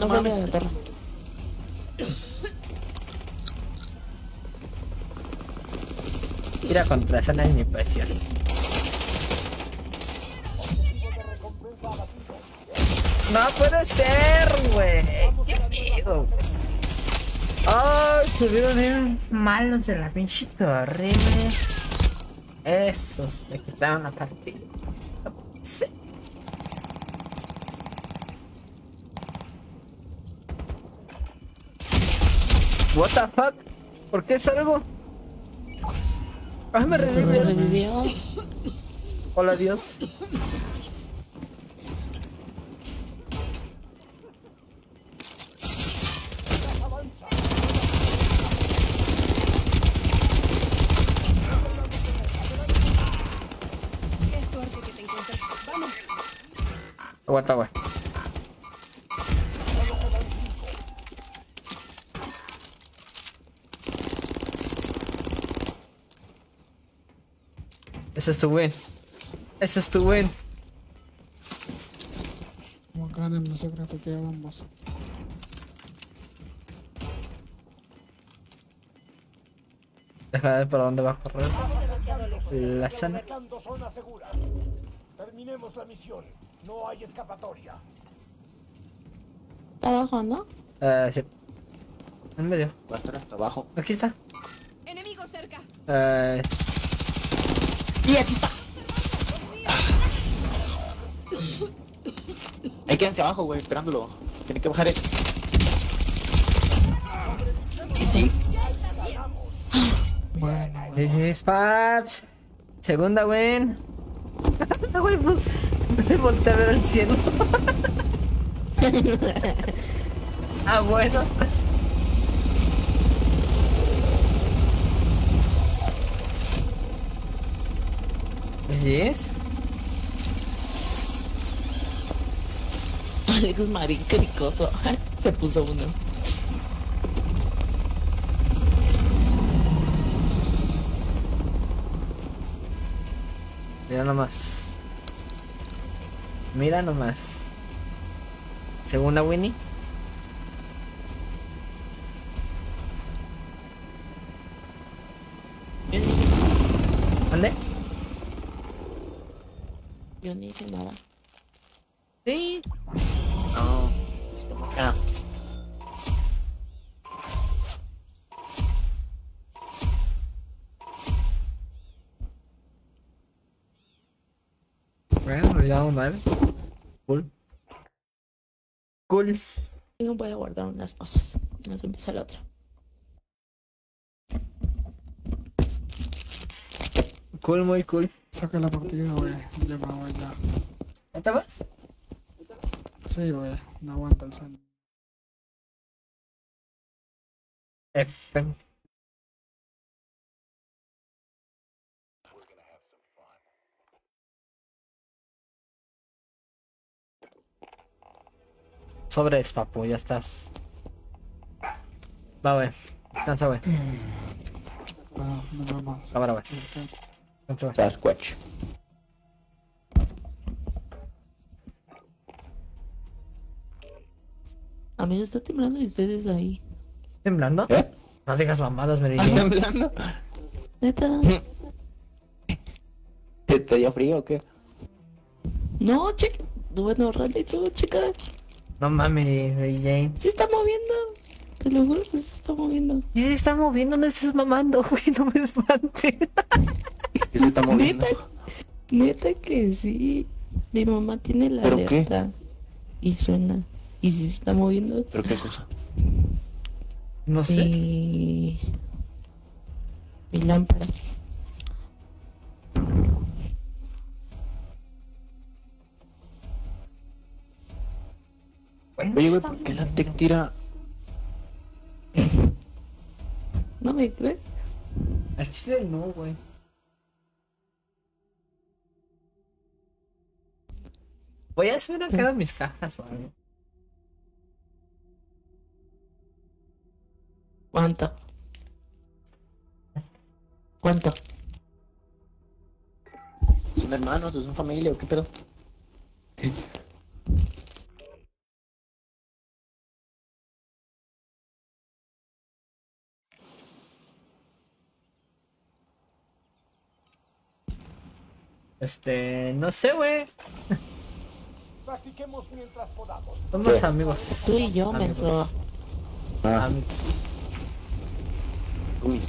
No fue el de la torre. Tira contra esa no es mi presión. No puede ser, güey. Qué pedo. Ay, subieron bien malos de la pinche torre, güey. Esos me quitaron la puede ser. What the fuck? ¿Por qué salgo? Ah, me revivió. Hola, Dios. Aguanta, güey. Ese es tu win. Ese es tu win. Como no se vamos. Deja de ver por dónde va a correr. La segura. Terminemos la misión. No hay escapatoria. Está abajo, ¿no? Eh, sí. En medio. Va a estar hasta abajo. Aquí está. Enemigo cerca. Eh, ¡Y aquí está! Ahí quédense abajo, güey, esperándolo. Tiene que bajar el... Sí. Bueno, es Paps. Segunda win. [laughs] Güey, pues. Me volteé a ver el cielo. [laughs] ah, bueno. ¿Sí es? [laughs] Alex Marín, qué ricoso. [laughs] Se puso uno. Mira nomás. Mira nomás. Segunda Winnie. ¿Mande? Yo ni hice nada. Sí. No, estamos acá. Lo llevamos mal. Cool. Cool. Yo voy a guardar unas cosas. No que empieza la otra. Cool, muy cool. Saca la partida, güey. Ya me voy ya. ¿Ya te vas? Sí, güey. No aguanta el sueño. F. Sobres, papu, ya estás. Va, güey. Descansa, güey. Vemos. Cámara, güey. Descansa. Güey. Sasquatch. Amigo, está temblando y ustedes ahí. ¿Temblando? ¿Eh? No digas mamadas, Mary ¿Estás Jane. temblando? Neta. ¿Te, te dio frío o qué? No, checa. Bueno, Randy, tú, chica. No mames, Mary Jane. Se está moviendo. Te lo juro que se está moviendo. Y se está moviendo, no estés mamando, güey, no me espantes. ¿Qué se está moviendo? Neta, neta que sí. Mi mamá tiene la ¿Pero qué? alerta. Y suena. Y sí se está moviendo. ¿Pero qué cosa? No sé. Mi... Mi lámpara. Oye, güey, ¿por qué la tech tira? [laughs] ¿No me crees? Al chile no, güey. Voy a subir acá mis cajas o algo. ¿Cuánto? ¿Cuánto? ¿Son hermanos o son familia o qué pedo? Este, no sé, güey. Practiquemos mientras podamos. Somos amigos. Tú y yo, Amigos. menso. Ah, Amigos. uy.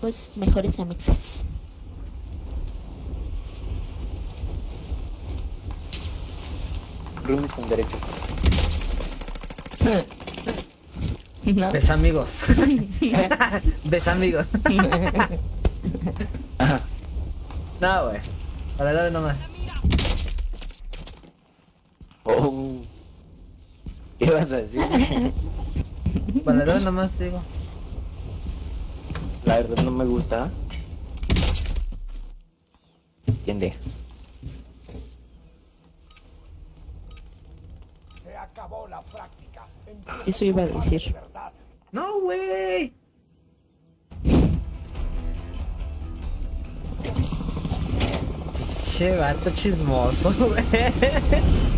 Pues mejores amigos. Runes con derecho. [laughs] No. Desamigos. [laughs] Desamigos. [laughs] [laughs] No, güey. Valedor nomás. Oh. ¿Qué vas a decir? [laughs] Valedor nomás, digo. La verdad no me gusta. Entiende. Se acabó la práctica. Empieza Eso iba a decir. No, güey. Che, vato chismoso, [laughs] güey. [laughs]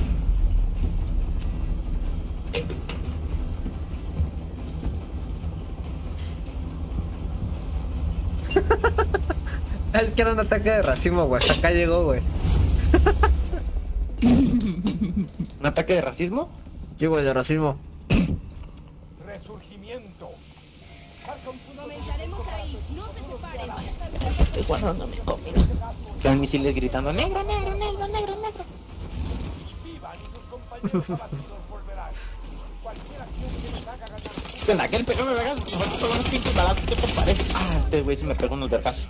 Es que era un ataque de racimo, güey. Hasta acá llegó, güey. [laughs] ¿Un ataque de racismo? Sí, güey, de racimo. Resurgimiento. Comenzaremos ahí. No se separen. Espera que estoy guardando mi comida. Están misiles gritando negro, negro, negro, negro, negro. Que En aquel pegó me pegan, me faltan unos pinches balazos, ¿qué te parece? Ah, este güey se me pegó unos se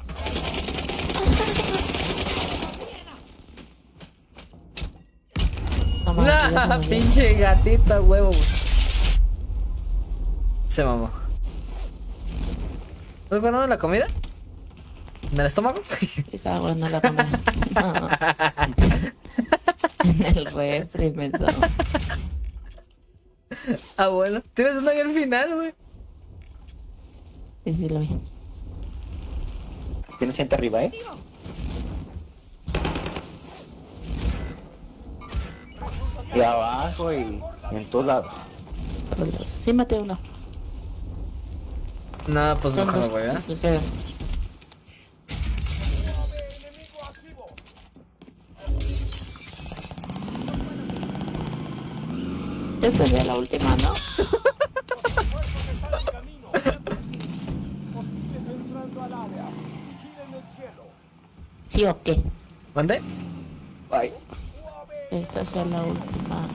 Nah, pinche gatita, huevo. Se mamó. ¿Estás guardando la comida? ¿En el estómago? [laughs] Estaba guardando la comida. No. [laughs] En el refri, menso. ah, bueno. Tienes uno ahí al final, güey. Sí, sí, lo vi. Tienes gente arriba, ¿eh? Y abajo y, en todos lados. Sí, maté uno. No, pues mejor no voy, ¿verdad? Esta es ya la última, ¿no? Hostiles entrando al área. Vigilen el cielo. ¿Sí o qué? ¿Mande? Ay. Esta es ya la última.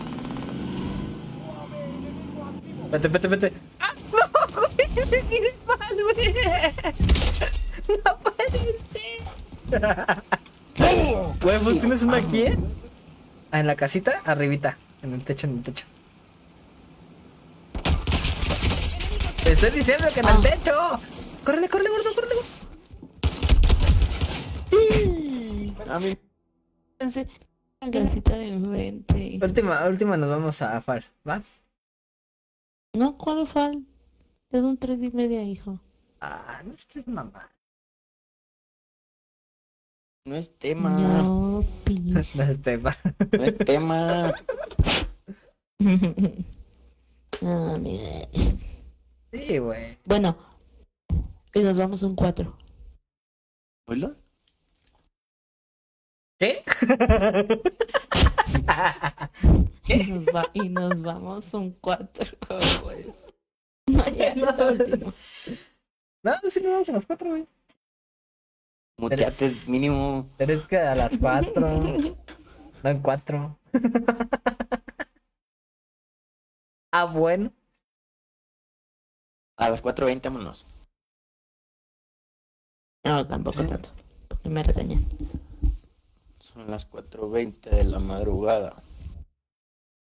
Vete, vete, vete. ¡Ah! [laughs] ¡No, mal, güey! ¡No puede ser! [laughs] Güey, tienes una aquí. Ah, en la casita, arribita. En el techo, en el techo. Te estoy diciendo que en el techo. ¡Córrele, córrele, gordo, córrele! A mí. La casita de enfrente. Última, última nos vamos a Far, ¿va? No, ¿cuál fue? Es un tres y media, hijo. Ah, no estés mamá. No es tema. No. [laughs] No es tema. No es tema. [laughs] No, mire. Sí, güey. Bueno, y nos vamos a un 4. ¿Hola? ¿Qué? Y nos, va, y nos vamos un 4. No, ya es la última. No, sí, nos vamos a las cuatro, güey. Muteate mínimo. Pero es que a las cuatro. No en cuatro. [laughs] ah, bueno. A las 4.20 vámonos. No, tampoco tanto. Porque me regañan. Son las 4.20 de la madrugada.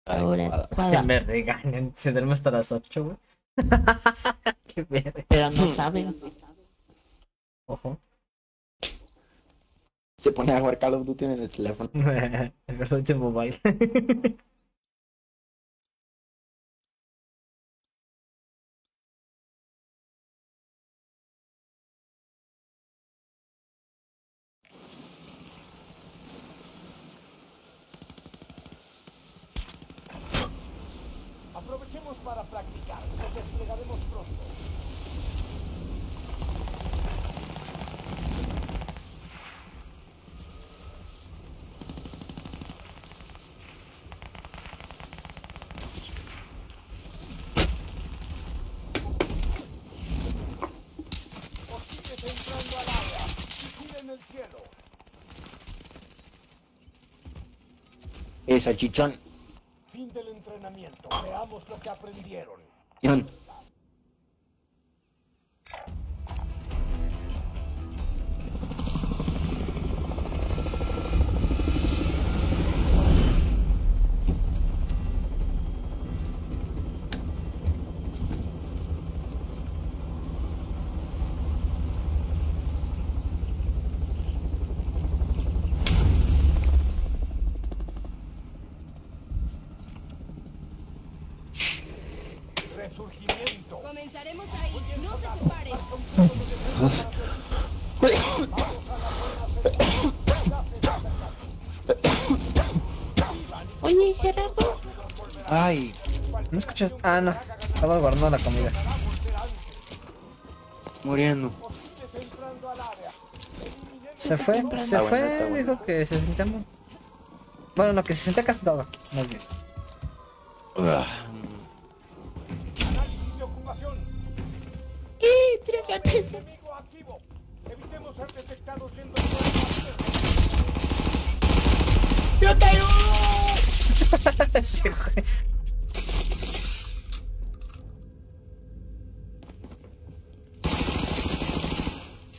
Ahora. Que me regañan. Se duerme hasta las ocho, güey. [laughs] Qué verga. Pero no saben. Ojo. Se pone a jugar Call of Duty en el teléfono. [laughs] El último baile. Aprovechemos [laughs] salchichón. Fin del entrenamiento. Veamos lo que aprendieron. Escuchas? Ah, no. Estaba guardando la comida. Muriendo. Se fue, se fue, bueno. dijo que se sentía muy... Bueno, no, que se sentía castigado, más bien. ¡Yo te ayudo!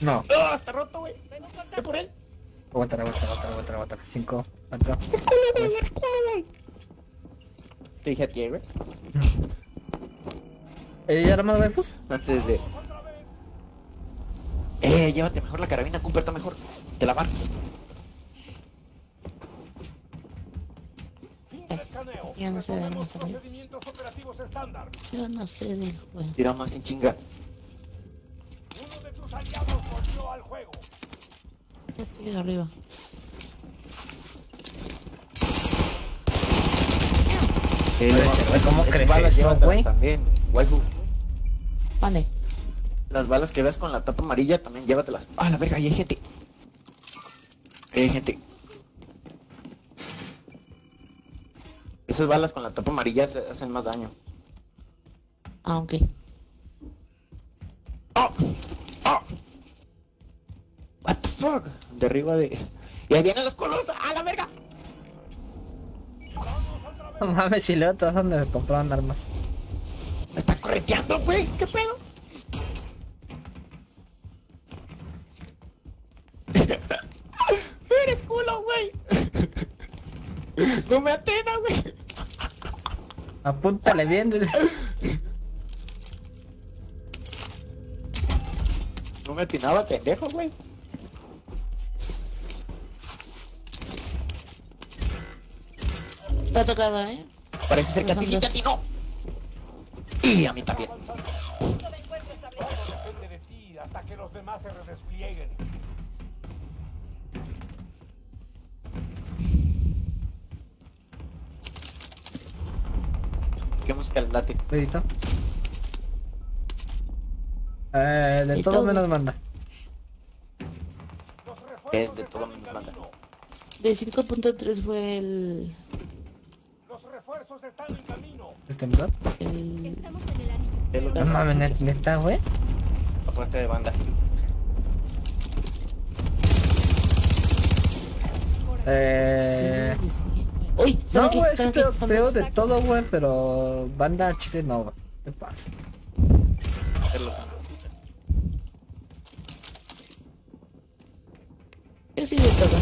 No. ¡Ah, está roto, güey! Ve por él. Aguanta, aguanta, aguanta, aguanta, aguanta. Cinco, cuatro, tres. Te dije a ti, güey. [laughs] ¿Eh, ¿Ya era más waifus? Antes de. Eh, llévate mejor la carabina, Cooper, está mejor. Te la van. Yo no sé de. Yo no sé del juego. Tira más en chinga. Uno de tus aliados volvió al juego. Estoy arriba. Eh, Puede ser, güey, ¿cómo crees balas eso, güey? También, waifu. Vale. La Las balas que veas con la tapa amarilla también llévatelas. Ah, la verga, ahí hay gente. Ahí hay gente. Esas balas con la tapa amarilla se- hacen más daño. Ah, ok. ¡Oh! ¡Oh! What the fuck? Derriba de. Y ahí vienen los colos. ¡A la verga! No mames, luego todos donde compraban armas. Me están correteando, güey. ¿Qué pedo? [laughs] Eres culo, güey. No me atena, güey. Apúntale bien. No me atinaba, pendejo, güey. Está tocado, ¿eh? Parece ser que a ti sí te dos. atinó. Y a mí también. Todo depende de ti hasta que los demás se redesplieguen. ¿Qué música les late? Pedito. Eh, de todo menos manda. Es de todo mi banda. De 5.3 fue el... Los refuerzos están en camino. ¿El temblor? el... Es lo que No mames, net- neta, güey. aparte de banda. Eh. Uy, No, güey, es que te, de todo, güey, pero banda chile no, güey. ¿Qué pasa? Yo sí de todo.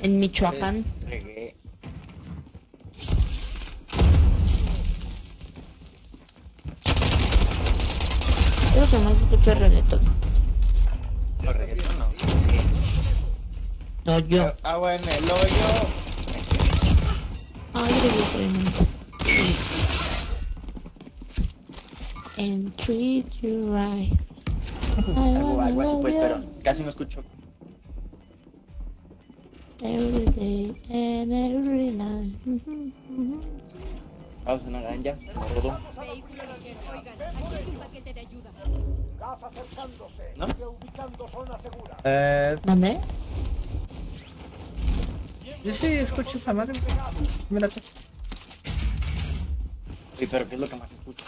En Michoacán. Creo que más escucho reggaetón. No, reggaetón no. No, yo. Agua en el hoyo. Ay, reggaetón. And treat you right. Algo, algo así, pues, pero casi no escucho. every day and every night. Vamos a una ganja. Todo. Vehículo ligero. Oigan, aquí hay un paquete de ayuda. Gas acercándose. ¿No? Ubicando zona segura. Eh. ¿Dónde? Yo sí escucho esa madre. Mírate. Sí, pero ¿qué es lo que más escucho?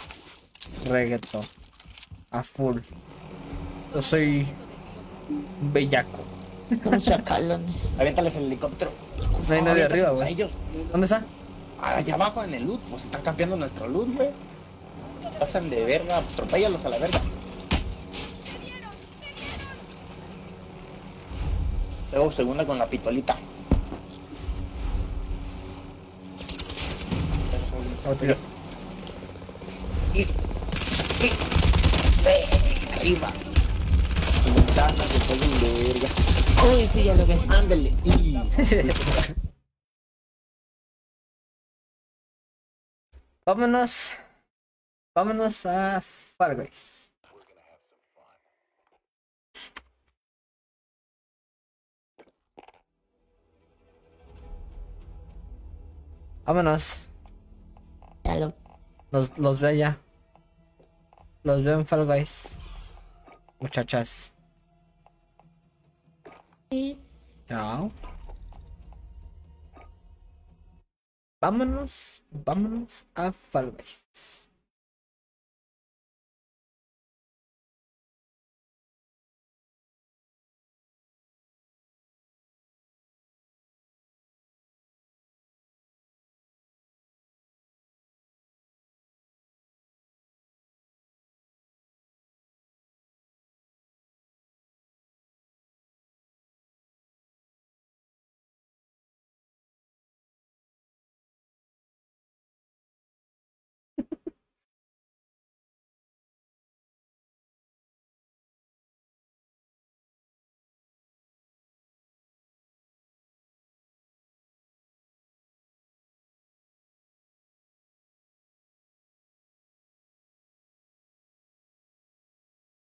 Reggaeton. A full. Yo soy. un bellaco. Con chapalones. Aviéntales el helicóptero. No hay nadie arriba, güey. ¿Dónde está? Allá abajo en el loot, pues están cambiando nuestro loot, güey. Pasan de verga, atropéllalos a la verga. Luego segunda con la pitolita. Otro. Y, y, arriba. Ventanas de verga. Uy, sí, ya lo ve. Ándale. Y... [laughs] Vámonos. Vámonos a Far Guys. Vámonos. Ya lo. Los, los veo ya. Los veo en Fall Guys. Muchachas. Sí. Chao. Vámonos. Vámonos a Fall.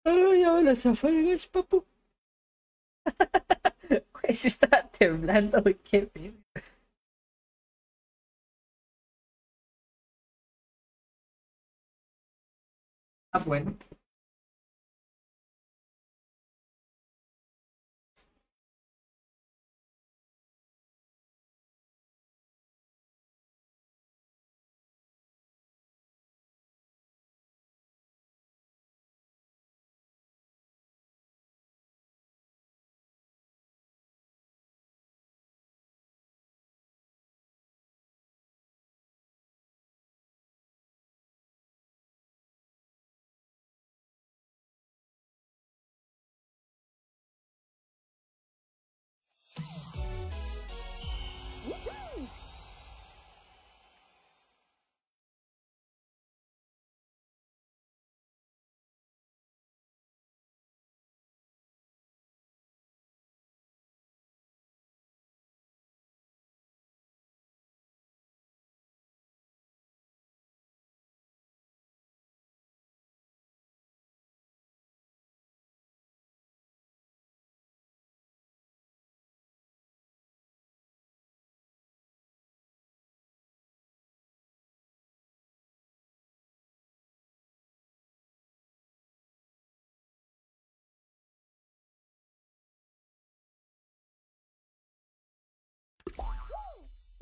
Ay, ahora se fue el gas, papu. [laughs] Güey, sí estaba temblando, güey, qué pedo. Ah, bueno.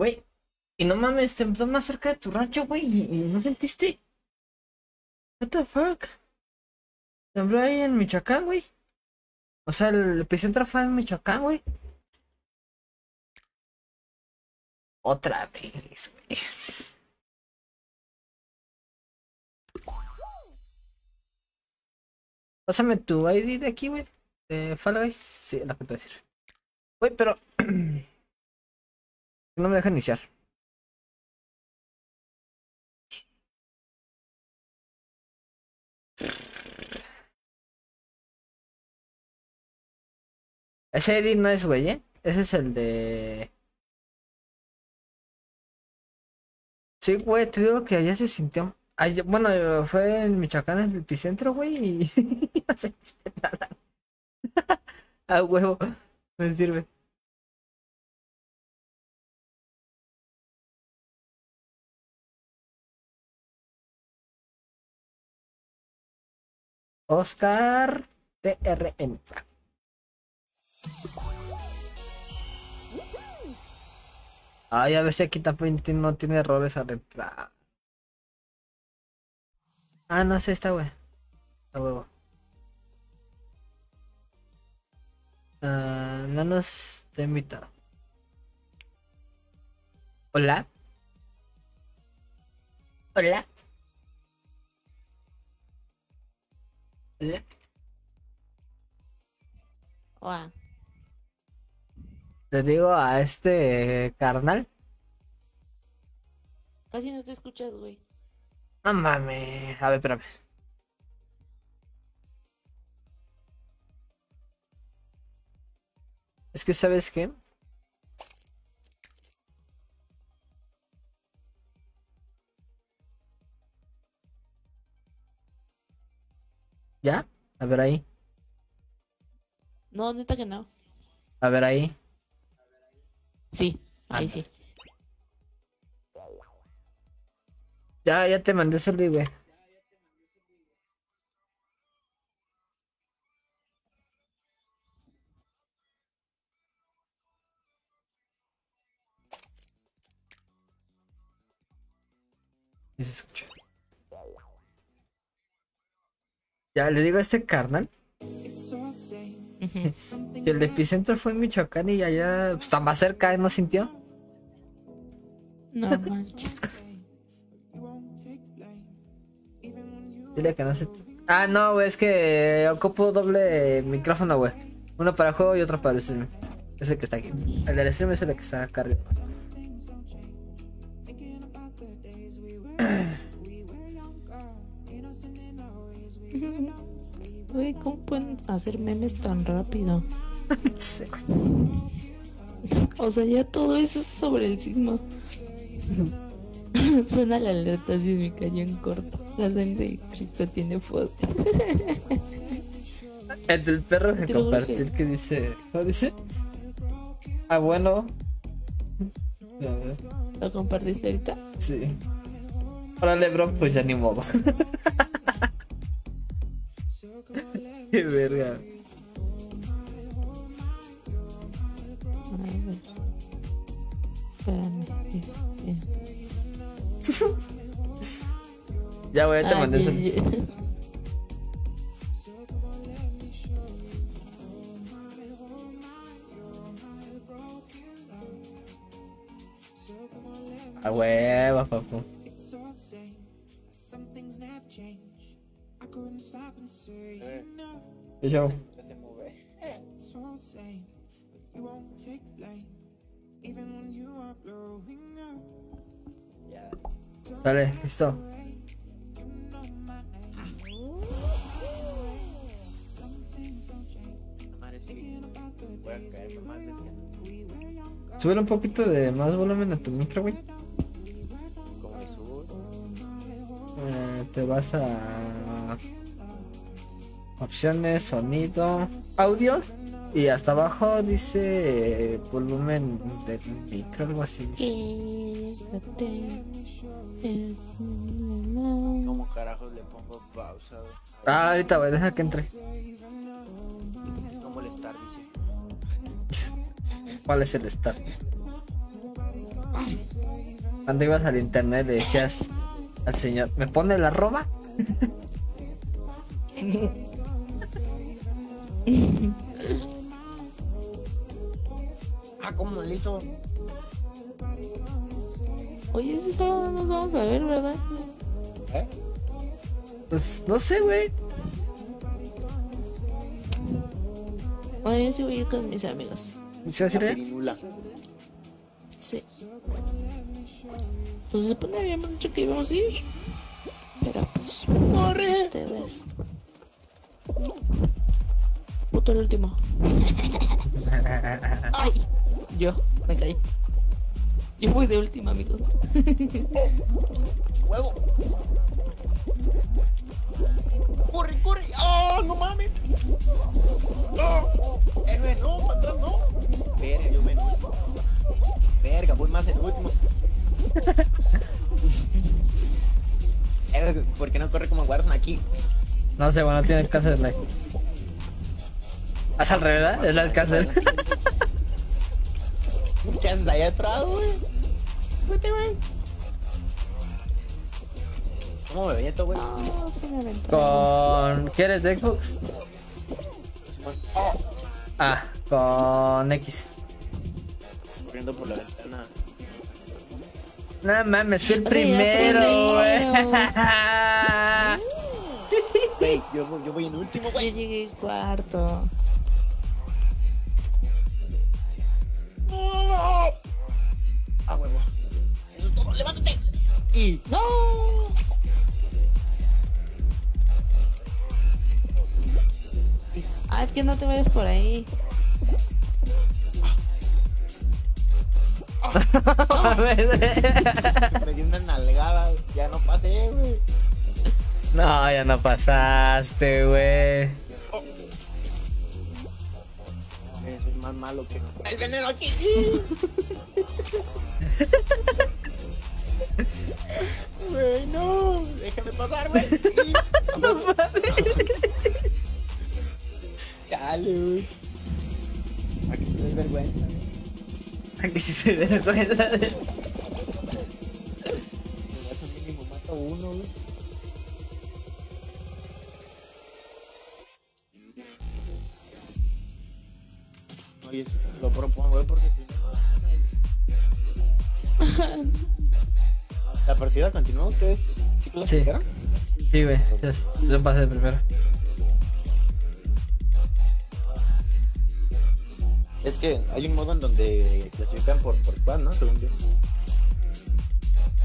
Güey, y no mames, tembló más cerca de tu rancho, güey, y, no sentiste. What the fuck? Tembló ahí en Michoacán, güey. O sea, el epicentro fue en Michoacán, güey. Otra vez, güey. Pásame tu ID de aquí, güey. De Fall Guys. Sí, la que te voy a decir. Güey, pero. [clears throat] no me deja iniciar. Ese edit no es, güey, ¿eh? Ese es el de... Sí, güey, te digo que allá se sintió... Bueno, fue en Michoacán, en el epicentro, güey, y [laughs] no sentiste nada. [laughs] A huevo, me sirve. Oscar TRN. Ay, a si aquí también no tiene errores al entrar. Ah, no sé, está güey. A huevo. Ah, no nos te invitado. Hola. Hola. Oa. Le digo a este carnal. Casi no te escuchas, güey. No mames. A ver, espérame. Es que, ¿sabes qué? ¿Ya? A ver ahí. No, neta que no. A ver ahí. Sí, ahí sí. Ya, ya te mandé ese güey. Se escucha. Ya le digo a este carnal que el epicentro fue en Michoacán y allá pues, está más cerca, ¿no sintió? No [laughs] manches. Dile que no se. Ah, no, güey, es que ocupo doble micrófono, güey. Uno para juego y otro para el stream. Es el que está aquí. El del stream es el que está acá [clears throat] Güey, ¿cómo pueden hacer memes tan rápido? [laughs] No sé. O sea, ya todo eso es sobre el sismo. [laughs] Suena la alerta si me cayó en corto. La sangre de Cristo tiene fuego. [laughs] El del perro que compartí, que- el que dice. ¿Cómo dice? Ah, bueno. A ver, ¿Lo compartiste ahorita? Sí. Órale, bro, pues ya ni modo. [laughs] Qué verga. [laughs] Espérame, este. Ya, ya te mandé ya. A papu. We were young. Sube un poquito de más volumen a tu micro, güey. Como le subo. Eh, te vas a opciones, sonido, audio y hasta abajo dice eh, volumen del micro, algo así. ¿Cómo carajos le pongo pausa? Ah, ahorita, güey, deja que entre. No molestar, dice. [laughs] ¿Cuál es el start? Cuando ibas al internet le decías al señor, ¿me pone la roba? [laughs] [laughs] Ah, ¿cómo le hizo? Oye, ese sábado no nos vamos a ver, ¿verdad? ¿Eh? Pues no sé, güey. Bueno, yo sí voy a ir con mis amigos. ¿Sí vas a ir. Sí. Pues se supone habíamos dicho que íbamos a ir. Pero pues. ¡Corre! Ustedes. El último. ¡Ay! Yo, me caí. Yo voy de última, amigos. [laughs] ¡Huevo! ¡Corre, corre! ¡Ah, no mames! ¡No! ¡Eh, no! ¡Para atrás no! Verga, yo me en último. Verga, voy más en último. [laughs] ¿Por qué no corre como Warzone aquí? No sé, bueno, tiene de like. Haz al revés, ¿verdad? Es el cáncer. ¿Qué haces allá atrás, güey? Vete, güey. ¿Cómo me veía todo, güey? No, sí me aventó. ¿Con. ¿Quieres de Xbox? Oh, Ah, con X. corriendo por la ventana. No mames, fui el O sea, ya primero, güey. [laughs] Yo, voy- yo voy en último, Yo güey. llegué cuarto. Ah, huevo. Eso es todo, levántate. Y. ¡No! Ah, es que no te vayas por ahí. [laughs] Me dio una nalgada, ya no pasé, güey. No, ya no pasaste, güey. Eh, Soy más malo que. ¡El veneno aquí! Güey, no, déjame pasar, güey. No Chale, güey. Aquí sí doy vergüenza. Aquí sí se vergüenza. Igual son mínimo mato uno, güey. Oye, lo propongo, güey, porque si no. [laughs] La partida continúa, ustedes sí clasificaron. Sí, güey. Yo pasé de primero. Es que hay un modo en donde clasifican por, por squad, ¿no? Según yo.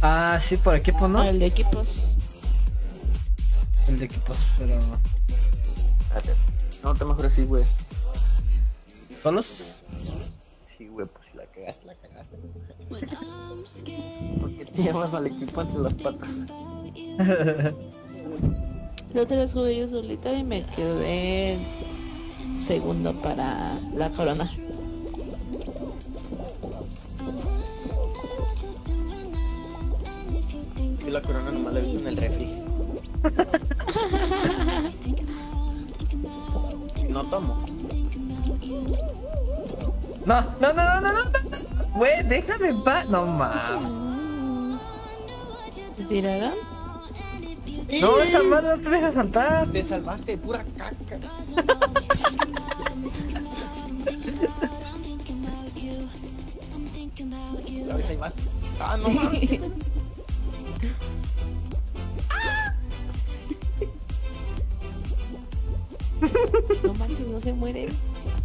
Ah, sí, por equipo, ¿no? El de equipos. El de equipos, pero. No, te mejor así, güey. ¿Solos? Sí, güey, pues si la cagaste, la cagaste. ¿Por qué te llevas al equipo entre las patas? La otra vez jugué yo solita y me quedé segundo para la corona. Yo la corona nomás la he visto en el refri. [laughs] No tomo. No, no, no, no, no, no. Güey, déjame en paz. No mames. ¿Te tiraron? No, esa madre no te deja saltar. Te salvaste de pura caca. A veces hay más. Ah, no mames. No manches, no se mueren.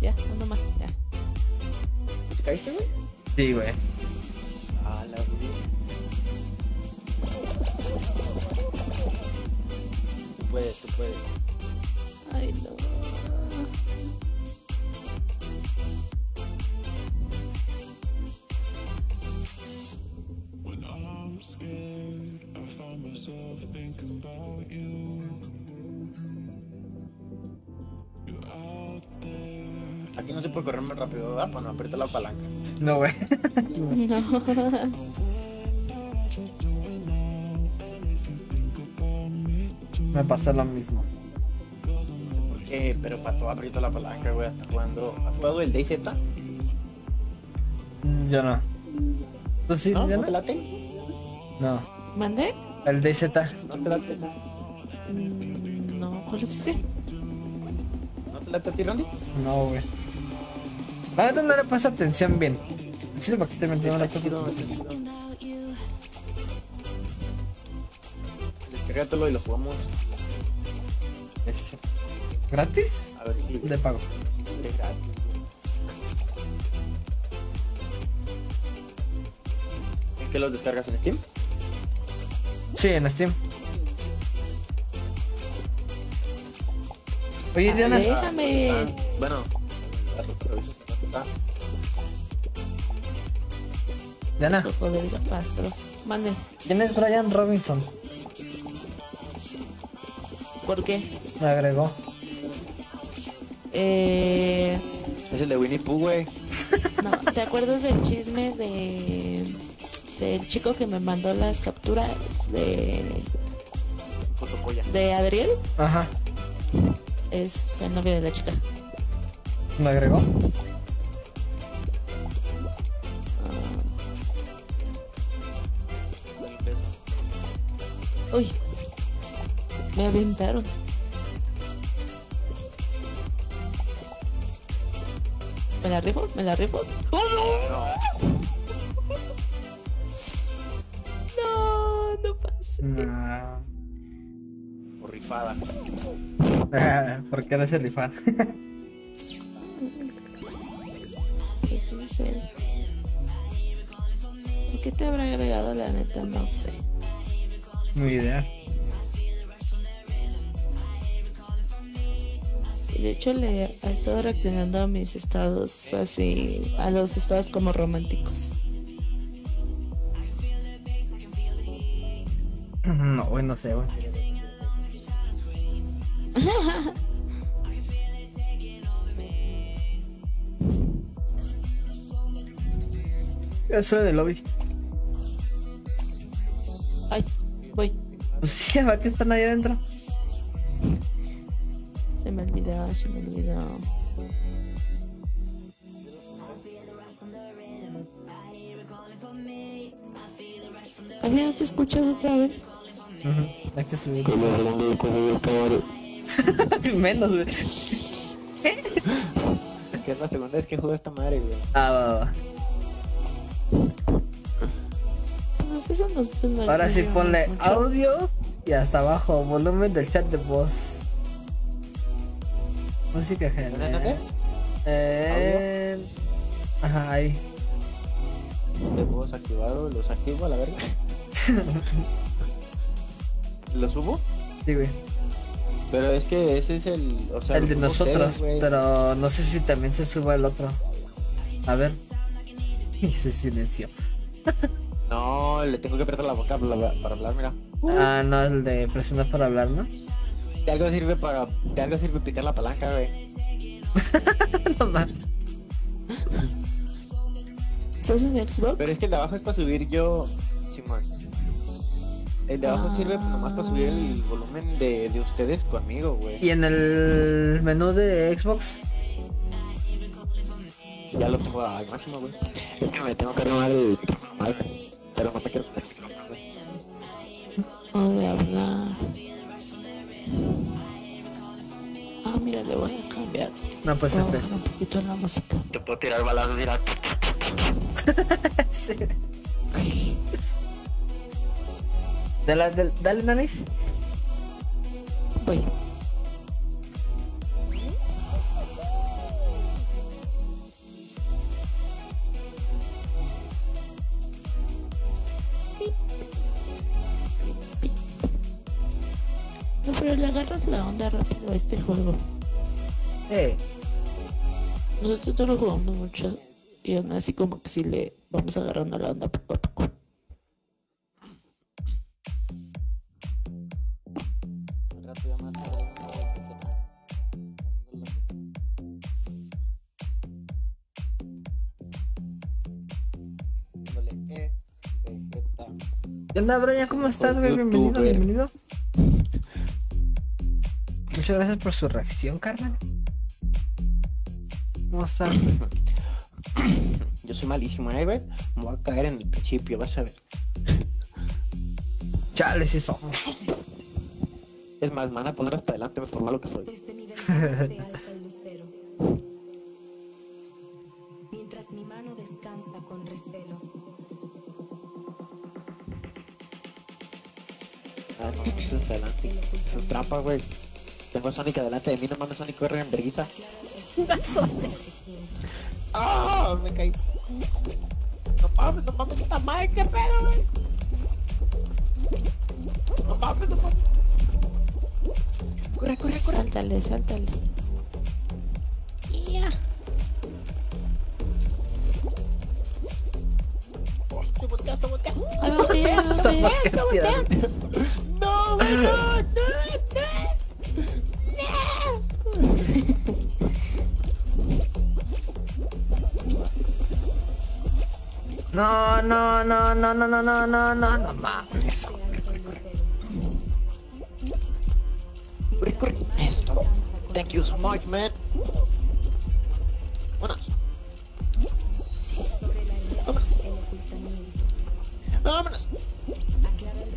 Ya, uno más, ya. ¿Te caíste, güey? Sí, güey. Ah, la güey. Tú puedes, tú puedes. Ay, no. When I'm scared, I find myself thinking about you. You're out there. Aquí no se puede correr más rápido, ¿verdad? Para no apretar la palanca. No, güey. No. Me pasó lo mismo. Eh, pero para todo aprieto la palanca, güey. Hasta jugando. ¿Has jugado el DayZ? Yo no. ¿Tú sí? ¿No? ya ¿No no? te late? No. ¿Mandé? El DZ. ¿No te late? Mm, No, ¿cuál es ese? ¿No te late a ti, Randy? No, güey. La neta no le pasa atención bien. Sí, porque te no le pasa. Descárgatelo y lo jugamos. Ese. ¿Gratis? A ver si De pago. de gratis. ¿En qué los descargas en Steam? Sí, en Steam. Oye, Diana. Déjame. Ah, bueno, Ah, Diana. Mande. ¿quién es Brian Robinson? ¿Por qué? Me agregó. Eh. Es el de Winnie Pooh, güey. [laughs] No, ¿te acuerdas del chisme de del chico que me mandó las capturas de Fotopolla. de Adriel? Ajá. Es el novio de la chica. Me agregó. Uy, me aventaron. ¿Me la rifo? ¿Me la rifo? ¡Oh, no! No, no pasa. No. O rifada. [laughs] ¿Por qué no se rifar? [laughs] ¿Y qué te habrá agregado la neta? No sé. Ni idea. De hecho le ha estado reaccionando a mis estados así, a los estados como románticos. [clears throat] No, güey, no sé, güey. [laughs] Ya soy del lobby. Pues sí, va que están ahí adentro. Se me olvidó, se me olvidó. Ay, no te escuchas otra vez. Ujú, Hay que subir. [laughs] Menos, güey. Que es la segunda vez que juego esta madre, güey. Ah, va, va. Eso nosotros no Ahora sí ponle mucho. audio y hasta abajo, volumen del chat de voz. Música general. Eh... Ajá, ahí. De voz activado, los activo a la verga. [laughs] ¿Lo subo? Sí, güey. Pero es que ese es el. O sea, el de nosotros, ustedes, pero no sé si también se suba el otro. A ver. Y se silenció. No, le tengo que apretar la boca para, para hablar, mira. Ah, no, el de presionar para hablar, ¿no? De algo sirve para. De algo sirve picar la palanca, güey. [laughs] No mames. ¿Estás en Xbox? Pero es que el de abajo es para subir yo. Simón. El de abajo Ah. sirve nomás para subir el volumen de, de ustedes conmigo, güey. Y en el menú de Xbox. Ya lo tengo al máximo, güey. Es que me tengo que armar el. Pero no me quiero de hablar. Ah, mira, le voy a cambiar. No, pues F. un poquito la música. Te puedo tirar balazos, mira. [laughs] Sí. Dale, dale, dale, nariz. Voy. No, pero le agarras la onda rápido a este juego. Eh. Nosotros no lo jugamos mucho y aún así como que sí le vamos agarrando la onda poco a poco. E, Vegeta. ¿Qué onda, Brian? ¿Cómo estás, güey? Bienvenido, bienvenido. Muchas gracias por su reacción, carnal. ¿Cómo estás? [coughs] Yo soy malísimo, ¿eh, güey? Me voy a caer en el principio, vas a ver. Chale, sí somos. Es más, me van a poner hasta adelante por malo que soy. Desde mi ventana se alza el lucero. Mientras mi mano descansa con recelo. Ah, no, hasta adelante. Eso es trampa, güey. Tengo a Sonic adelante de mí, no mames, Sonic corre en vergüenza. ¡Ah! Me caí. No mames, no mames, esta madre, qué pedo, güey. No mames, no mames. Corre, corre, corre. Sáltale, sáltale. Ya. Se voltea, se voltea. Ay, me volteé, me volteé. Qué piedad. No, güey, no, no, no. No, no, no, no, no, no, no, no, no, no mames. Corre, corre. Esto. Thank you so much, man. Buenas. Vámonos. Aclara el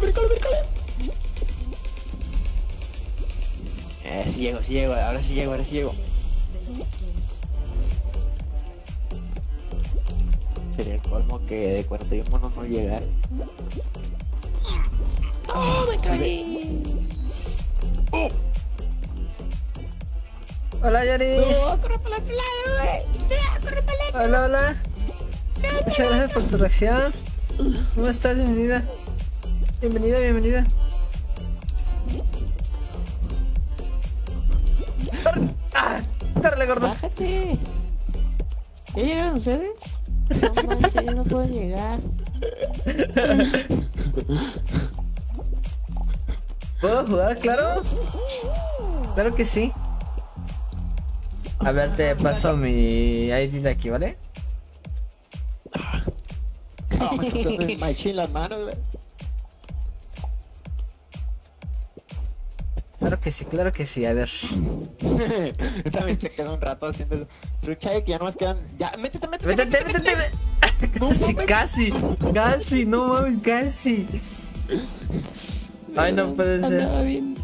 reflejo Eh, sí llego, sí llego, ahora sí llego, ahora sí llego. Sería el colmo que de 41 monos no llegar. ¡Oh, me caí! Hola, Yaris. corre para el lado, güey! ¡Corre para el Hola, hola. Muchas gracias por tu reacción. ¿Cómo estás? Bienvenida. Bienvenida, bienvenida. ¡Ah! ¡Córrele, gordo! ¡Bájate! ¿Ya llegaron ustedes? No manches, yo no puedo llegar. ¿Puedo jugar? Claro. Claro que sí. A ver, te paso mi ID de aquí, ¿vale? Ah, me estás en machín las manos, güey. Claro que sí, claro que sí. A ver. [laughs] También se queda un rato haciéndolo. Trucha que ya no más quedan. Ya, métete, métete. Métete, métete. Casi, casi, casi, no mames, casi. Ay, no puede ser. Andaba bien.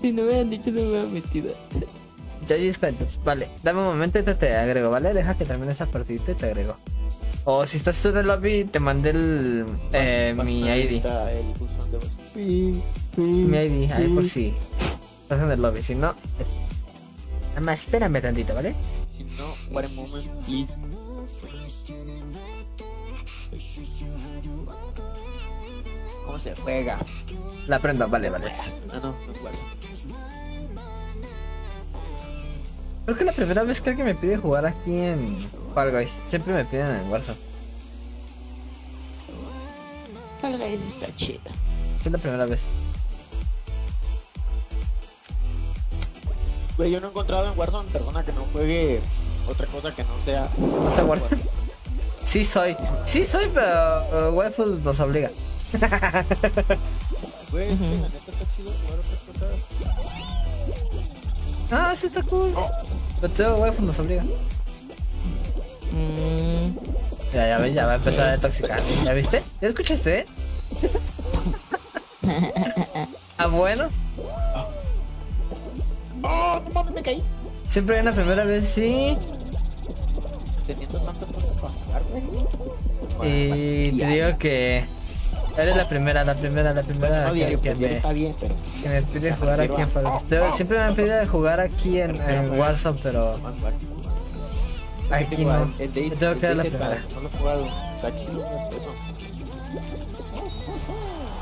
Si no me hubieran dicho, no me hubiera metido. Ya cuentas. Vale, dame un momento y te, te agrego, ¿vale? Deja que termine esa partidita y te agrego. O si estás en el lobby, te mandé el, eh, mi ID. El ID, ahí por si estás en el lobby. Si no, nada más espérame tantito, ¿vale? Si no, what a moment, please. ¿Cómo se juega? La prendo, vale, vale. Ah, no, no juegas. Creo que la primera vez que alguien me pide jugar aquí en Fall Guys, siempre me piden en Warzone. Fall Guys está chido. Es la primera vez. Güey, yo no he encontrado en Warzone persona que no juegue otra cosa que no sea. ¿No sé Warzone? Sí soy. Sí soy, pero uh, waifu nos obliga. [laughs] Güey, es que la neta está chido jugar otras cosas. Ah, sí está cool. Pero tengo waifu nos obliga. Mm, Ya, ya ves, ya va a empezar a toxicar. ¿Ya viste? ¿Ya escuchaste? [laughs] ah, bueno. ¡Oh, no mames, me caí! Siempre hay una primera vez, sí. Teniendo tantas cosas para jugar. Y te digo que eres la primera, la primera, la primera No que, diario, que pues diario me, está bien, pero. que me pide jugar aquí en Fall Guys. Te- Siempre me han pedido jugar aquí en, en Warzone, pero aquí no. Daisy, tengo que dar la primera. No lo he jugado. Está chido,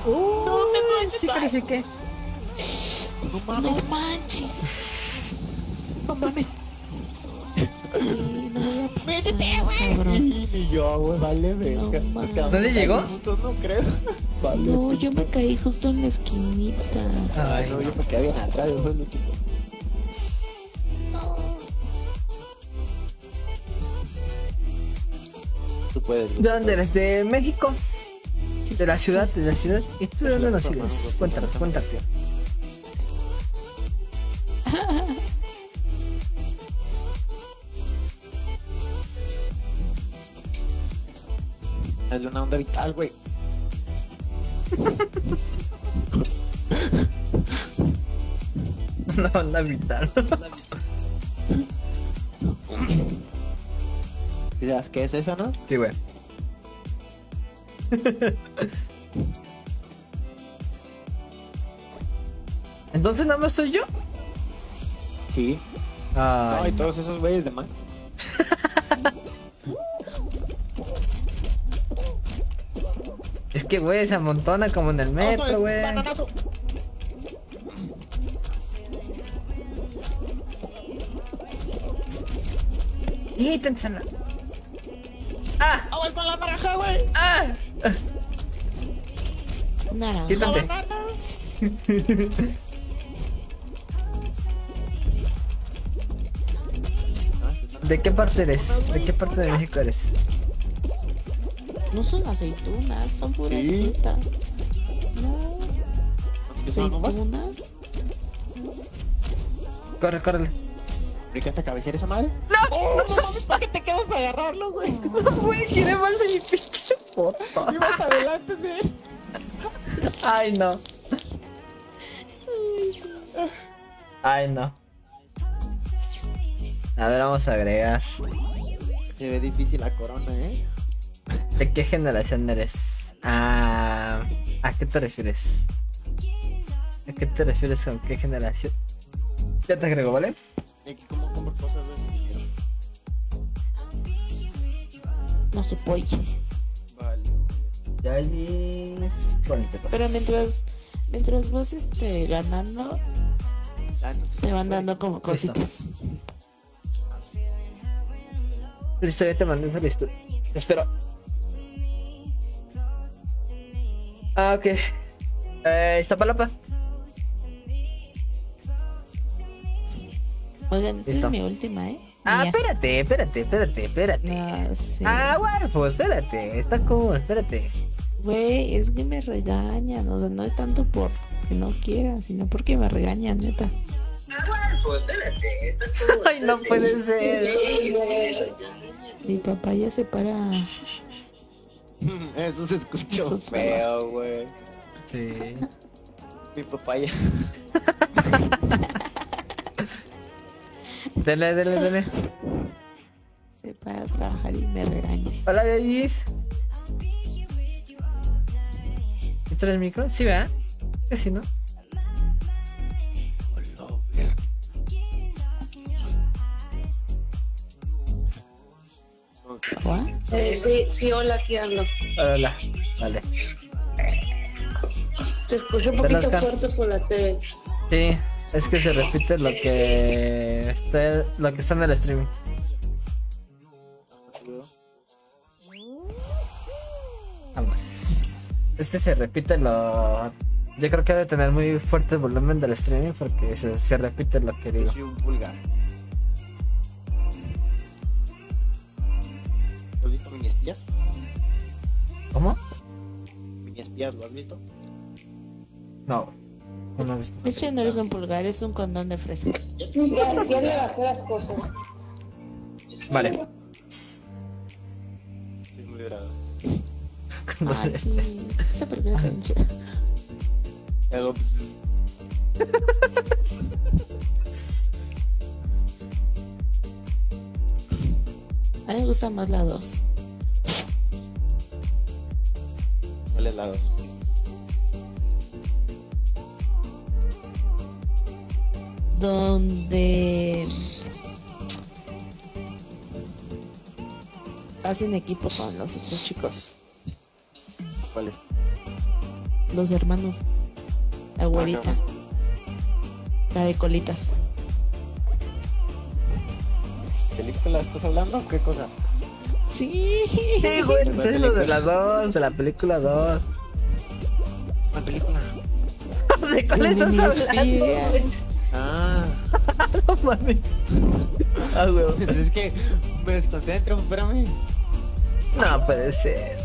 güey, eso. Uy, sí califiqué. No mames. no manches. No mames. No Métete, güey. Ni yo, güey, vale, venga. No ¿Dónde llegó? No creo. [laughs] Vale. No, yo me caí justo en la esquinita. Ay, no, yo me quedé bien atrás, yo último. Tú puedes, güey. ¿De dónde eres? ¿De México? Sí, ¿De la ciudad? ¿De la ciudad? ¿Y tú de dónde nos sigues? Cuéntanos, cuéntanos. [laughs] Hazle una onda vital, güey. Una onda vital. ¿Y ¿Sabes qué es eso, no? Sí, güey. [laughs] Entonces nada más soy yo. Sí. Ay, No, y todos esos güeyes de más. Es que, güey, se amontona como en el metro, güey. Bananazo. Y tensana. ¡Aguas con la naranja, güey! ¡Ah! Naranja. Quítate. [laughs] ¿De qué parte eres? ¿De qué parte de México eres? No son aceitunas, son puras Sí. frutas. No, aceitunas. Corre, córrele. ¿Rica esta cabecera esa madre? ¡No! ¡Oh, no mames! ¿Para qué te quedas a agarrarlo, güey? [laughs] Güey, quiere mal de mi pinche foto. Ibas adelante de él. Ay, no. Ay, no. A ver, vamos a agregar. Se ve difícil la corona, ¿eh? ¿De qué generación eres? Ah, ¿A qué te refieres? ¿A qué te refieres con qué generación? Ya te agrego, ¿vale? Y aquí como compro cosas. No se puede. Vale. Ya es... Bonito. Pero mientras, mientras vas este, ganando, Ah, te van dando como cositas. Listo, ya te mandé un feliz. Te espero. Ah, ok. Eh, Iztapalapa. Oigan, esta Listo. es mi última, ¿eh? Ah, Mía. espérate, espérate, espérate, espérate. No, sí. Ah, guapo, espérate. Está cool, espérate. Güey, es que me regañan. O sea, no es tanto por que no quieran, sino porque me regañan, neta. [laughs] Ay, no puede ser. Mi papá ya se para. [laughs] Eso se escuchó Eso feo, güey. Sí. Mi papaya. [laughs] Dele, dele, dele. Se para a trabajar y me regaña. Hola, Yayis. ¿Y tres micros? Sí, ¿verdad? Que sí, ¿no? Eh, sí, sí, hola, aquí ando. Hola, vale. Te escucho un poquito fuerte por la TV. Sí, es que se repite lo que está, lo que está en el streaming. Vamos. Este se repite lo. Yo creo que ha de tener muy fuerte el volumen del streaming porque se, se repite lo que digo. Soy un pulgar. ¿Has visto mini espías? ¿Cómo? Mini espías, ¿lo has visto? No. He visto. De hecho, no eres un pulgar, es un condón de fresa. Ya, ya le bajé las cosas. Vale. Soy muy grave. Ay, sí. Esa película está bien chida. Hago pss. A mí me gusta más la 2. ¿Cuál es la dos? Donde hacen equipo con los otros chicos, ¿Cuál es? los hermanos. La güerita. La de colitas. ¿Película estás hablando? ¿Qué cosa? Sí. Sí, güey, es lo de la 2, de la película 2. ¿Cuál película? [laughs] ¿De cuál estás hablando? Ah, [laughs] No mames. Ah, pues es que me desconcentro, espérame. No puede ser.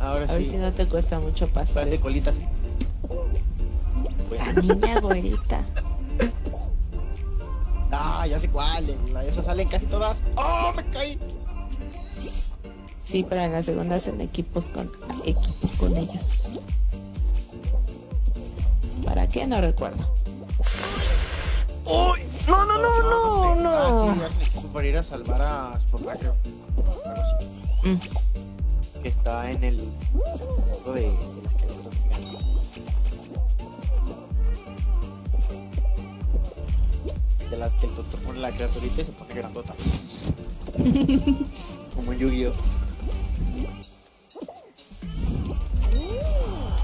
Ahora A ver sí. si no te cuesta mucho pasar. ¿Cuál de esto. colitas? La niña güerita. Ah, ya sé cuál. Esas salen casi todas. ¡Oh, me caí! Sí, pero en la segunda hacen equipos con equipo con ellos. ¿Para qué? No recuerdo. ¡Uy! No, no, no, no, no. Ah, sí, para ir a salvar a así. Mm. Que está en el de. De las que el doctor pone la criaturita y se pone grandota. [laughs] Como en Yu-Gi-Oh!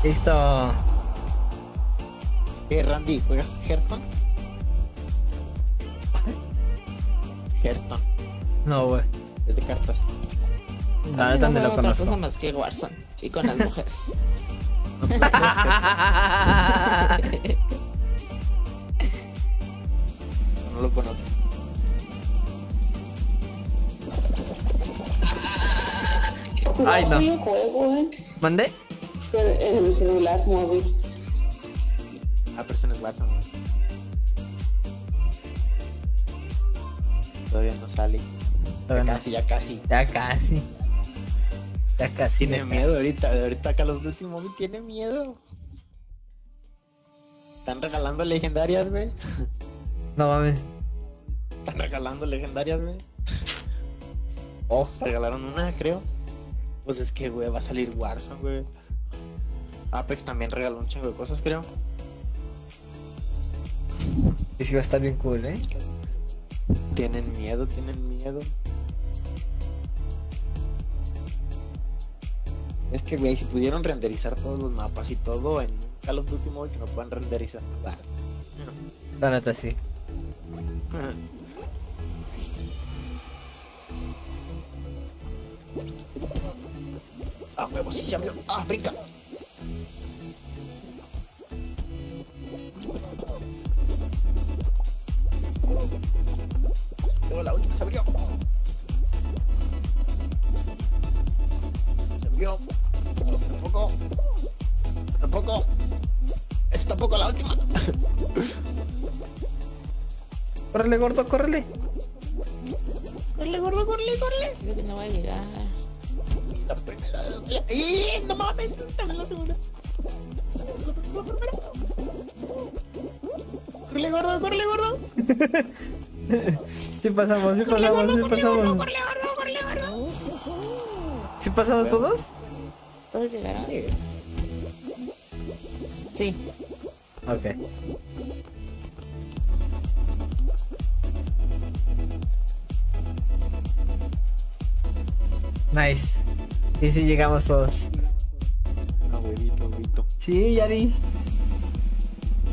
Listo. Eh, Randy, ¿juegas Hearthstone? Hearthstone, No, güey. es de cartas. La neta no ni lo conozco. cosa más que Warzone y con las mujeres. [laughs] No lo conoces. Ay, no. Juego, eh. ¿Mandé? En el celular móvil. Ah, pero eso no es Warzone. Todavía no sale. Ya Todavía no. casi, ya casi. Ya casi. Ya casi. Tiene miedo ahorita, ahorita Call of Duty Mobile tiene miedo. Están regalando legendarias, güey. No mames. Están regalando legendarias, güey. Ojo. Regalaron una, creo. Pues es que, güey, va a salir Warzone, güey. Apex también regaló un chingo de cosas, creo. Y sí va a estar bien cool, ¿eh? Tienen miedo, tienen miedo. Es que, güey, si pudieron renderizar todos los mapas y todo en Call of Duty Mobile, que no puedan renderizar. Warzone. La neta sí. Ah, huevo, sí se abrió. Ah, brinca. Luego la última se abrió. Se abrió. Tampoco. Tampoco. Esta tampoco la última. [laughs] Córrele, gordo, córrele. Corre, corre, corre, corre. Creo que no va a llegar. La primera. ¡Y! ¡No mames! También la segunda. ¡Corre, gordo, corre, gordo! Sí pasamos, sí pasamos, sí pasamos. ¿Sí pasamos todos? ¿Todos llegaron? Sí. Ok. Nice. Sí, sí, llegamos todos. Ah, huevito, huevito. Sí, Yaris.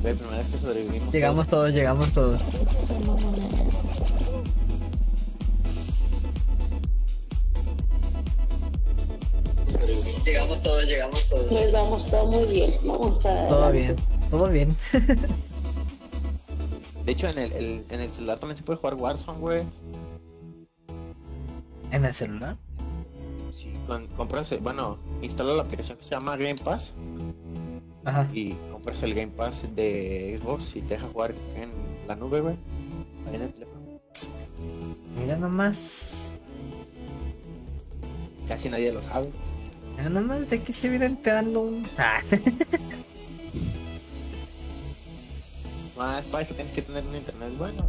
Güey, primera vez que sobrevivimos. Llegamos todos, llegamos todos. Llegamos todos, llegamos todos. Pues vamos, todo muy bien. Vamos para Todo adelante. bien, todo bien. De hecho, en el, el- en el celular también se puede jugar Warzone, güey. ¿En el celular? Sí, con- compras, bueno, instala la aplicación que se llama Game Pass Ajá. y compras el Game Pass de Xbox y te deja jugar en la nube, güey. Ahí en el teléfono. Mira nomás. Casi nadie lo sabe. Mira nomás de que se viene enterando un. [laughs] Ah. Más para eso tienes que tener un internet bueno.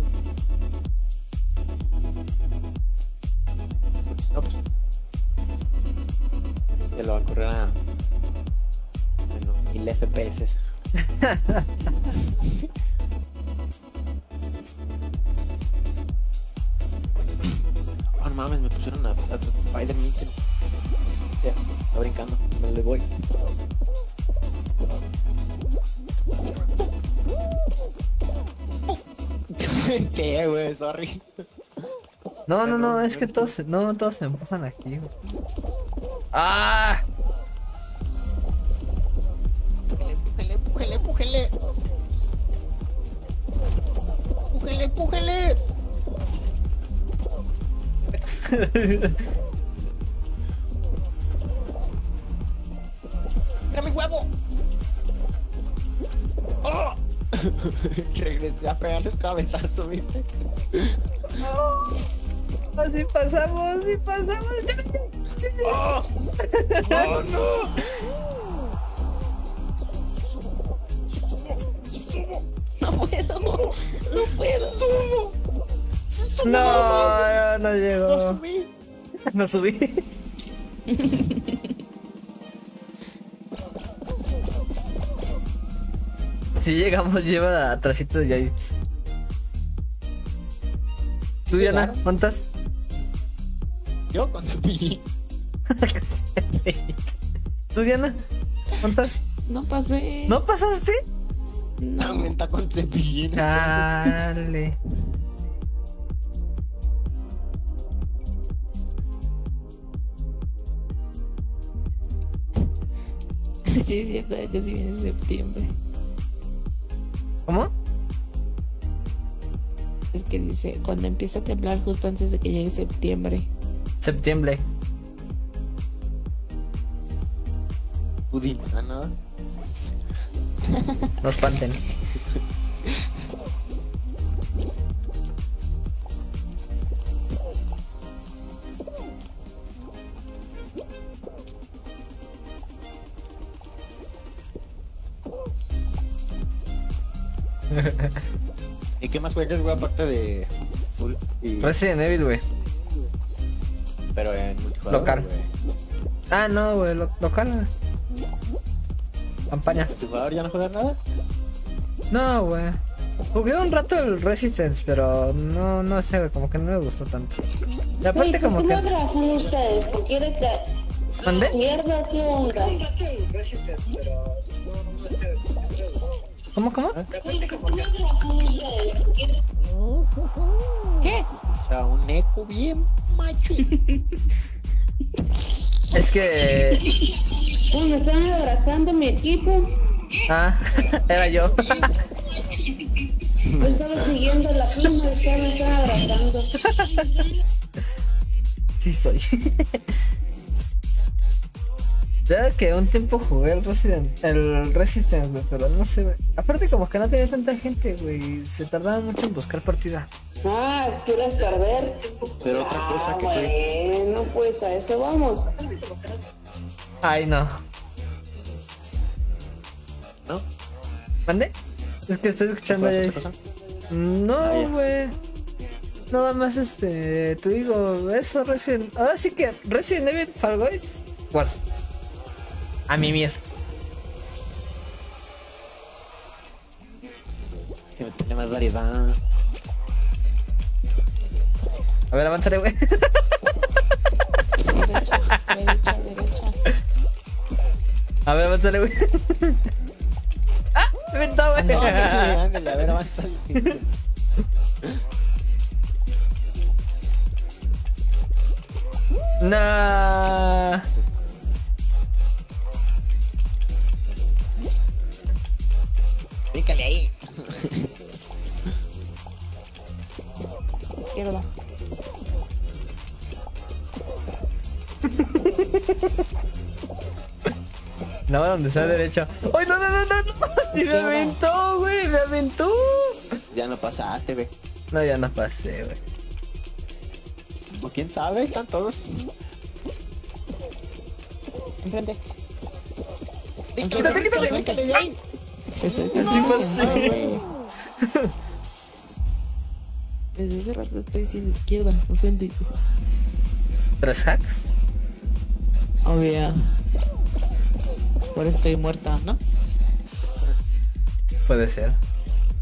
No, pues. Te lo va a correr a. Mil FPS. [laughs] Oh, no mames, me pusieron a, a Spider-Man. O sea, está brincando, me le voy. [laughs] ¿Qué, güey? Sorry. No, no, no, es que todos, se- no, todos se empujan aquí. güey. ¡Ah! Empújele, empújele, empújele. Empújele. ¡Mira mi huevo! ¡Oh! [laughs] Regresé a pegarle un cabezazo, ¿viste? Así pasamos, así pasamos. ¡Oh! ¡Oh, no! Puedo, no puedo. No, no, no llegó. ¡No subí! No subí. Si llegamos, lleva atrásito de Yair. ¿Tú, Diana? ¿Cuántas? Yo con cepillín. [laughs] ¿Tú, Diana? ¿Cuántas? No pasé. ¿No pasaste? No. Aumenta con cepillín. Dale. [laughs] Sí, sí, acuérdate que si viene en septiembre. ¿Cómo? Es que dice, cuando empieza a temblar justo antes de que llegue septiembre. Septiembre. Ah, no. [laughs] No espanten. [laughs] ¿Y qué más juegas, güey, aparte de full y... Resident Evil, güey. Pero en multijugador, Local. Ah, no, güey, lo- local. Campaña. ¿Multijugador ya no juegas nada? No, güey. Jugué un rato el Resistance, pero no, no sé, como que no me gustó tanto. Y aparte Oye, como ¿por qué que... me abrazan ustedes? ¿Por qué eres que... ¿Mandé? Mierda, ¿qué onda? ¿Cómo, cómo? Oye, ¿por qué me abrazan ustedes? ¿Por qué- ¿Qué? O sea, un eco bien macho. [laughs] Es que... [laughs] Uy, me están abrazando mi equipo. Ah, [laughs] era yo. Yo estaba siguiendo la pluma y ustedes me están abrazando. Sí soy. Ya que un tiempo jugué el Resident, el Resistance, güey, pero no sé, güey. Aparte como que no tenía tanta gente, güey. Se tardaba mucho en buscar partida. Ah, ¿quieres perder? Pero otra cosa Ah, que fue... bueno, pues a eso vamos. Ay, no. ¿No? ¿Mande? Es que estoy escuchando ¿Otra ya. cosa? Ah, No, ya. güey. Nada más este, te digo, eso Resident. Ahora sí que Resident Evil Fall Guys, Warzone. A mi mierda. Que tiene más variedad. A ver, avanzaré, güey. Derecha, derecha, derecha. A ver, avanzaré, güey. [laughs] ¡Ah! Me aventó, güey. Ándale, ándale, [laughs] a ver, avanza. Nah. Pícale ahí. Izquierda. No, donde sea derecho. ¡Ay, no, no, no, no! no! ¡Sí me aventó, güey! ¡Me aventó! Ya no pasaste, güey. No, ya no pasé, güey. O quién sabe, están todos. Enfrente. Quítate, quítate. Pícale de ahí. Te estoy Sí pasé. güey. Desde hace rato estoy diciendo izquierda, enfrente. ¿Tres hacks? Obvio. Por eso estoy muerta, ¿no? Puede ser.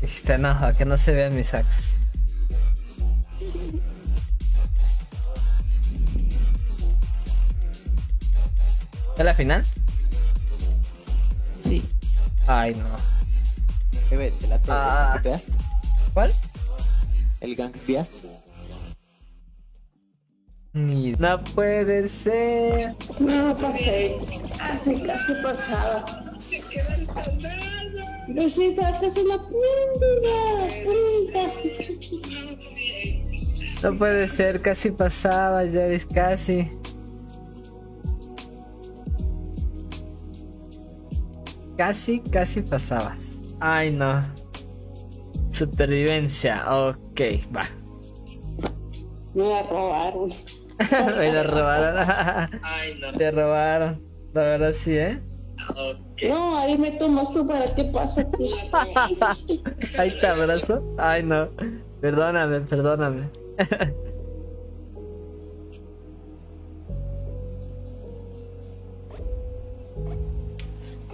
Dijiste, no, a que no se vean mis hacks. ¿Es la final? Sí. Ay, no. Güey, te late Ah. el Beast. ¿Cuál? El Gang Beast. Ni... No puede ser. No pasé. Casi, casi pasaba. Pues sí, sacas la punta, No puede ser, casi pasaba, ya eres casi. Casi, casi pasabas. Ay, no. Supervivencia, ok, va. Me la robaron. [laughs] Me la robaron. Ay, no. Te robaron. La verdad sí, ¿eh? No, ahí me tomas tú para qué pasa. [laughs] Ahí te abrazo. Ay, no. Perdóname, perdóname. [laughs]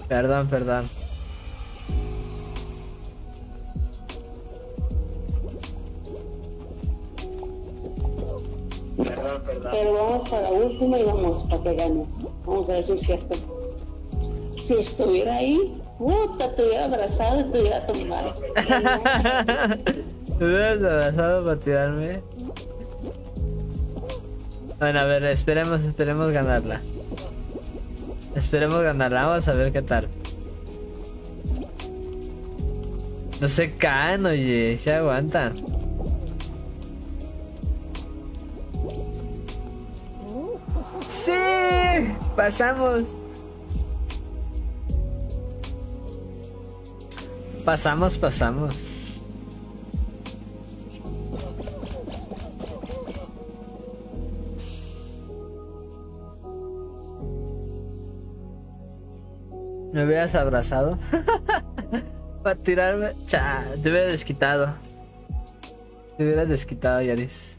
Perdón, perdón. Perdón, perdón. Pero vamos para la última y vamos para que ganes. Vamos a ver si es cierto. Si estuviera ahí, puta, te hubiera abrazado y te hubiera tomado. ¿Me hubieras abrazado para tirarme? Bueno, a ver, esperemos, esperemos ganarla. Esperemos ganarla, vamos a ver qué tal. No se caen, oye, se aguantan. ¡Pasamos! Pasamos, pasamos. Me hubieras abrazado. [laughs] Para tirarme. Cha, te hubiera desquitado. Te hubieras desquitado, Yaris.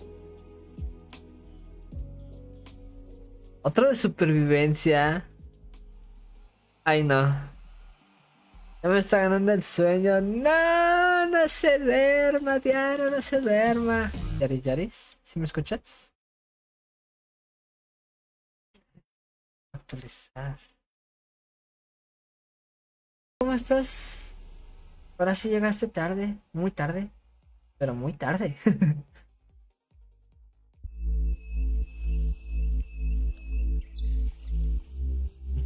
Otro de supervivencia. Ay, no. Ya me está ganando el sueño. No, no se duerma, Diana, no se duerma. Yaris, Yaris, ¿sí me escuchas? Actualizar. ¿Cómo estás? Ahora sí llegaste tarde, muy tarde, pero muy tarde. [laughs]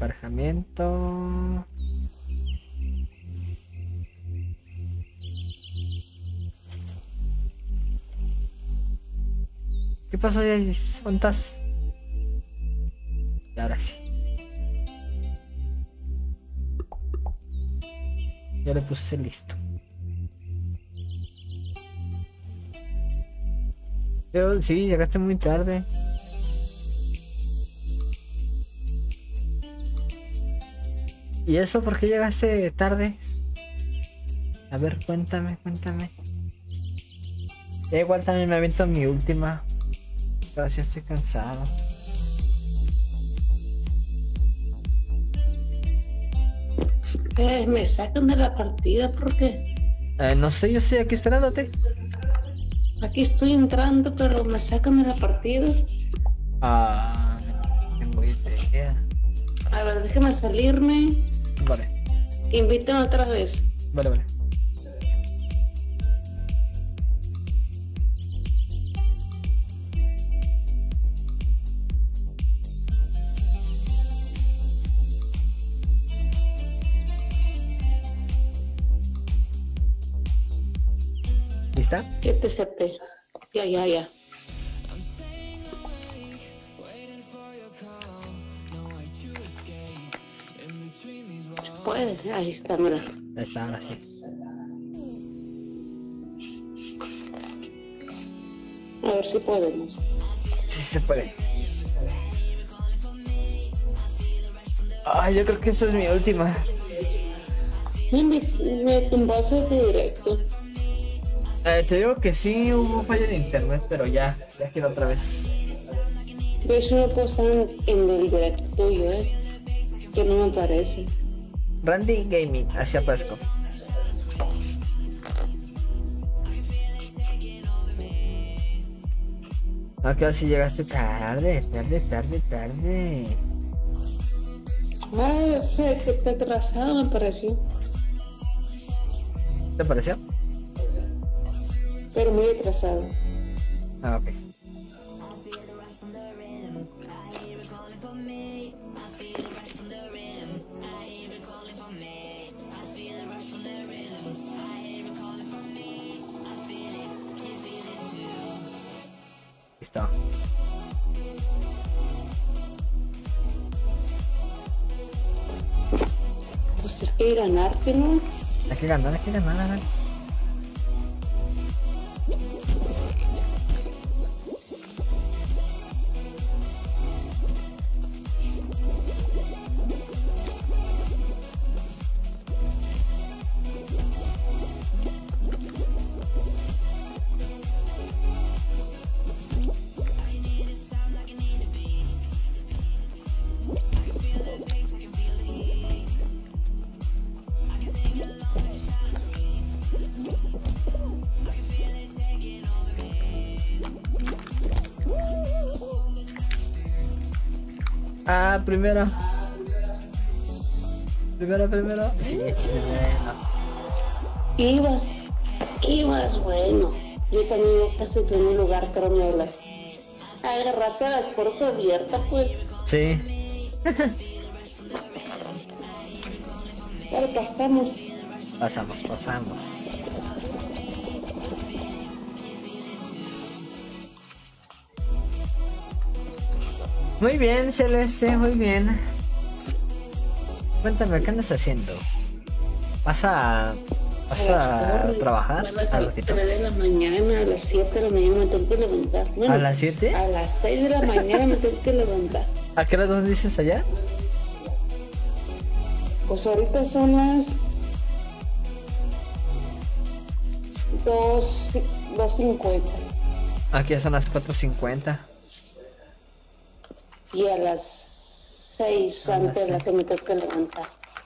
Emparejamiento. ¿Qué pasó, estás? Y ahora sí. Ya le puse listo. Pero sí, llegaste muy tarde. ¿Y eso por qué llegaste tarde? A ver, cuéntame, cuéntame. Ya igual también me aviento mi última. Sí estoy cansado. Eh, me sacan de la partida porque Eh, no sé, yo estoy aquí esperándote. aquí estoy entrando, pero me sacan de la partida. Ah, no tengo idea. A ver, déjame salirme. Vale, Invítame otra vez. vale, vale. ¿Lista? Ya te acepté. Ya, ya, ya. Puede, ahí está, mira. Ahí está, ahora sí. A ver si podemos. Sí se puede. Ay, yo creo que esa es mi última. Y me, me tumbaste de directo. Eh, te digo que sí hubo falla de internet, pero ya, ya quedó otra vez. De hecho, no puedo estar en, en el directo tuyo, eh. Que no me parece. Randy Gaming, así aparezco. No, que si llegaste tarde, tarde, tarde, tarde. Ay, fue atrasado me pareció. ¿Te pareció? Pero muy atrasado. Ah, ok. Listo. Pues es que ganarte, ¿no? Hay que ganar, hay que ganar, a ver. Primero. Primero, primero. Sí, primero. Ibas, ibas, bueno. Yo también iba casi en primer lugar, pero me la agarraste a las puertas abiertas, pues. Sí. [laughs] Pero pasamos. Pasamos, pasamos. Muy bien, Celeste, muy bien. Cuéntame, ¿qué andas haciendo? ¿Vas a, vas a trabajar A las al ratito? 3 de la mañana, a las 7 de la mañana me tengo que levantar. Bueno, ¿A las 7? A las 6 de la mañana me tengo que levantar. [laughs] ¿A qué hora dónde dices allá? Pues ahorita son las 2, 2.50 Aquí ya son las 4.50. y a las 6 A las antes las seis. que me tengo que levantar.